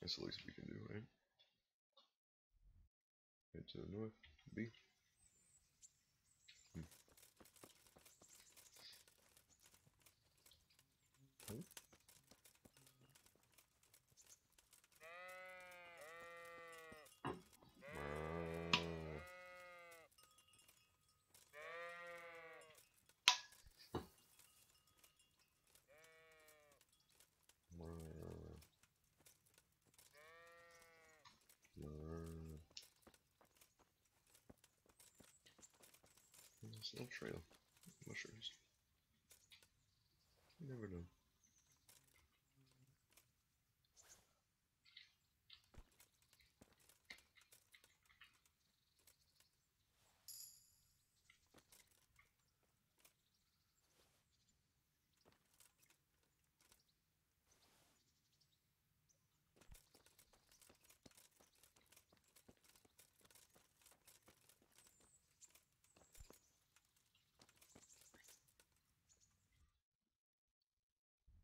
that's the least we can do, right? Head to the north, B. trail. Mushrooms. You never know.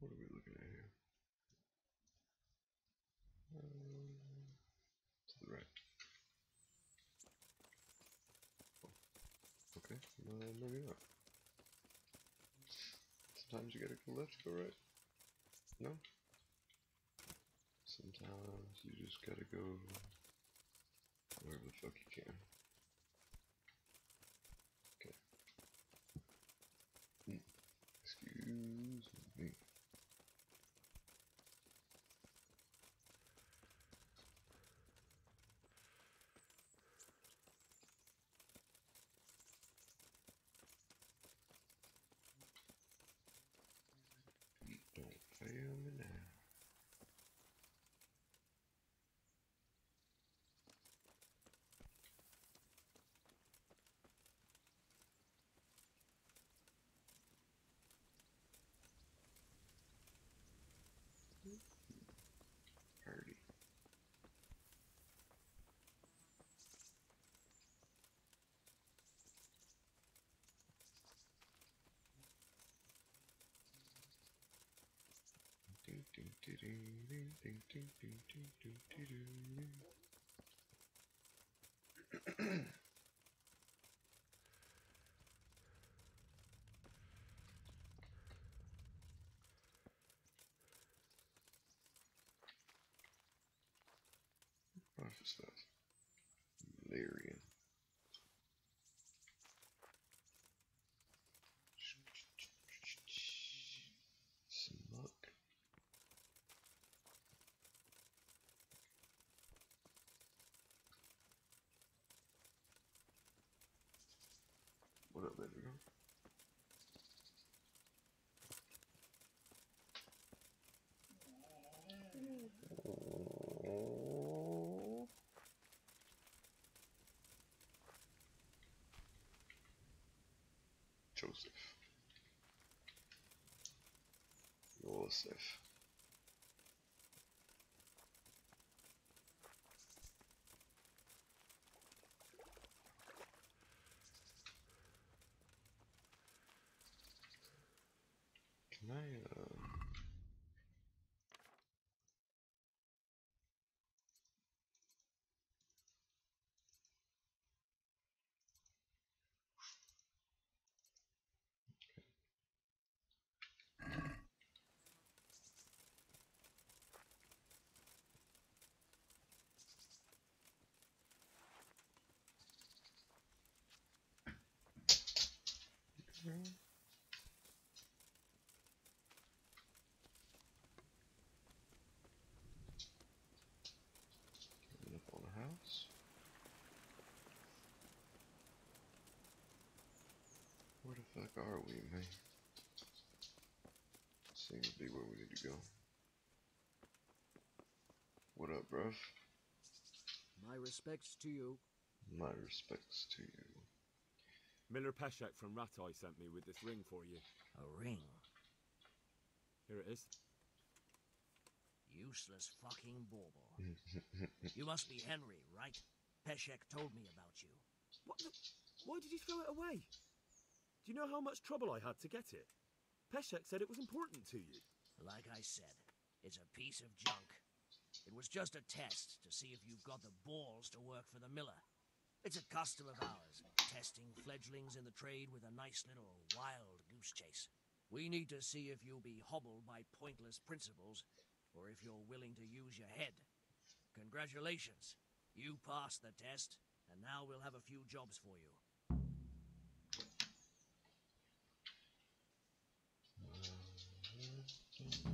What are we looking at here? Um, to the right. Oh, okay, uh, maybe not. Sometimes you gotta go left, go right. No? Sometimes you just gotta go wherever the fuck you can. Okay. Hmm. Excuse What is this? bit later. Joseph. Joseph. No. Fuck are we, man? Seems to be where we need to go. What up, bruv? My respects to you. My respects to you. Miller Peshek from Rattay sent me with this ring for you. A ring? Here it is. Useless fucking bauble. you must be Henry, right? Peshek told me about you. What the? Why did you throw it away? Do you know how much trouble I had to get it? Peshek said it was important to you. Like I said, it's a piece of junk. It was just a test to see if you've got the balls to work for the miller. It's a custom of ours, testing fledglings in the trade with a nice little wild goose chase. We need to see if you'll be hobbled by pointless principles, or if you're willing to use your head. Congratulations. You passed the test, and now we'll have a few jobs for you.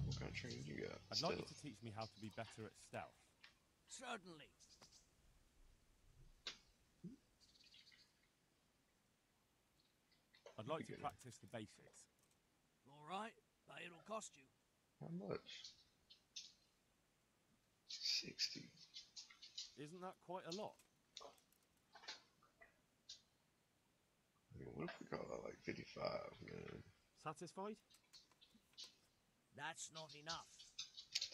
What kind of training you got? I'd like you to teach me how to be better at stealth. Certainly. I'd like to practice the basics. All right, but it'll cost you. How much? 60. Isn't that quite a lot? I mean, what if we call that like 55, man? Satisfied? That's not enough.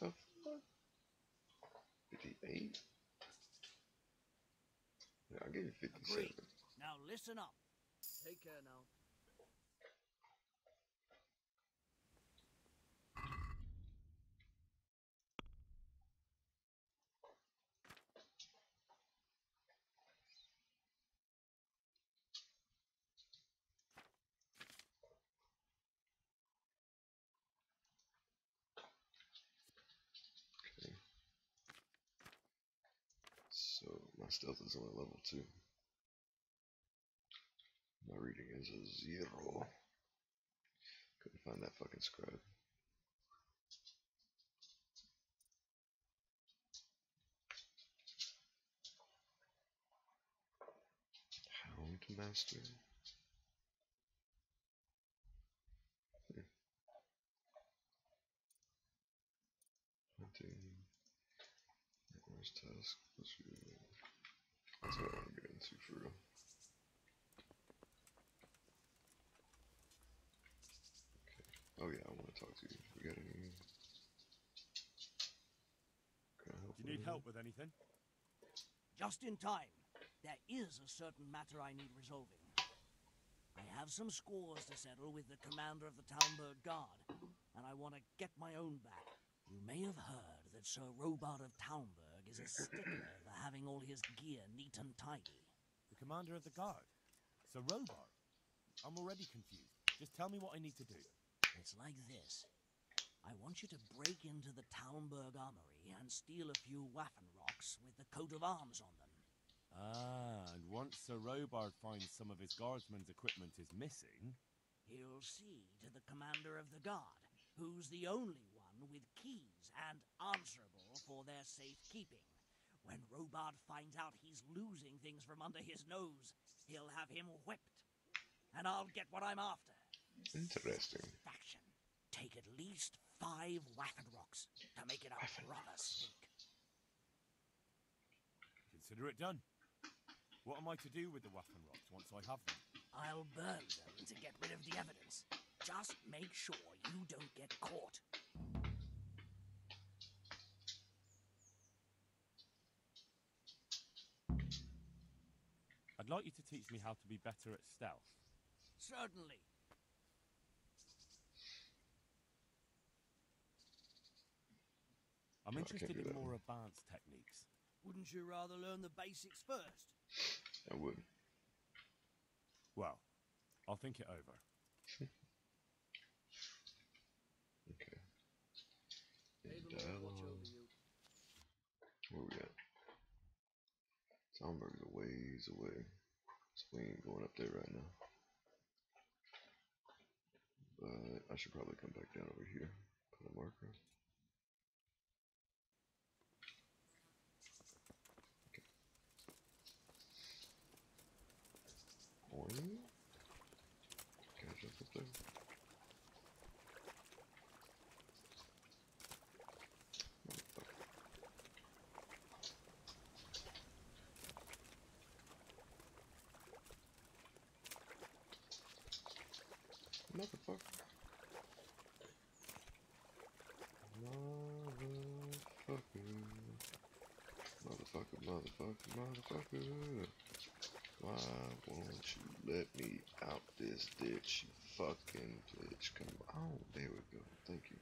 The fuck? 58? Yeah, I'll give you 57. Agreed. Now listen up. Take care now. Okay. So, my stealth is only level 2. My reading is a 0. Couldn't find that fucking scribe. Hound Master? Hmm. Hunting. Nightmare's Task. Let's do That's what I want to get into for real. Okay. Oh yeah, I want to talk to you. We got any... Can I help Do you need help with anything? Just in time. There is a certain matter I need resolving. I have some scores to settle with the commander of the Talmberg Guard, and I want to get my own back. You may have heard that Sir Robard of Talmberg is a stickler for having all his gear neat and tidy. The commander of the guard? Sir Robard? I'm already confused. Just tell me what I need to do. It's like this. I want you to break into the Talmberg armory and steal a few Waffenrocks with the coat of arms on them. Ah, and once Sir Robard finds some of his guardsmen's equipment is missing, He'll see to the commander of the guard, who's the only one with keys and answerable for their safekeeping. When Robard finds out he's losing things from under his nose, he'll have him whipped. And I'll get what I'm after. Interesting. Faction. Take at least five Waffenrocks to make it a proper stink. consider it done. What am I to do with the Waffenrocks once I have them? I'll burn them to get rid of the evidence. Just make sure you don't get caught. I'd like you to teach me how to be better at stealth. Certainly. I'm No, I can't interested in more advanced techniques. Wouldn't you rather learn the basics first? I would. Well, I'll think it over. Okay. May the And, Lord watch um, over you. Where we at? Talmberg's a ways away. So we ain't going up there right now. But I should probably come back down over here. Put a marker. Okay. Boing. Can I jump up there? Motherfucker. Motherfucker. Motherfucker. Motherfucker, motherfucker, motherfucker. Why won't you let me out this ditch, you fucking bitch? Come on. Oh, There we go. Thank you.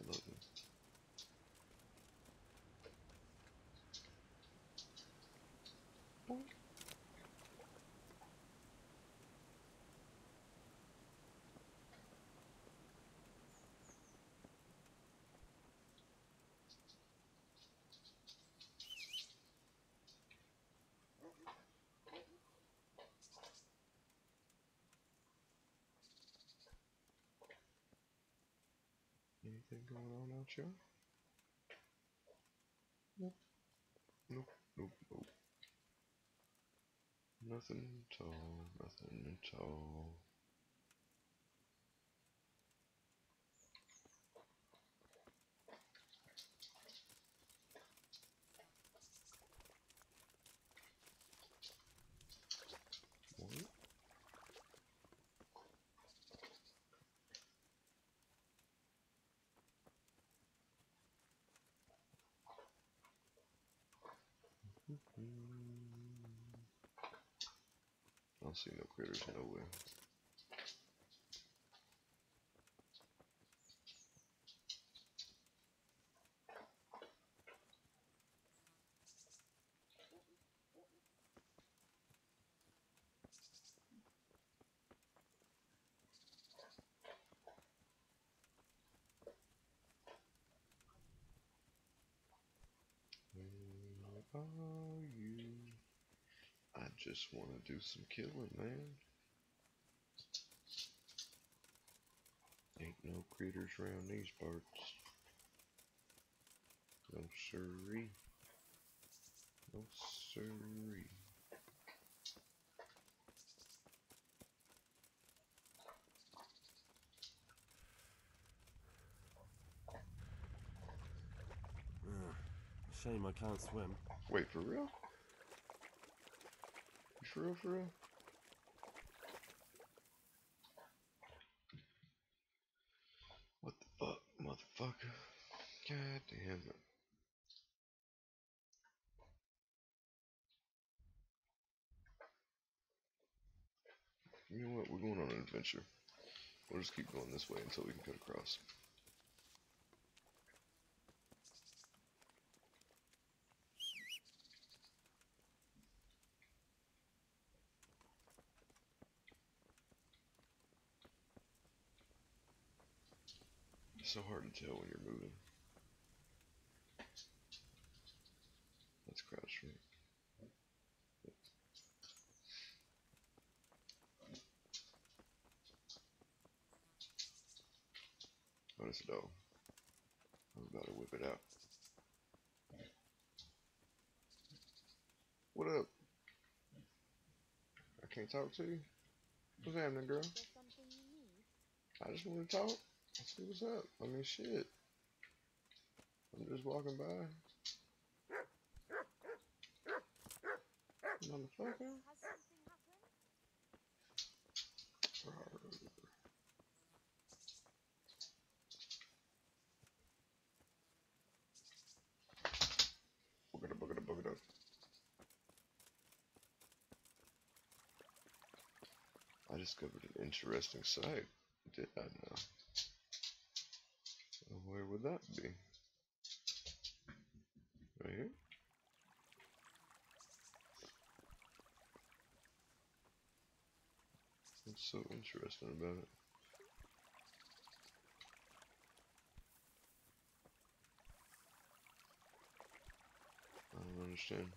I love you. Boink. Anything going on out here? Nope. Nope, nope, nope. Nothing at all, nothing at all. I don't see no critters nowhere. Just want to do some killing, man. Ain't no critters around these parts. No siree. No siree. Shame I can't swim. Wait, for real? For real? What the fuck, motherfucker? God damn it. You know what? We're going on an adventure. We'll just keep going this way until we can cut across. It's so hard to tell when you're moving. Let's crouch right. Notice it all. I was about to whip it out. What up? I can't talk to you? What's happening, girl? I just want to talk. See what's up. I mean, shit. I'm just walking by. Motherfucker. Boogada, boogada, boogada. I discovered an interesting site. Did I know? Where would that be? Right here? What's so interesting about it? I don't understand.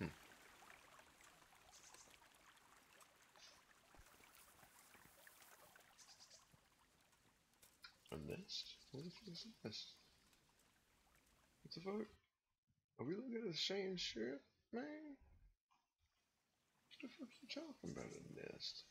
Hmm. A nest? What the fuck is a? What the fuck? Are we looking at the same shit, man? What the fuck are you talking about a nest?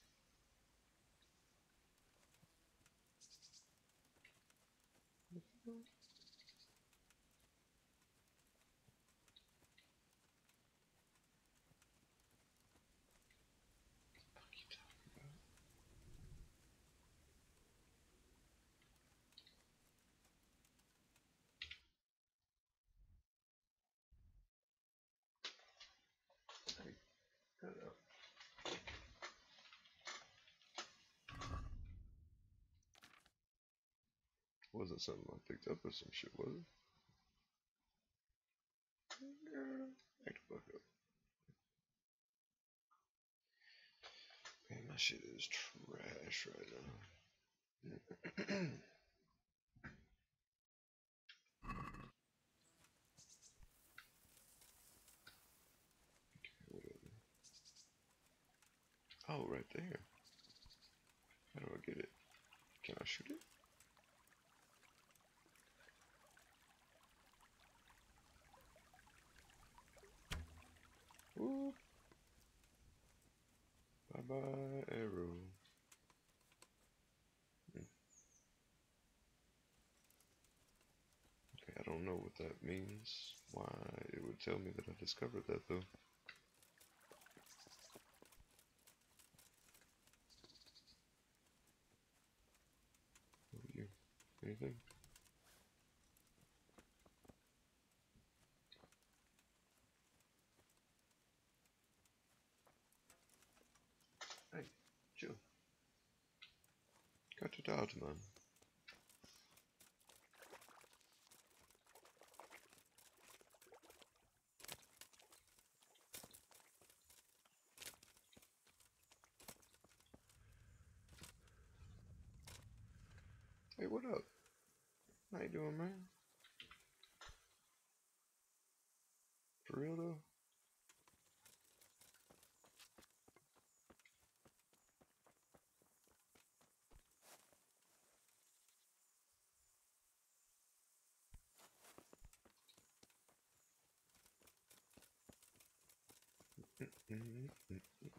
Wasn't something I picked up or some shit, was it? Girl, back the fuck up. Man, my shit is trash right now. Whatever. Oh, right there. How do I get it? Can I shoot it? Bye bye, arrow. Hmm. Okay, I don't know what that means. Why it would tell me that I discovered that though. Anything? It man. Hey, what up? How you doing, man? For real though?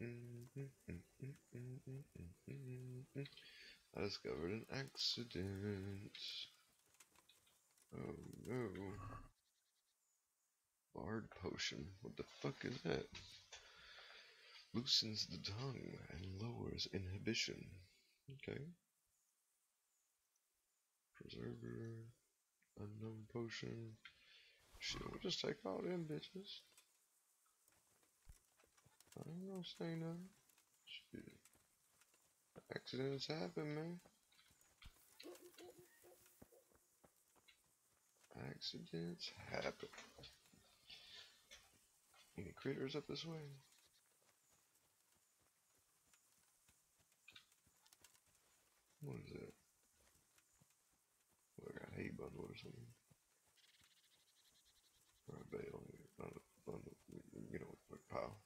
Mm-hmm. I discovered an accident. Oh no. Bard potion. What the fuck is that? Loosens the tongue and lowers inhibition. Okay. Preserver. Unknown potion. Shit, we'll just take all them bitches. I ain't gonna say nothing. Shit. Accidents happen, man. Accidents happen. Any critters up this way? What is that? Oh, I got hay bundle or something. Or a bale, not a bundle, you know, like pile.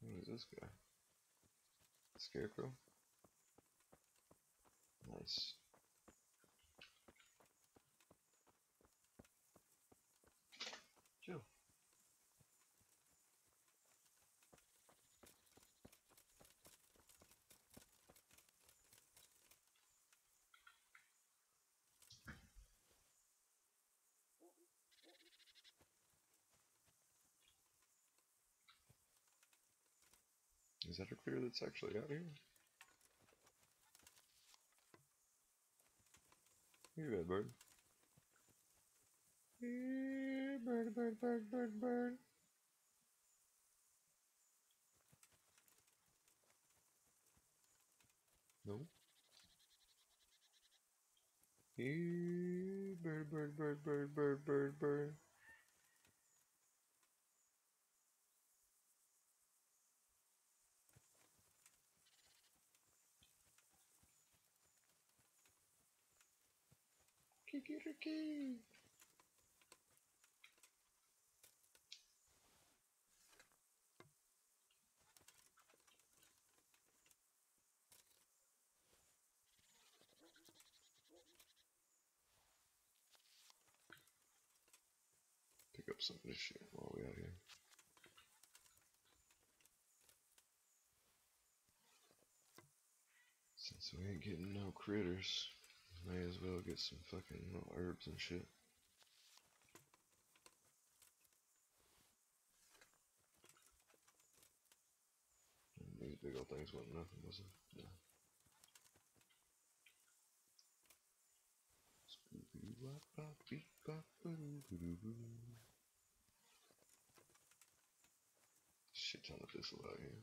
What is this guy? Scarecrow? Nice. Chill. Is that a clear that's actually out here? Here, red bird. Bird, bird, bird, bird, bird. No. Bird, bird, bird, bird, bird, bird, bird. Pick up some of this shit while we out here. Since we ain't getting no critters, may as well get some fucking little herbs and shit. And These big old things wasn't nothing, was it? Scooby-Doo-wop-bop-beep-bop-ba-doo-ba-doo-boo. Shit ton of thistle out here.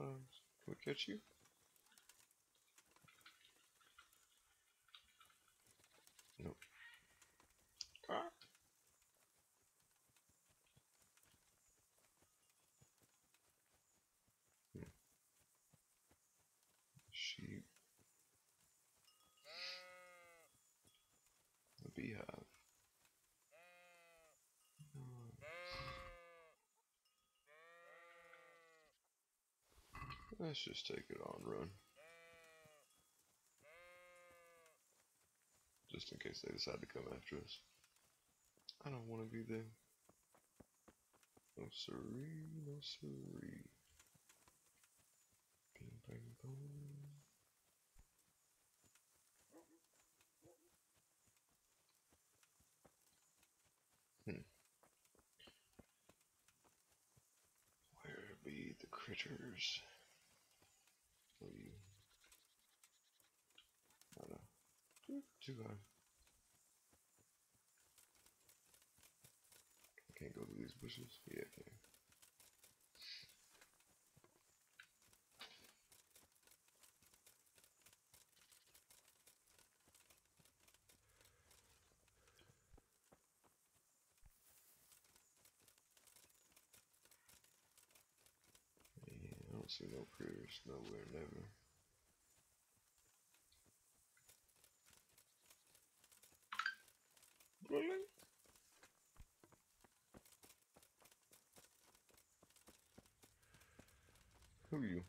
Um, can we catch you? Nope. Ah. Hmm. Sheep. Uh. The beehive. Let's just take it on run. Just in case they decide to come after us. I don't want to be there. No siree, no siree. Bing, bang, boom. Hmm. Where be the critters? Oh, you. Oh no. I can't go through these bushes? Yeah, I. Yeah, I don't see no critters nowhere, never. Really? Who you?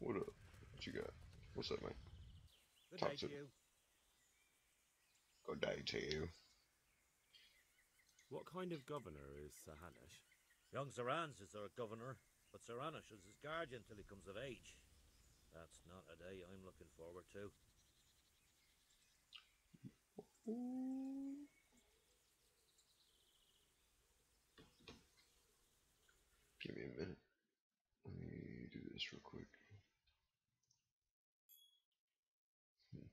What up? What you got? What's up, man? Good Talk day to to you. Good day to you. What kind of governor is Sir Hanush? Young Sir Hans is our governor, but Sir Hanush is his guardian till he comes of age. That's not a day I'm looking forward to. Give me a minute. Let me do this real quick. Hmm.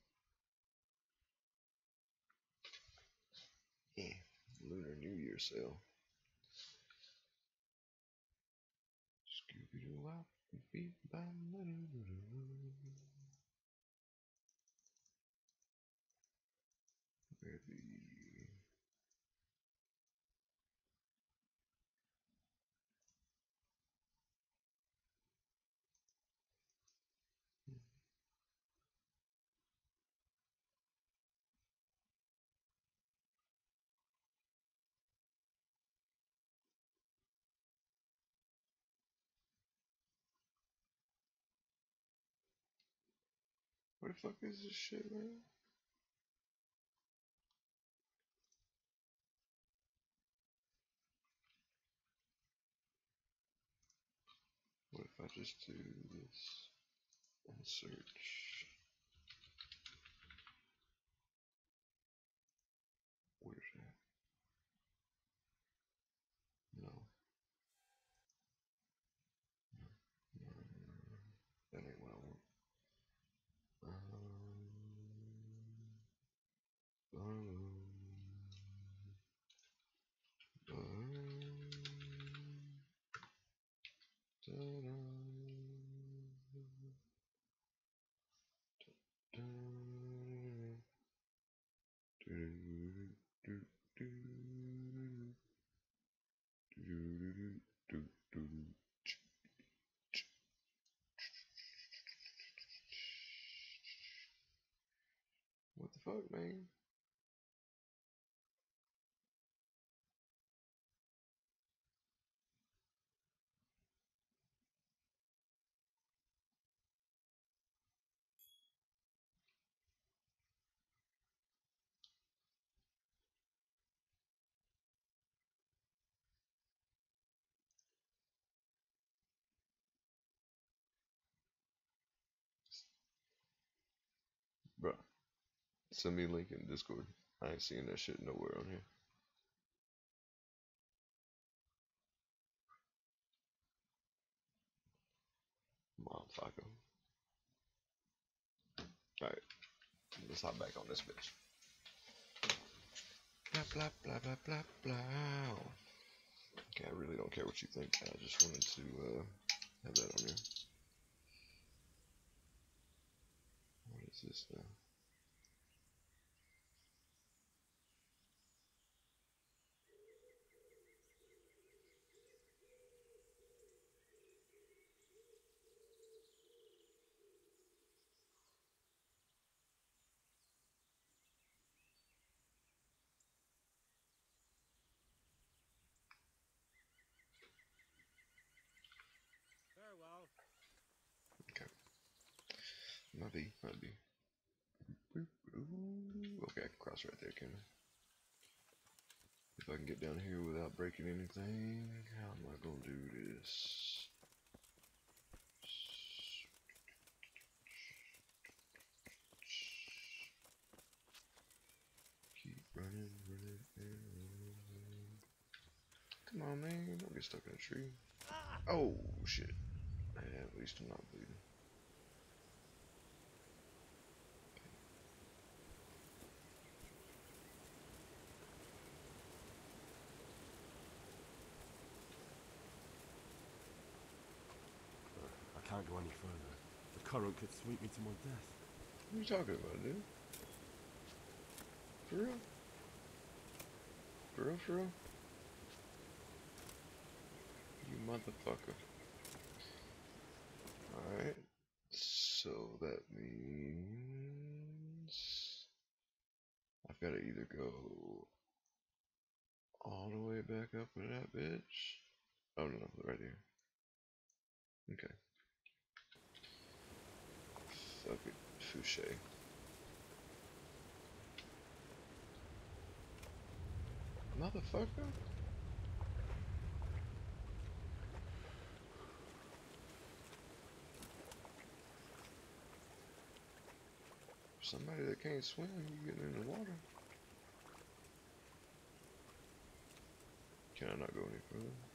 Yeah, Lunar New Year sale. Scooby Doo Wop, beep bam, the fuck is this shit, man? What if I just do this and search? Where's that? No. No, no, no, no, no. That ain't what I want. Um, um, um, What the fuck, man? Bruh. Send me a link in Discord. I ain't seeing that shit nowhere on here. Motherfucker. Alright. Let's hop back on this bitch. Blah blah blah blah blah blah. Okay, I really don't care what you think. I just wanted to uh, have that on here. What is this now? Might be, might be. Okay, I can cross right there, can I? If I can get down here without breaking anything, how am I gonna do this? Keep running, running, running. Come on, man, don't get stuck in a tree. Oh, shit. At least I'm not bleeding. I can't go any further. The current could sweep me to my death. What are you talking about, dude? For real? For real, for real? You motherfucker. Alright. So that means... I've got to either go all the way back up to that bitch. Oh no, right here. Okay. Fouché. Motherfucker. Somebody that can't swim, you getting in the water. Can I not go any further?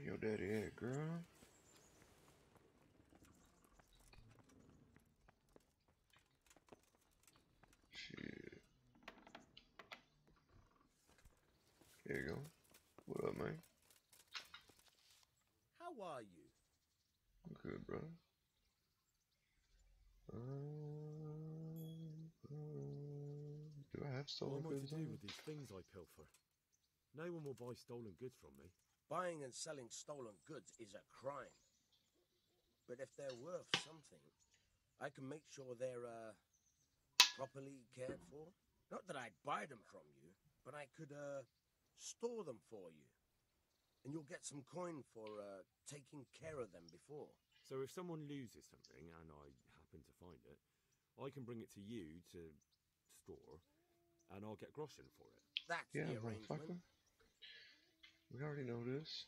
Where your daddy at, girl? Shit. There you go. What up, man? How are you? I'm good, bro. Um, um, do I have stolen What am I goods to do with these things I pilfer? No one will buy stolen goods from me. Buying and selling stolen goods is a crime. But if they're worth something, I can make sure they're uh, properly cared for. Not that I'd buy them from you, but I could uh, store them for you. And you'll get some coin for uh, taking care of them before. So if someone loses something and I happen to find it, I can bring it to you to store, and I'll get groschen for it. That's Yeah, the arrangement. Motherfucker. We already know this.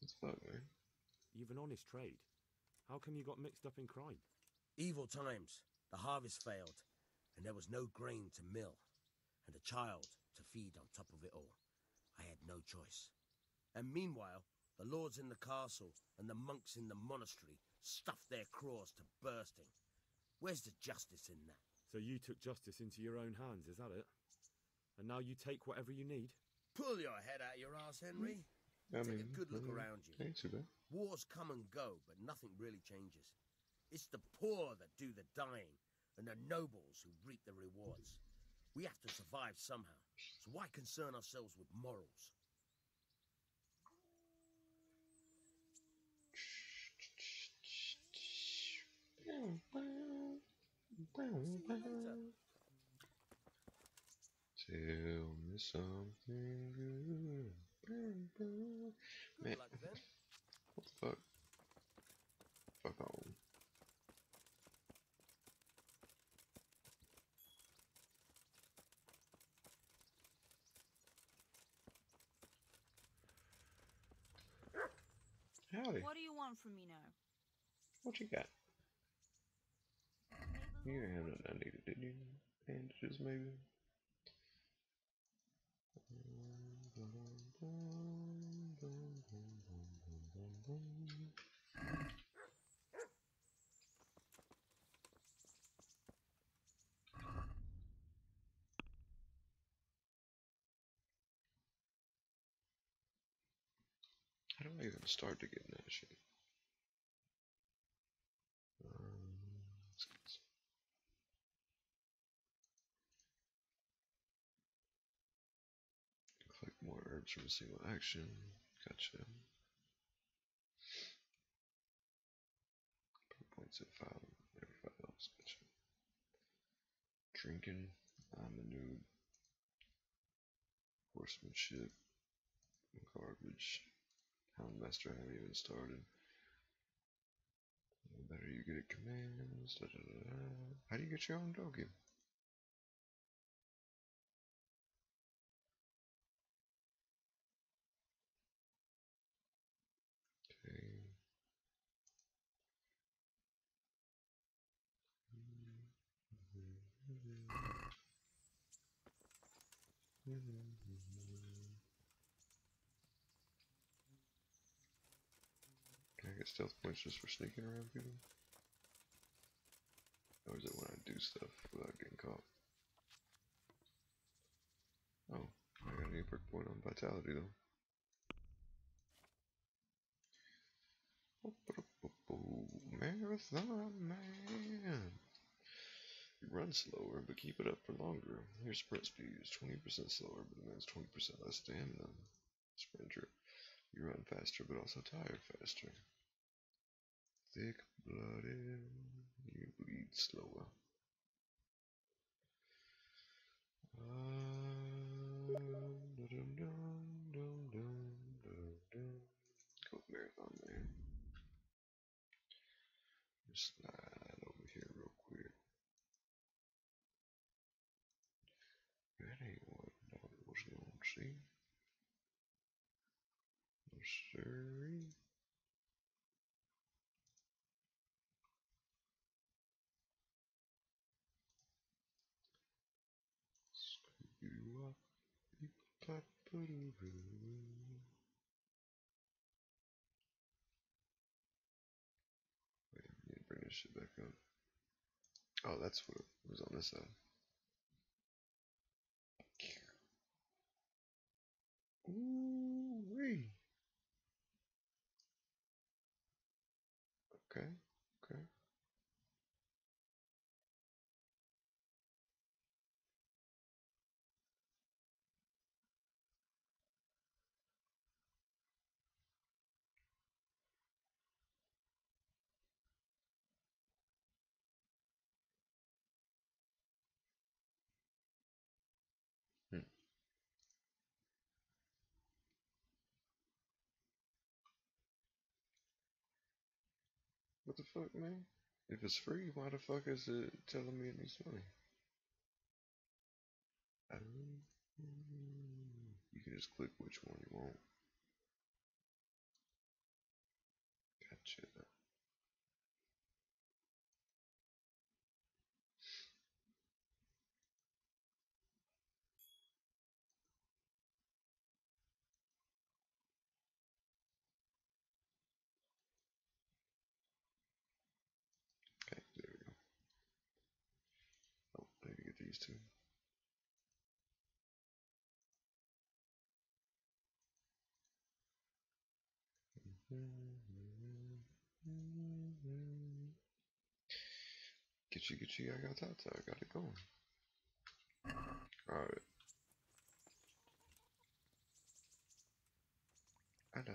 What's up, man? You've an honest trade. How come you got mixed up in crime? Evil times. The harvest failed, and there was no grain to mill, and a child to feed on top of it all. I had no choice. And meanwhile, the lords in the castle and the monks in the monastery stuffed their craws to bursting. Where's the justice in that? So you took justice into your own hands, is that it? And now you take whatever you need? Pull your head out your ass, Henry. Mm. I Take mean, a good look I mean, around you. Ain't too bad. Wars come and go, but nothing really changes. It's the poor that do the dying, and the nobles who reap the rewards. We have to survive somehow, so why concern ourselves with morals? Tell me something good. Man, luck, what the fuck? Fuck on. Howdy. What do you want from me now? What you got? You didn't have nothing I needed, did you? Bandages, maybe? How do I even start to get that shit? Um, let's get some- Herbs from a single action. Gotcha. Put points at five. Everybody else. Gotcha. Drinking. I'm a noob. Horsemanship. Garbage. Houndmaster haven't even started. The better you get at commands. Da, da, da. How do you get your own doggy? Stealth points just for sneaking around people? Or is it when I do stuff without getting caught? Oh, I got an perk point on vitality though. Marathon man. You run slower, but keep it up for longer. Your sprint speed is 20% slower, but demands 20% less stamina. Sprinter. You run faster, but also tire faster. Thick blooded. You bleed slower. Um, marathon man. Just slide over here real quick. That ain't what I thought it was gonna see. No siree. Scooby-Wop, beep-pop-a-doo-doo. Wait, I need to bring this shit back up. Oh, that's what was on this side. Ooh wee. What the fuck, man? If it's free, why the fuck is it telling me it needs money? Um, you can just click which one you want. Gotcha. Okay, there we go. Oh, I need to get these two. Get you, get I got that, I got it going. Alright. Hello.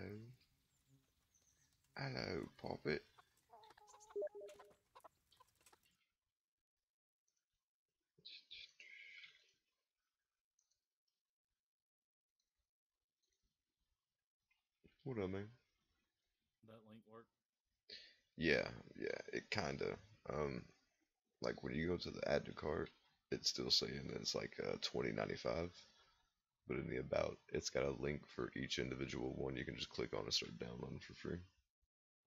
Hello, Poppet. What link work? Yeah, yeah, it kinda. Um, like when you go to the add to cart, it's still saying that it's like uh, twenty ninety five, but in the about, it's got a link for each individual one. You can just click on and start downloading for free.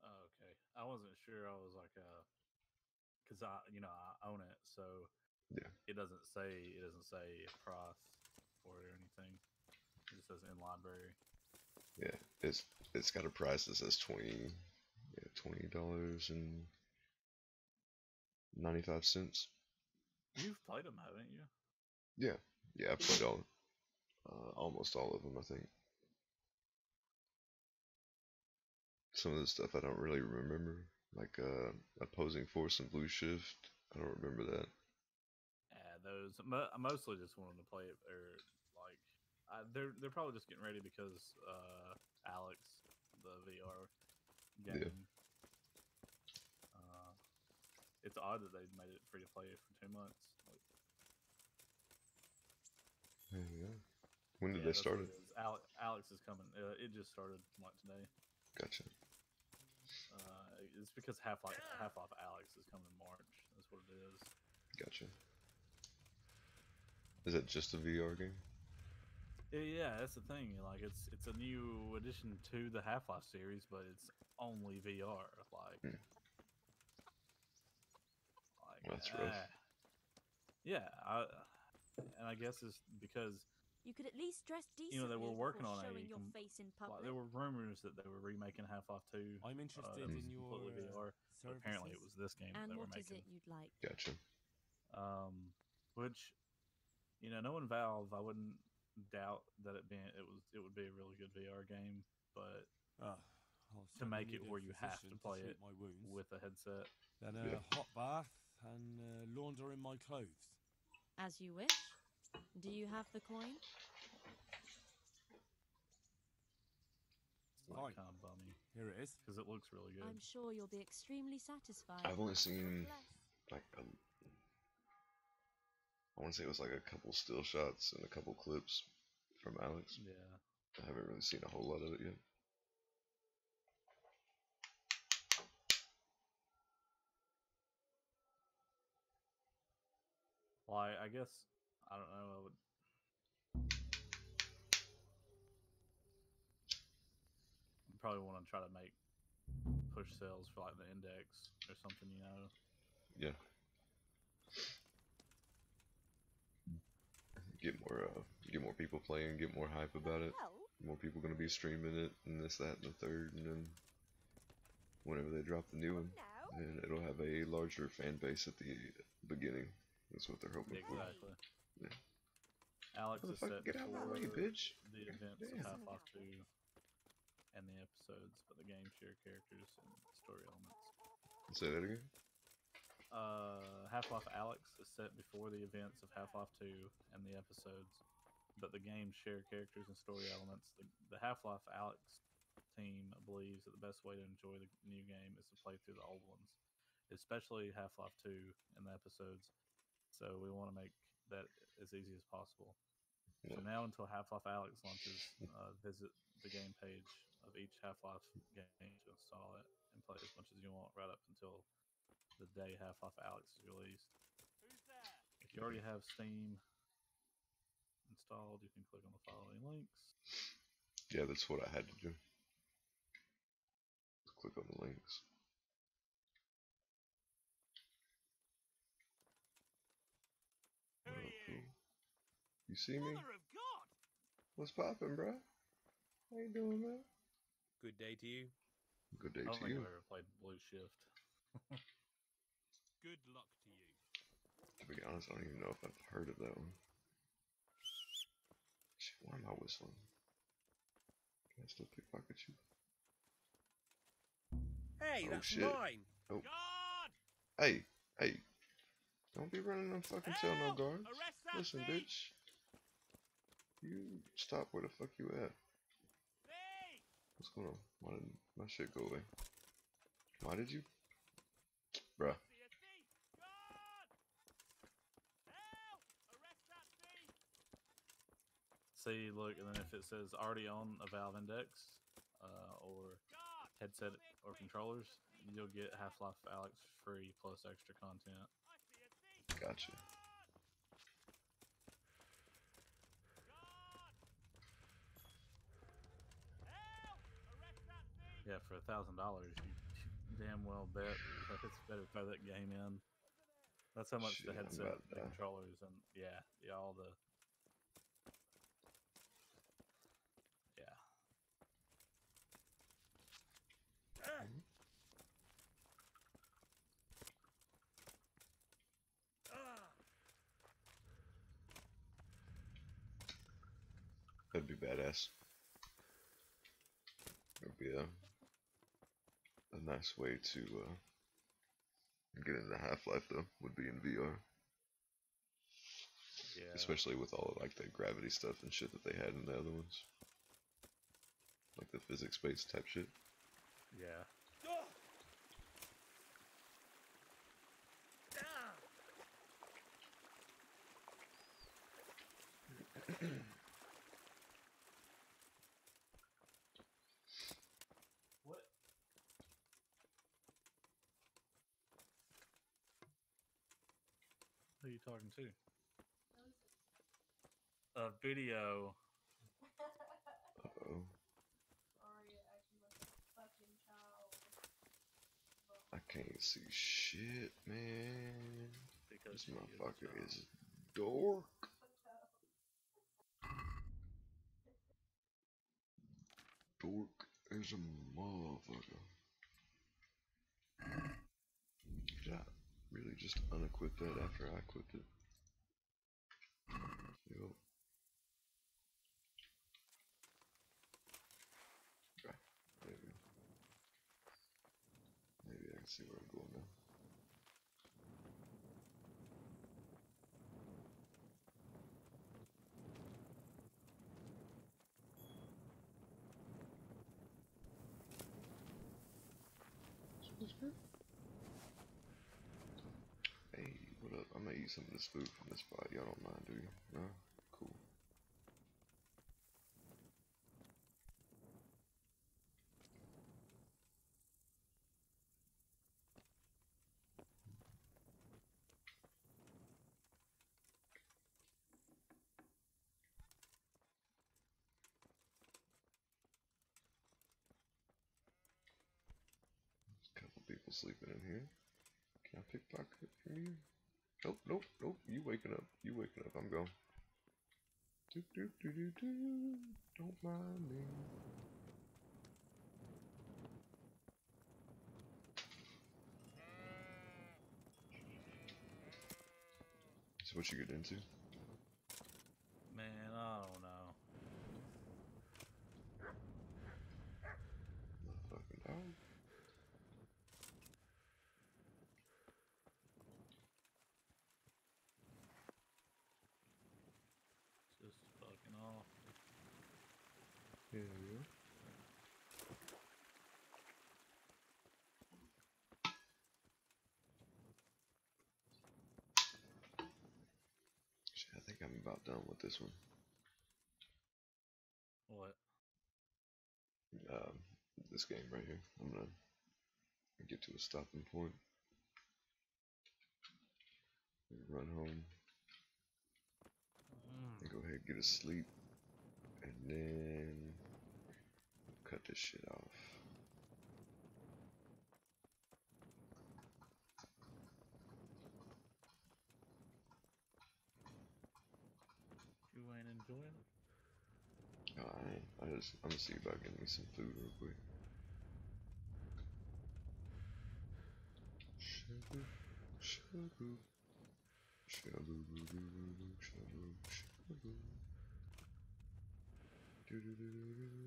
Oh, okay. I wasn't sure. I was like, uh, because I, you know, I own it, so Yeah. it doesn't say it doesn't say price for it or anything. It just says in library. Yeah, it's it's got a price that says twenty, yeah, twenty dollars and ninety five cents. You've played them, haven't you? Yeah, yeah, I played all, uh, almost all of them, I think. Some of the stuff I don't really remember, like uh, opposing force and blue shift. I don't remember that. Yeah, those. Mo- I mostly just wanted to play it, or like, I, they're they're probably just getting ready because uh, Alyx, the VR game. Yeah. Uh, it's odd that they made it free to play for two months. Like, There you go. When did yeah, they start it? Alyx, Alyx is coming. Uh, it just started like today. Gotcha. Uh, it's because Half Life Half Life Alyx is coming in March. That's what it is. Gotcha. Is it just a VR game? Yeah, yeah, that's the thing. Like, it's it's a new addition to the Half Life series, but it's only VR. Like, Hmm. like That's rough. ah. yeah, I, and I guess it's because You could at least dress decently you know they were working before on a your face in like, there were rumors that they were remaking Half Life Two. I'm interested uh, in completely your, uh, VR. but apparently, it was this game that and they were what is making. it you'd like? Gotcha. um, which you know, knowing Valve, I wouldn't doubt that it being it was it would be a really good VR game, but Ah, to make it where you have to physician to play it my with a headset, Then a hot bath and uh, laundering my clothes. As you wish. Do you have the coin? it's like kind of bummy. Here it is because it looks really good. I'm sure you'll be extremely satisfied. I've only seen like a, I want to say it was like a couple still shots and a couple clips from Alyx. Yeah. I haven't really seen a whole lot of it yet. Well, I, I guess I don't know. I would. I'd probably want to try to make push sales for like the index or something, you know. Yeah. Get more, uh, get more people playing, get more hype about it. More people gonna be streaming it, and this, that, and the third, and then whenever they drop the new one, and it'll have a larger fan base at the beginning. That's what they're hoping for. Exactly. Yeah. Alyx is Motherfucker, set get out of my before way, bitch. the God events of. Half-Life 2 and the episodes, but the game share characters and story elements. Say that again. Uh, Half-Life Alyx is set before the events of Half-Life 2 and the episodes, but the games share characters and story elements. The, the Half-Life Alyx team believes that the best way to enjoy the new game is to play through the old ones, especially Half-Life 2 and the episodes. So we want to make that as easy as possible. So now until Half-Life Alyx launches, uh, visit the game page of each Half-Life game to install it and play as much as you want right up until the day Half-Life Alyx is released. If you already have Steam installed, you can click on the following links. Yeah, that's what I had to do. Just click on the links. What oh, up, fool? You see me? What's poppin', bro? How you doing, man? Good day to you. Good day I don't to think you. I've ever played Blue Shift. Good luck to you. To be honest, I don't even know if I've heard of that one. Why am I whistling? Can I still pickpocket you? Hey, Oh, that's shit. mine. Oh. Hey, hey. Don't be running no fucking tail no guards. Listen, bitch. You stop where the fuck you at. What's going on? Why didn't my shit go away? Why did you? Bruh. See, look, and then if it says already on a Valve Index uh, or headset or controllers, you'll get Half-Life Alyx free plus extra content. Gotcha. Yeah, for a thousand dollars, you damn well bet that it's better throw that game in That's how much Shit, the headset, the controllers, and yeah, yeah, all the yeah. That'd be badass. It'd be a a nice way to uh, get into Half Life though. Would be in VR, Yeah. especially with all of like the gravity stuff and shit that they had in the other ones, like the physics based type shit. Yeah. Talking to? A video. Uh-oh. I can't see shit, man. Because this motherfucker is dork. Dork is a motherfucker. Really just unequip that after I equipped it? Yep. Okay, maybe. Maybe I can see where I'm going now. Hey, gonna eat some of this food from this spot. Y'all don't mind, do you? No? Cool. There's a couple people sleeping in here. Can I pickpocket from you? Nope, nope, nope. You waking up. You waking up. I'm gone. Do, do, do, do, do. Don't mind me. So what you get into? Man, I don't know. Motherfucking dog. Just fucking off. Yeah, yeah. Shit, I think I'm about done with this one. What? Um, this game right here. I'm gonna get to a stopping point. Run home. And go ahead and get a sleep. And then cut this shit off. Ain't enjoying? Oh, I. Just, I'm gonna see about getting me some food real quick. Shabu, shabu, shabu, shabu, shabu. Do, do, do, do, do, do.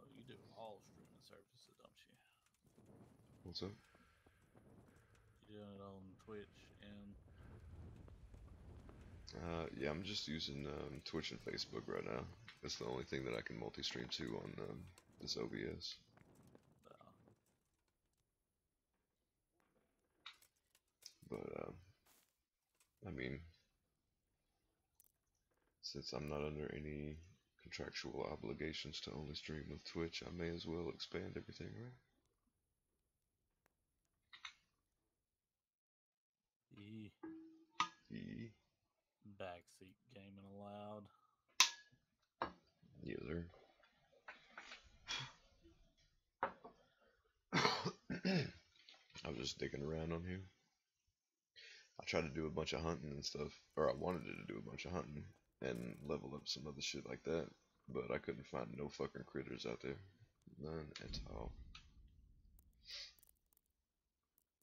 Oh, you do all streaming services, don't you? What's up? You doing it on Twitch and Uh, yeah, I'm just using um, Twitch and Facebook right now. That's the only thing that I can multi-stream to on um, this OBS. But uh, I mean, since I'm not under any contractual obligations to only stream with Twitch, I may as well expand everything, right? E E. backseat gaming allowed? Yes, sir. I was just digging around on here. I tried to do a bunch of hunting and stuff, or I wanted to do a bunch of hunting and level up some other shit like that, but I couldn't find no fucking critters out there. None at all.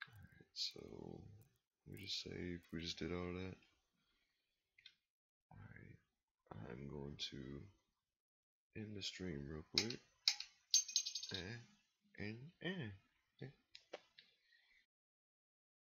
Alright, so we just save, we just did all that. Alright, I'm going to end the stream real quick. And, and, eh.